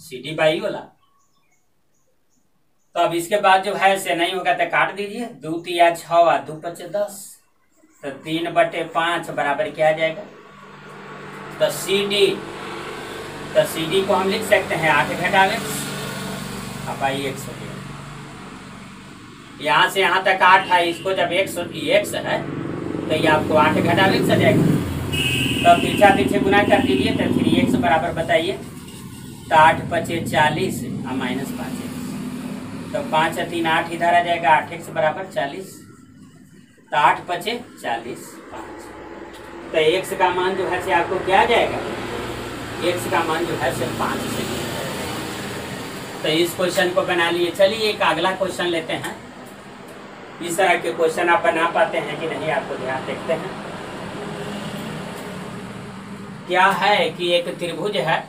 सी डी बाई वाला। तो अब इसके बाद जो है से नहीं होगा तो काट दीजिए। दो तिया छ दो पचे दस। तो तीन बटे पाँच बराबर क्या आ जाएगा? तो सी डी तो सी डी को हम लिख सकते हैं। आठ घटा एक्स अब आई एक्स हो यहाँ से यहाँ तक आठ है, इसको जब एक्स एक्स है तो ये आपको आठ घटा आ जाएगा तो पीछा पीछे गुना कर दीजिए तो थ्री एक्स बराबर बताइए। तो आठ पचे चालीस और माइनस पाँच तो पाँच तीन आठ इधर आ जाएगा, आठ एक्स बराबर चालीस। तो आठ पचे चालीस पाँच। तो एक्स का मान जो है से आपको क्या आ जाएगा? एक्स का मान जो है सिर्फ़ पाँच से। तो इस क्वेश्चन को बना लिए। चलिए एक अगला क्वेश्चन लेते हैं। इस तरह के क्वेश्चन आप बना पाते हैं कि नहीं, आपको ध्यान देखते हैं। क्या है कि एक त्रिभुज है?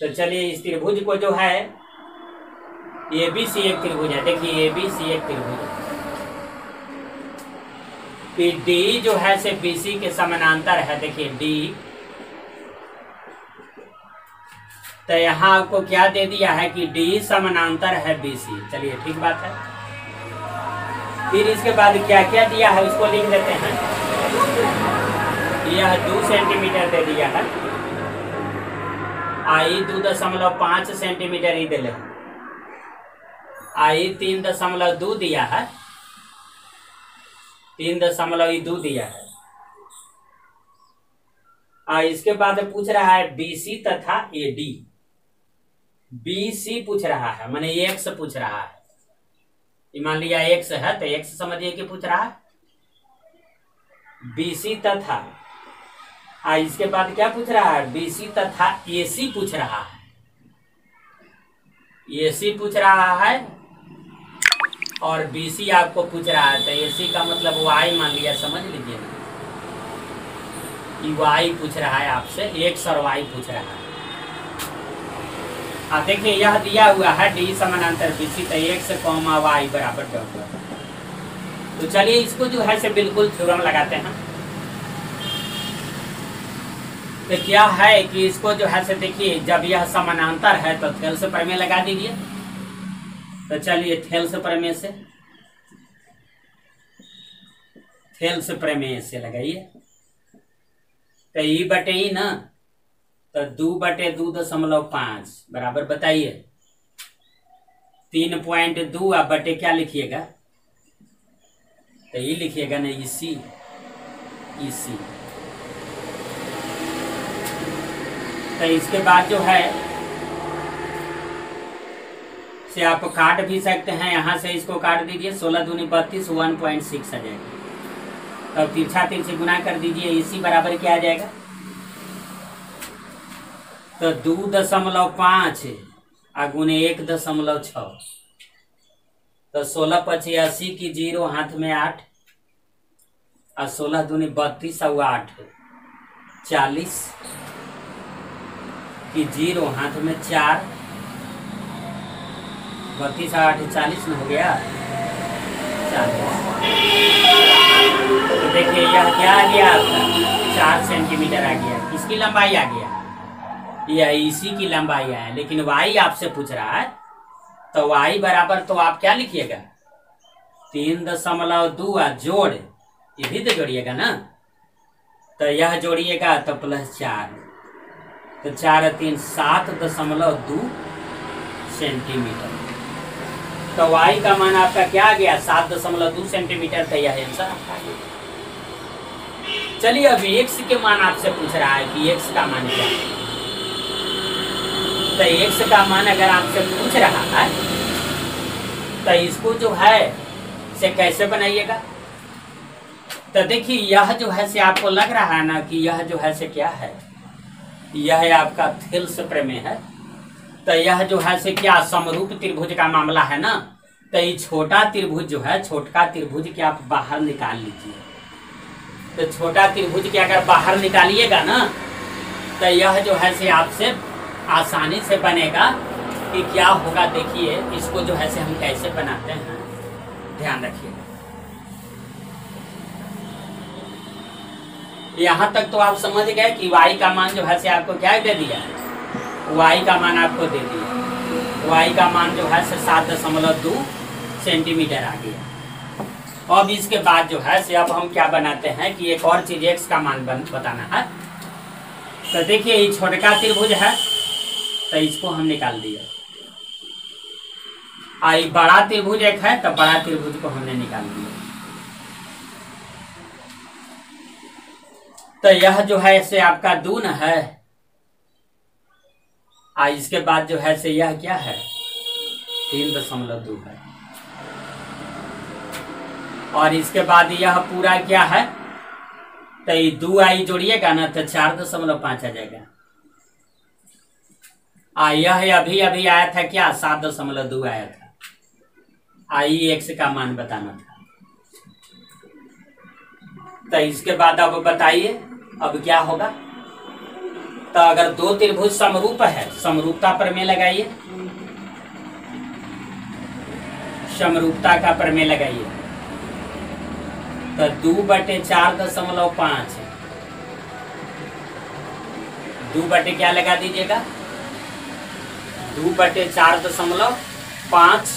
तो चलिए इस त्रिभुज को जो है ए बी सी एक त्रिभुज है। देखिए ए बी सी एक त्रिभुज है। डी जो है से बीसी के समानांतर है। देखिए डी तो यहाँ आपको क्या दे दिया है कि डी समानांतर है बीसी चलिए ठीक बात है। फिर इसके बाद क्या क्या दिया है उसको लिख देते हैं। यह दो सेंटीमीटर दे दिया है। आई दो दशमलव पाँच सेंटीमीटर ही दिले आई तीन दशमलव दो दिया है। तीन दशमलव दो दिया है। आ, इसके बाद पूछ रहा है बीसी तथा एडी बीसी पूछ रहा है। मैंने एक्स पूछ रहा है। मान लिया एक्स है तो एक्स समझिए कि पूछ रहा है। बीसी तथा। आ, इसके बाद क्या पूछ रहा है? बीसी तथा एसी पूछ रहा है। एसी पूछ रहा है और बीसी आपको पूछ रहा है। तो एसी का मतलब वाई मान लिया, समझ लीजिए। वाई पूछ रहा है आपसे एक्स और वाई पूछ रहा है। हाँ देखिए, यह दिया हुआ है डी समानांतर बीसी तो एक्स कॉमा वाई बराबर डॉट तो चलिए, इसको जो है से बिल्कुल थ्योरम लगाते हैं। तो क्या है कि इसको जो है से देखिए, जब यह समानांतर है तो थेल से प्रमेय लगा दीजिए। तो चलिए थेल से प्रमेय से थेल से प्रमेय से लगाइए। तो ई बटे ई ना तो दो बटे दो दशमलव पाँच, बराबर बताइए। तीन पॉइंट दो, आप बटे क्या लिखिएगा? तो ये लिखिएगा ना इसी इसी तो इसके बाद जो है, से आप काट भी सकते हैं, यहाँ से इसको काट दीजिए, सोलह दूनी बत्तीस, वन पॉइंट सिक्स आ जाएगा। तो तिरछा से गुना कर दीजिए इसी बराबर क्या आ जाएगा? तो दो दशमलव पाँच आ गुने एक दशमलव छ तो सोलह पचे अस्सी की ज़ीरो हाथ में आठ और सोलह दूनी बत्तीस और आठ। चालीस की ज़ीरो हाथ में चार। बत्तीस आठ, चालीस में हो गया? चालीस। तो देखिए, यह क्या आ गया आपका? चार सेंटीमीटर आ गया। किसकी लंबाई आ गया? यह इसी की लंबाई है, लेकिन वाई आपसे पूछ रहा है तो वाई बराबर तो आप क्या लिखिएगा? तीन दशमलव दो जोड़, ये भी तो जोड़िएगा ना? तो यह जोड़िएगा तो प्लस चार तो चार तीन सात दशमलव दो सेंटीमीटर तो वाई का मान आपका क्या आ गया? सात दशमलव दो सेंटीमीटर था यह आंसर चलिए अभी एक्स के मान आपसे पूछ रहा है कि एक्स का मान क्या है? तो एक्स का मान अगर आपसे पूछ रहा है तो इसको जो है से कैसे बनाइएगा? तो देखिए, यह जो है से आपको लग रहा है ना कि यह जो है से क्या है? यह आपका थिल्स प्रमेय है। तो यह जो है से क्या समरूप त्रिभुज का मामला है ना? तो ये छोटा त्रिभुज जो है, छोटका त्रिभुज के आप बाहर निकाल लीजिए। तो छोटा त्रिभुज के अगर बाहर निकालिएगा ना तो यह जो है से आपसे आसानी से बनेगा कि क्या होगा, देखिए, इसको जो है से हम कैसे बनाते हैं। ध्यान रखिएगा यहाँ तक तो आप समझ गए कि y का मान जो है से आपको क्या दे दिया y का मान आपको दे दिया। y का मान जो है से सात दशमलव दो सेंटीमीटर आ गया। अब इसके बाद जो है से अब हम क्या बनाते हैं कि एक और चीज़, x का मान बताना है। तो देखिए, ये छोटका त्रिभुज है। तो इसको हम निकाल दिया। आई बड़ा त्रिभुज एक है तो बड़ा त्रिभुज को हमने निकाल दिया। तो यह जो है, से आपका दून है। आ इसके बाद जो है, से यह क्या है? तीन दशमलव दो है। और इसके बाद यह पूरा क्या है? तो दो आई जोड़िएगा ना तो चार दशमलव पाँच आ जाएगा। आ, यह अभी अभी आया था क्या? सात दशमलव दो आया था। आई एक्स का मान बताना था। तो इसके बाद अब बताइए, अब क्या होगा? तो अगर दो त्रिभुज समरूप है, समरूपता पर में लगाइए। समरूपता का प्रमेय लगाइए। तो दो बटे चार दशमलव पाँच दो बटे क्या लगा दीजिएगा? दो बटे चार दशमलव पाँच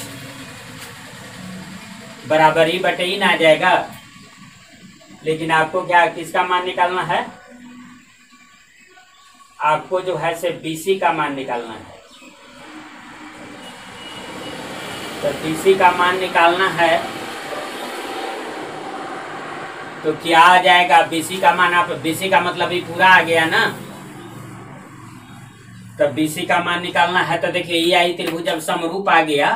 बराबर ही बटे ही ना जाएगा। लेकिन आपको क्या, किसका मान निकालना है? आपको जो है से बीसी का मान निकालना है। तो बीसी का मान निकालना है। तो क्या आ जाएगा? बीसी का मान, आप बीसी का मतलब ही पूरा आ गया ना? तो बीसी का मान निकालना है तो देखिए ये आई त्रिभुज जब समरूप आ गया।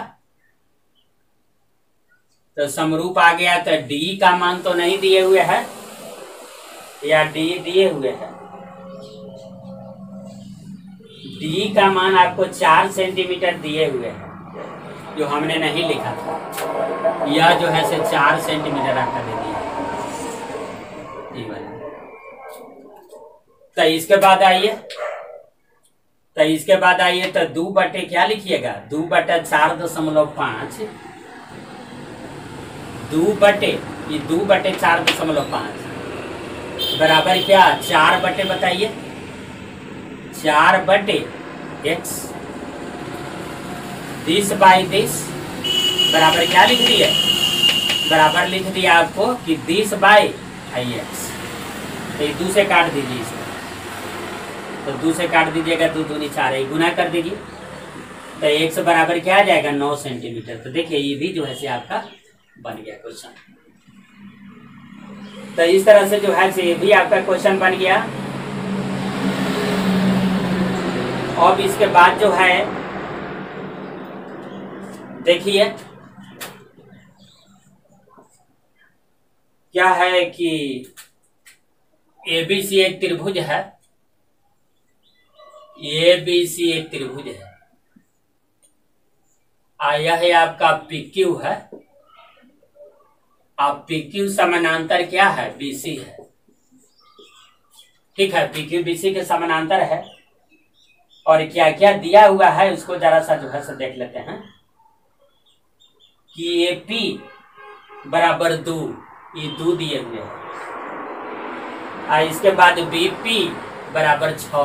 तो समरूप आ गया तो डी का मान तो नहीं दिए हुए है, या डी दिए हुए है। डी का मान आपको चार सेंटीमीटर दिए हुए है, जो हमने नहीं लिखा था। यह जो है से चार सेंटीमीटर आपका दे दिया। तो इसके बाद आइए। तो इसके बाद आइए तो दो बटे क्या लिखिएगा? दो बटे चार दशमलव पाँच। दो बटे, ये दो बटे चार दशमलव पाँच। बराबर क्या? चार बटे बताइए। चार बटे एक्स दिस बाई दिस बराबर क्या लिख दिए बराबर लिख दिया आपको कि दिस बाई आई एक्स तो ये दो काट दीजिए इसको। तो दो से काट दीजिएगा दो दूनी चार है। गुना कर दीजिए। तो एक से बराबर क्या आ जाएगा? नौ सेंटीमीटर। तो देखिए, ये भी जो है से आपका बन गया क्वेश्चन। तो इस तरह से जो है से ये भी आपका क्वेश्चन बन गया। अब इसके बाद जो है, देखिए, क्या है कि एबीसी एक त्रिभुज है। एबीसी एक त्रिभुज है। आ यह आपका पीक्यू है। अब पीक्यू समानांतर क्या है? बीसी है। ठीक है पीक्यू बीसी के समानांतर है। और क्या क्या दिया हुआ है, उसको जरा सा जो है से देख लेते हैं। कि ए पी बराबर दो, ये दो दिए हुए हैं। इसके बाद बी पी बराबर छ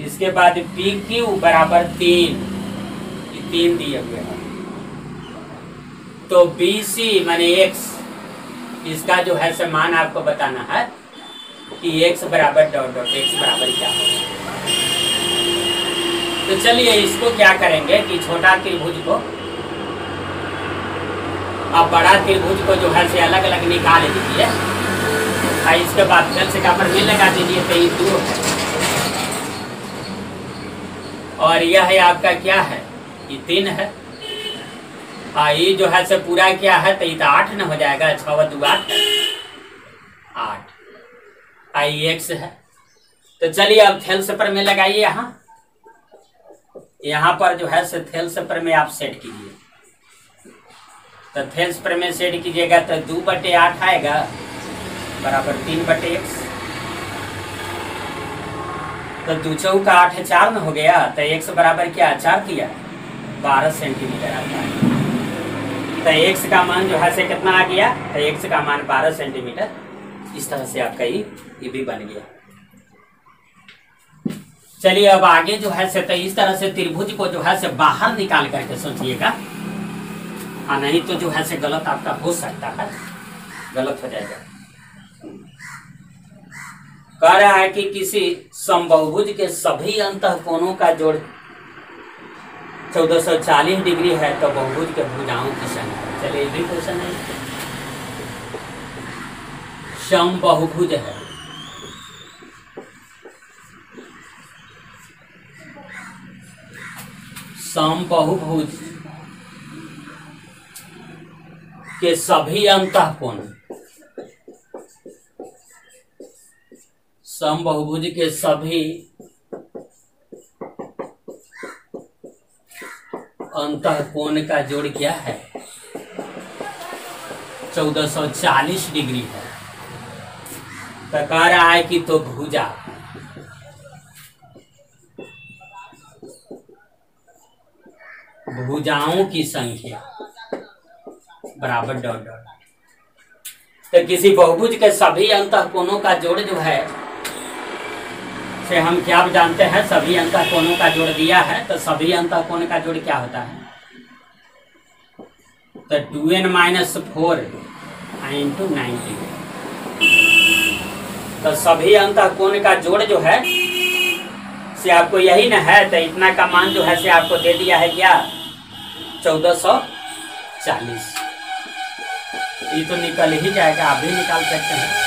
इसके बाद पी क्यू बराबर तीन। तीन दिए हुए हैं। तो बी सी माने एक्स इसका जो है से मान आपको बताना है कि x बराबर डॉट डॉट एक्स बराबर क्या होगा तो चलिए इसको क्या करेंगे कि छोटा त्रिभुज को, अब बड़ा त्रिभुज को जो है से अलग अलग निकाल दीजिए। इसके बाद फिर से कापर में लगा दीजिए तो ये दो है। और यह है आपका क्या है? ये तीन है। हाँ ये जो है से पूरा क्या है? तो ये तो आठ न हो जाएगा छः दो आठ। आठ। आई एक्स है। तो चलिए अब थेल्स पर में लगाइए यहाँ। यहाँ पर जो है से थेल्स पर में आप सेट कीजिए। तो थेल्स पर में सेट कीजिएगा तो दो बटे आठ आएगा, बराबर तीन बटे एक्स तो दो चौका आठ चार में हो गया तो एक्स बराबर क्या? चार किया? बारह सेंटीमीटर आता है तो एक्स का मान जो है से कितना आ गया? तो एक्स का मान बारह सेंटीमीटर इस तरह से आपका ये ये भी बन गया। चलिए अब आगे जो है से तो इस तरह से त्रिभुज को जो है से बाहर निकाल करके सोचिएगा। हाँ नहीं तो जो है से गलत आपका हो सकता है। गलत हो जाएगा। कह रहा है कि किसी समबहुभुज के सभी अंत कोणों का जोड़ 1440 डिग्री है तो बहुभुज के भुजाओं की संख्या। चलिए भी क्वेश्चन है। सम बहुभुज है। सम बहुभुज के सभी अंत कोण सम बहुभुज के सभी अंत कोण का जोड़ क्या है? 1440 डिग्री है। तो कह रहा है कि तो भुजा। भुजाओं की संख्या। बराबर डॉट डॉट। तो किसी बहुभुज के सभी अंत कोणों का जोड़ जो है से हम क्या जानते हैं, सभी अंत कोणों का जोड़ दिया है तो सभी अंत कोण का जोड़ क्या होता है? तो two n minus four into ninety. तो सभी अंत कोण का जोड़ जो है, से आपको यही ना है तो इतना का मान जो है से आपको दे दिया है क्या? चौदह सौ चालीस। ये तो निकल ही जाएगा, आप भी निकाल सकते हैं।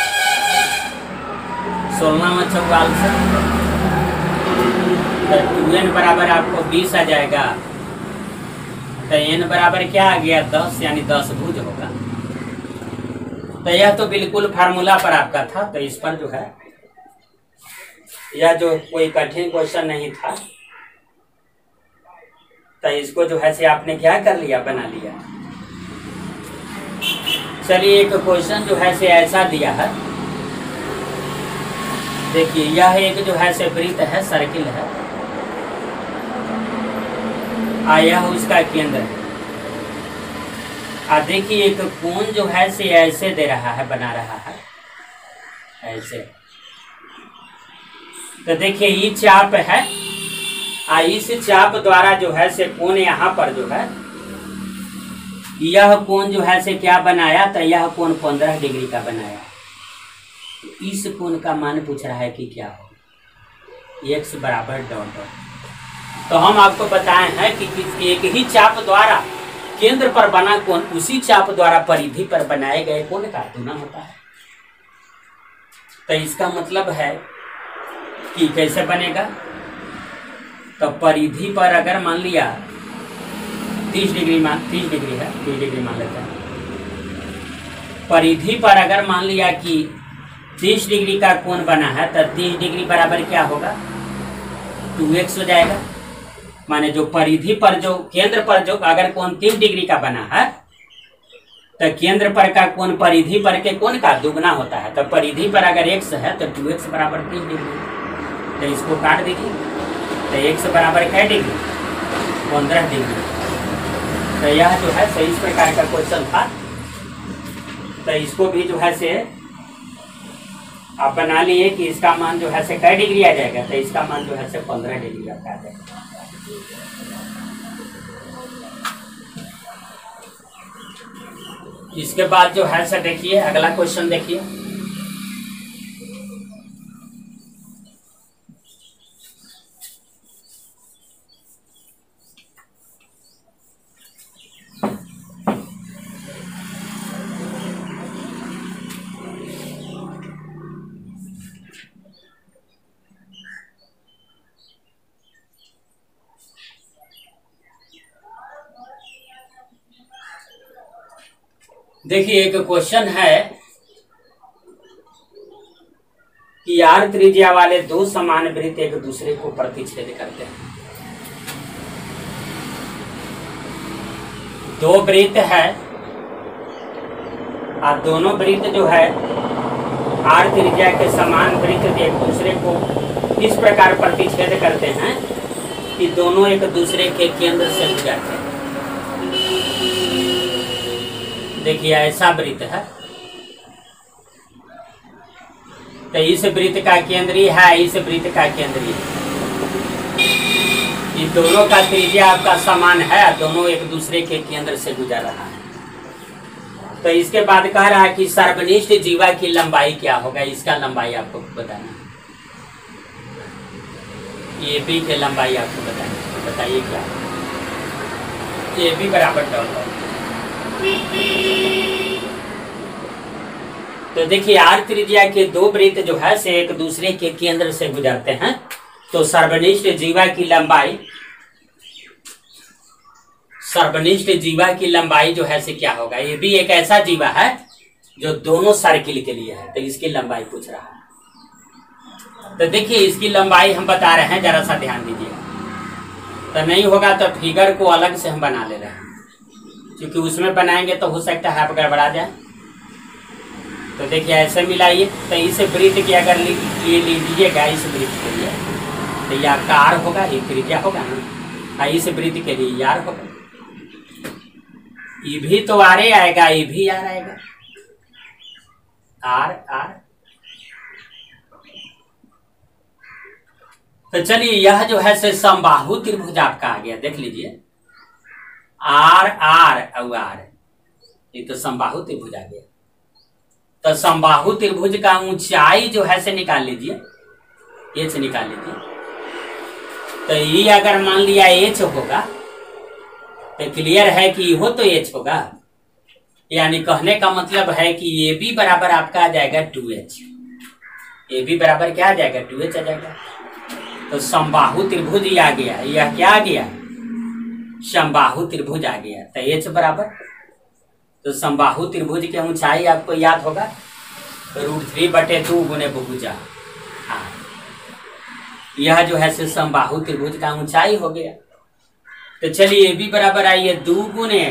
सोलह में चौवालीस तो टू एन बराबर आपको बीस आ जाएगा तो एन बराबर क्या आ गया? दस, यानी दस भुज होगा। तो यह तो बिल्कुल फार्मूला पर आपका था तो इस पर जो है, यह जो कोई कठिन क्वेश्चन नहीं था तो इसको जो है से आपने क्या कर लिया? बना लिया। चलिए, एक क्वेश्चन जो है से ऐसा दिया है। देखिए, यह एक जो है से वृत्त है सर्किल है। आ यह उसका केंद्र है आ देखिए, एक कोण जो है से ऐसे दे रहा है, बना रहा है। ऐसे। तो देखिए, ये चाप है। आ, इस चाप द्वारा जो है से कोण यहाँ पर जो है, यह कोण जो है से क्या बनाया? तो यह कोण पंद्रह डिग्री का बनाया। इस कोण का मान पूछ रहा है कि क्या हो? एक्स बराबर डॉट डॉट। तो हम आपको बताए हैं कि एक ही चाप द्वारा केंद्र पर बना कोण उसी चाप द्वारा परिधि पर बनाए गए कोण का? गुना होता है। तो इसका मतलब है कि कैसे बनेगा? तो परिधि पर अगर मान लिया, तीस डिग्री मान, तीस डिग्री है, तीस डिग्री मान लेते हैं। परिधि पर अगर मान लिया कि तीस डिग्री का कोण बना है तो तीस डिग्री बराबर क्या होगा? टू एक्स हो जाएगा। माने जो परिधि पर जो, केंद्र पर जो, अगर कोण तीन डिग्री का बना है तो केंद्र पर का कोण परिधि पर के कोण का दुगना होता है। तो परिधि पर अगर एक्स है तो टू एक्स बराबर तीन डिग्री। तो इसको काट दीजिए। तो एक्स बराबर कै डिग्री? पंद्रह डिग्री। तो यह जो है, सही इस प्रकार का क्वेश्चन था। तो इसको भी जो है से आप बना लिए कि इसका मान जो है से कै डिग्री आ जाएगा। तो इसका मान जो है से पंद्रह डिग्री आ जाएगा। इसके बाद जो है सर देखिए अगला क्वेश्चन देखिए। देखिए, एक क्वेश्चन है कि आर त्रिज्या वाले दो समान वृत्त एक दूसरे को प्रतिच्छेद करते हैं। दो वृत्त है और दोनों वृत्त जो है, आर त्रिज्या के समान वृत्त एक दूसरे को इस प्रकार प्रतिच्छेद करते हैं कि दोनों एक दूसरे के केंद्र से गुजरते हैं। देखिए ऐसा वृत्त है। तो इस वृत्त का केंद्रीय है, इस वृत्त का केंद्रीय। ये दोनों का त्रिज्या आपका समान है, दोनों एक दूसरे के केंद्र से गुजर रहा है। तो इसके बाद कह रहा है कि सर्वनिष्ठ जीवा की लंबाई क्या होगा? इसका लंबाई आपको बताना ये बी की लंबाई आपको बताना बताइए क्या? ये बी बराबर डॉलर तो देखिए आर त्रिज्या के दो वृत्त जो है, से एक दूसरे के केंद्र से गुजरते हैं। तो सर्वनिष्ठ जीवा की लंबाई, सर्वनिष्ठ जीवा की लंबाई जो है, से क्या होगा? ये भी एक ऐसा जीवा है, जो दोनों सर्किल के लिए है। तो इसकी लंबाई पूछ रहा है। तो देखिए, इसकी लंबाई हम बता रहे हैं, जरा सा ध्यान दीजिए। तो नहीं होगा तो फिगर को अलग से हम बना ले रहे हैं। क्योंकि उसमें बनाएँगे तो हो सकता है आप गड़बड़ा जाए। तो देखिए, ऐसे मिलाइए। तो इस वृत्त की अगर ये लीजिएगा, इस वृत्त के लिए। तो यह आपका आर होगा, ये त्रिज्या होगा ना? हाँ इस वृत्त के लिए यार होगा। ये भी तो आर आएगा, ये भी आर आएगा। R R. तो चलिए, यह जो है से समबाहु त्रिभुज आपका आ गया, देख लीजिए। आर आर आर ये तो समबाहु त्रिभुज आ गया। तो समबाहु त्रिभुज का ऊंचाई जो है से निकाल लीजिए। एच निकाल लीजिए। तो ये अगर मान लिया एच होगा तो क्लियर है कि हो तो एच होगा। यानी कहने का मतलब है कि ए बी बराबर आपका आ जाएगा टू एच ए बी बराबर क्या आ जाएगा? टू एच आ जाएगा। तो समबाहु त्रिभुज आ गया। यह क्या आ गया? समबाहु त्रिभुज आ गया। तो एच बराबर। तो समबाहु त्रिभुज की ऊंचाई आपको याद होगा? रूट थ्री बटे टू गुने बहुजा हाँ। यह जो है से समबाहु त्रिभुज का ऊंचाई हो गया। तो चलिए ये भी बराबर आइए दो गुने।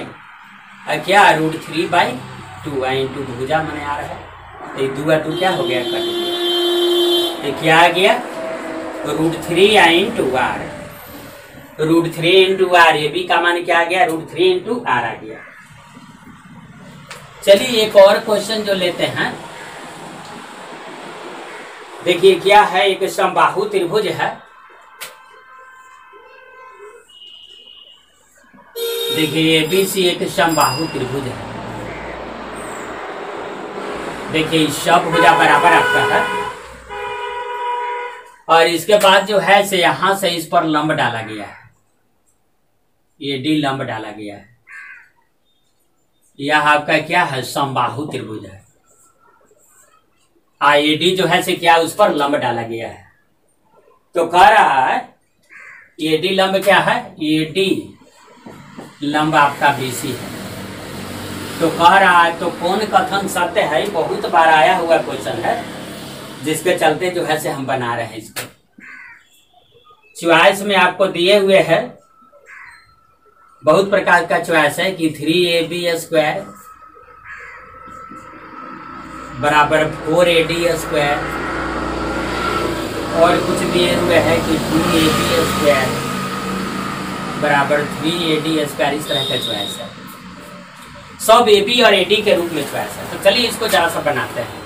क्या? Root three by two I into भुजा मैंने आ रहा है। तो दो टू क्या हो गया? कट गया तो क्या आ गया? Root three I into R root three into R ये भी का मान क्या आ गया? रूट थ्री इंटू आर आ गया। चलिए, एक और क्वेश्चन जो लेते हैं। देखिए, क्या है? एक समबाहु त्रिभुज है। देखिए बी सी एक समबाहु त्रिभुज है। देखिए सब भुजा बराबर आपका है। और इसके बाद जो है, से यहाँ से इस पर लंब डाला गया है। ये डी लंब डाला गया है। यह आपका क्या है? समबाहु त्रिभुज है। आ ये डी जो है से क्या उस पर लंब डाला गया है। तो कह रहा है, ये डी लंब क्या है? ये डी लंब आपका बीसी है। तो कह रहा है तो कौन कथन सत्य है? बहुत बार आया हुआ क्वेश्चन है, जिसके चलते जो है से हम बना रहे हैं इसको। च्वाइस में आपको दिए हुए हैं बहुत प्रकार का च्वाइस है कि थ्री ए बी स्क्वायर बराबर फोर ए डी स्क्वायर और कुछ दिए हुए है कि टू ए बी स्क्वायर बराबर थ्री ए डी स्क्वायर इस तरह का चॉइस है। सब ए बी और ए डी के रूप में चॉइस है। तो चलिए इसको जरा सा बनाते हैं।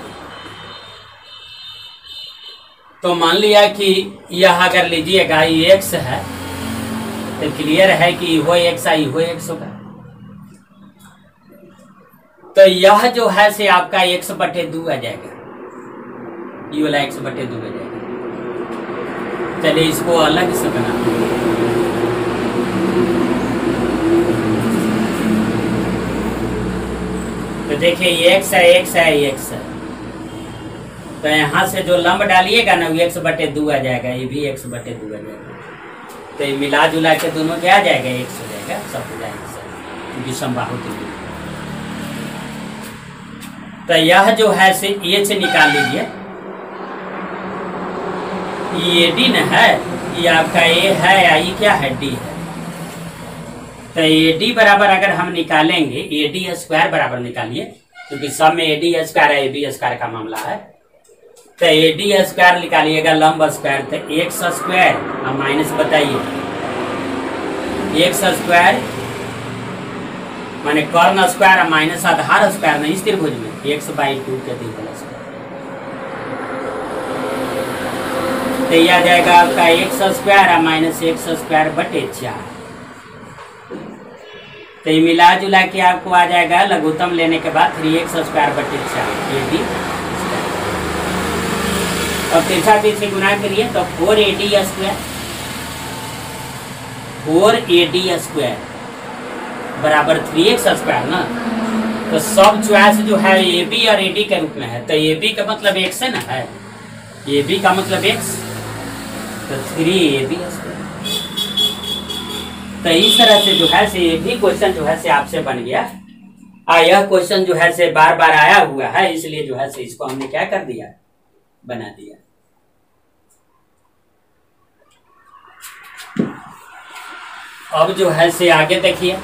तो मान लिया कि यह अगर लीजिएगा, ये एक्स है तो क्लियर है कि वो एक्स आई वो एक्स होगा तो यह जो है से आपका एक्स बटे दो आ जाएगा। ये वाला एक्स बटे दो आ जाएगा। चलिए इसको अलग से बनाते तो देखिए ये एक्स है एक्स है एक्स है तो यहाँ से जो लंब डालिएगा ना, वो एक्स बटे दो आ जाएगा, ये भी एक्स बटे दो आ जाएगा। तो ये मिला जुला के दोनों क्या आ जाएगा एक्स हो जाएगा, सब हो जाएगा सर विषम बाहु तो यह जो है से ए से निकाल लीजिए। ये डी न है, ये आपका ए है या ये क्या है? डी है। तो ए डी बराबर अगर हम निकालेंगे ए डी स्क्वायर बराबर निकालिए, क्योंकि सब में ए डी स्क्वायर है ए बी स्क्वायर का मामला है। तो ए डी स्क्वायर निकालिएगा लंब स्क्वायर तो एक्स स्क्वायर अब माइनस बताइए। एक्स स्क्वायर माने कर्ण स्क्वायर और माइनस आधार स्क्वायर नहीं इस त्रिभुज में। एक्स बाई टू के स्क्वायर तो यह आ जाएगा आपका एक्स स्क्वायर और माइनस एक्स स्क्वायर बटे चार। तो मिला जुला के आपको आ जाएगा लघुत्तम लेने के बाद थ्री एक्स स्क्वायर बटे चार। ये डी अब तिरछा तीर से गुना करिए तो four A D square four A D square बराबर थ्री एक्स स्क्वायर ना? तो सब चॉइस जो है ए बी और ए डी के रूप में है। तो ए बी का मतलब एक्स है ना? है। ए बी का मतलब एक्स तो थ्री ए बी तो इस तरह से जो है से ये भी क्वेश्चन जो है से आपसे बन गया। आ, यह क्वेश्चन जो है से बार बार आया हुआ है, इसलिए जो है से इसको हमने क्या कर दिया? बना दिया। अब जो है से आगे देखिए।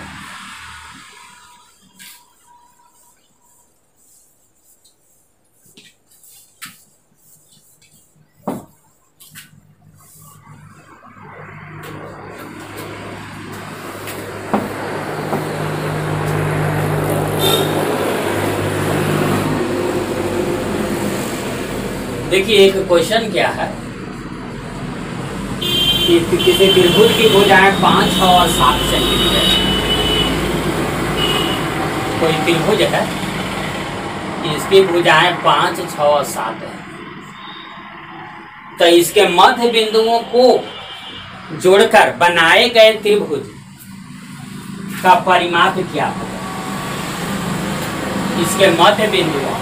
देखिए, एक क्वेश्चन क्या है? कि किसी त्रिभुज की भुजाएँ पाँच और सात सेंटीमीटर कोई त्रिभुज है? इसकी भुजाएँ पाँच छः और सात है। तो इसके मध्य बिंदुओं को जोड़कर बनाए गए त्रिभुज का परिमाप क्या होगा? इसके मध्य बिंदुओं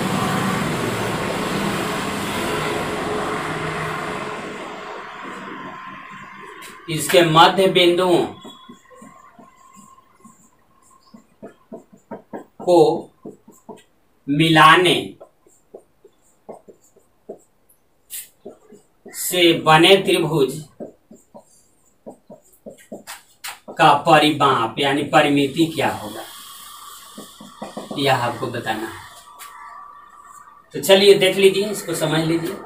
इसके मध्य बिंदुओं को मिलाने से बने त्रिभुज का परिमाप, यानी परिमिति क्या होगा? यह आपको बताना है। तो चलिए देख लीजिए, इसको समझ लीजिए।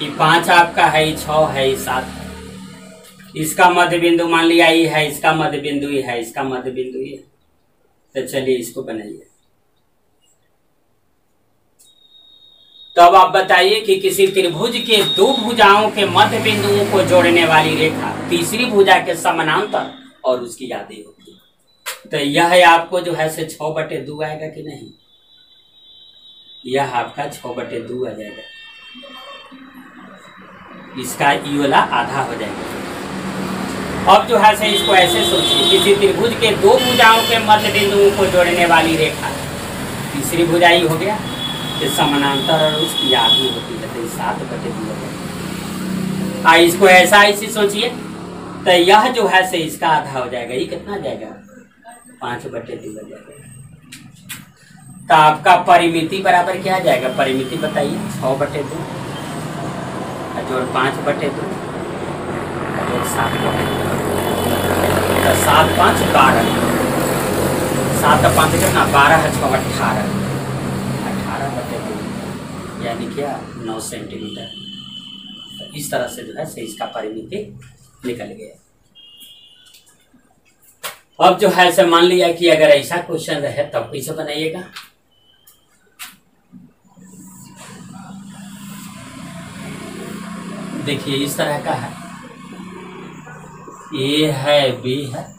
ये पाँच आपका है, ये छ है, ये सात इसका मध्य बिंदु मान लिया ये है, इसका मध्य बिंदु ये है, इसका मध्य बिंदु ये तो चलिए इसको बनाइए। तो अब आप बताइए कि किसी त्रिभुज के दो भुजाओं के मध्य बिंदुओं को जोड़ने वाली रेखा तीसरी भुजा के समानांतर और उसकी यादें होती है। तो यह आपको जो है से छ बटे दो आएगा कि नहीं? यह आपका छ बटे दो आ जाएगा। इसका ई वाला आधा हो जाएगा। अब जो है से इसको ऐसे सोचिए किसी त्रिभुज के दो भुजाओं के मध्य बिंदुओं को जोड़ने वाली रेखा तीसरी भुजाई हो गया तो समानांतर और उसकी आधी होती है तो सात बटे दो आ इसको ऐसा ऐसे सोचिए तो यह जो है से इसका आधा हो जाएगा। ये कितना जाएगा? पाँच बटे दो हो जाएगा। तो आपका परिमिति बराबर क्या जाएगा? परिमिति बताइए छः बटे दो जोड़ पाँच बटे दो सात बटे दो सात पाँच बारह। सात पाँच कितना बारह छः अट्ठारह अठारह। बटे दो, यानी क्या? नौ सेंटीमीटर। तो इस तरह से जो है से इसका परिमिति निकल गया। अब जो है से मान लिया कि अगर ऐसा क्वेश्चन रहे तब कैसे बनाइएगा। देखिए, इस तरह का है। ए है, बी है,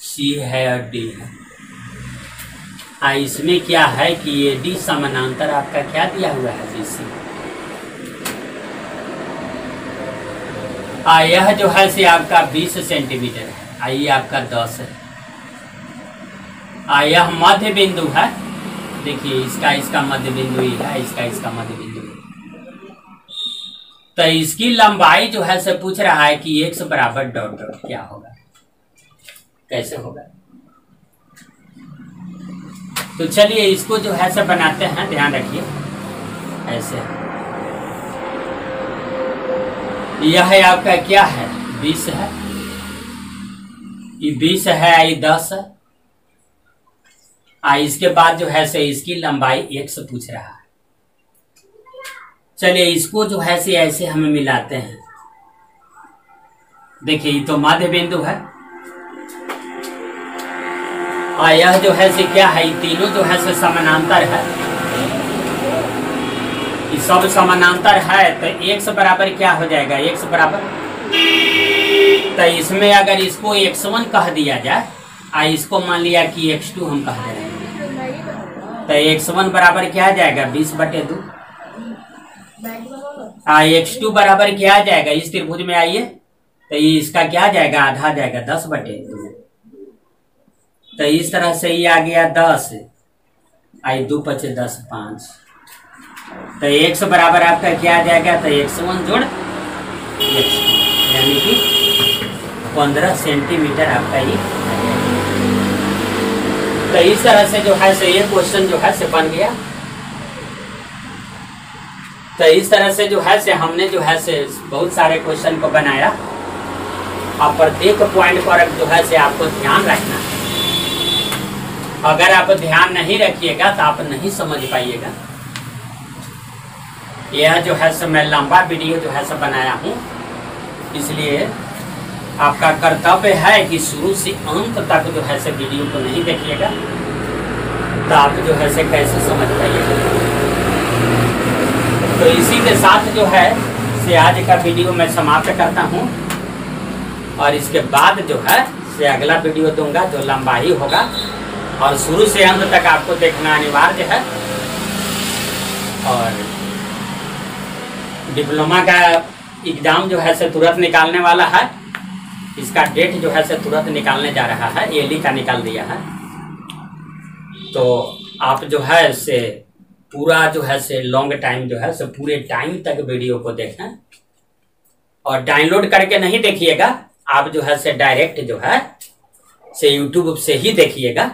सी है और डी है। आ, इसमें क्या है कि ये डी समानांतर आपका क्या दिया हुआ है बी सी। आ, यह जो है से आपका 20 सेंटीमीटर है, आ, ये आपका 10 है। आ, यह मध्य बिंदु है, देखिए, इसका इसका मध्य बिंदु ही है, इसका इसका मध्य तो इसकी लंबाई जो है से पूछ रहा है कि एक्स बराबर डॉट डॉट क्या होगा? कैसे होगा? तो चलिए इसको जो है से बनाते हैं, ध्यान रखिए। ऐसे। यह है आपका क्या है? बीस है। ये बीस है ये दस है। आ इसके बाद जो है से इसकी लंबाई एक से पूछ रहा है। चलिए, इसको जो है से ऐसे हमें मिलाते हैं। देखिए, ये तो मध्य बिंदु है। और यह जो है से क्या है तीनों जो है से समानांतर है। ये सब समानांतर है तो एक से बराबर क्या हो जाएगा? एक से बराबर? तो इसमें अगर इसको एक्स वन कह दिया जाए आ इसको मान लिया कि एक्स टू हम कह रहे हैं तो एक्स वन बराबर क्या जाएगा? बीस बटे दो। आ एक्स टू बराबर क्या आ जाएगा? इस त्रिभुज में आइए। तो ये इसका क्या जाएगा? आधा जाएगा, दस बटे दो। तो इस तरह से ये आ गया दस। आई दो पचे दस पाँच। तो एक सौ बराबर आपका क्या आ जाएगा? तो एक सौ वन जोड़ एक्स यानी कि पंद्रह सेंटीमीटर आपका ये तो इस तरह से जो है, से ये क्वेश्चन जो है, से बन गया। तो इस तरह से जो है से हमने जो है से बहुत सारे क्वेश्चन को बनाया। और प्रत्येक पॉइंट पर जो है से आपको ध्यान रखना है। अगर आप ध्यान नहीं रखिएगा तो आप नहीं समझ पाइएगा। यह जो है सो मैं लंबा वीडियो जो है सो बनाया हूँ। इसलिए आपका कर्तव्य है कि शुरू से अंत तक जो है से वीडियो को नहीं देखिएगा। तो आप जो है से कैसे समझ पाइएगा। तो इसी के साथ जो है से आज का वीडियो मैं समाप्त करता हूँ। और इसके बाद जो है से अगला वीडियो दूँगा जो लंबा ही होगा। और शुरू से अंत तक आपको देखना अनिवार्य है। और डिप्लोमा का एग्ज़ाम जो है से तुरंत निकालने वाला है। इसका डेट जो है से तुरंत निकालने जा रहा है। एली का निकाल दिया है। तो आप जो है से पूरा जो है से लॉन्ग टाइम जो है से पूरे टाइम तक वीडियो को देखें। और डाउनलोड करके नहीं देखिएगा, आप जो है से डायरेक्ट जो है से यूट्यूब से ही देखिएगा।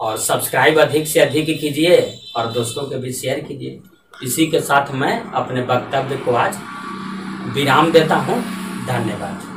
और सब्सक्राइब अधिक से अधिक कीजिए और दोस्तों के भी शेयर कीजिए। इसी के साथ मैं अपने वक्तव्य को आज विराम देता हूँ। धन्यवाद।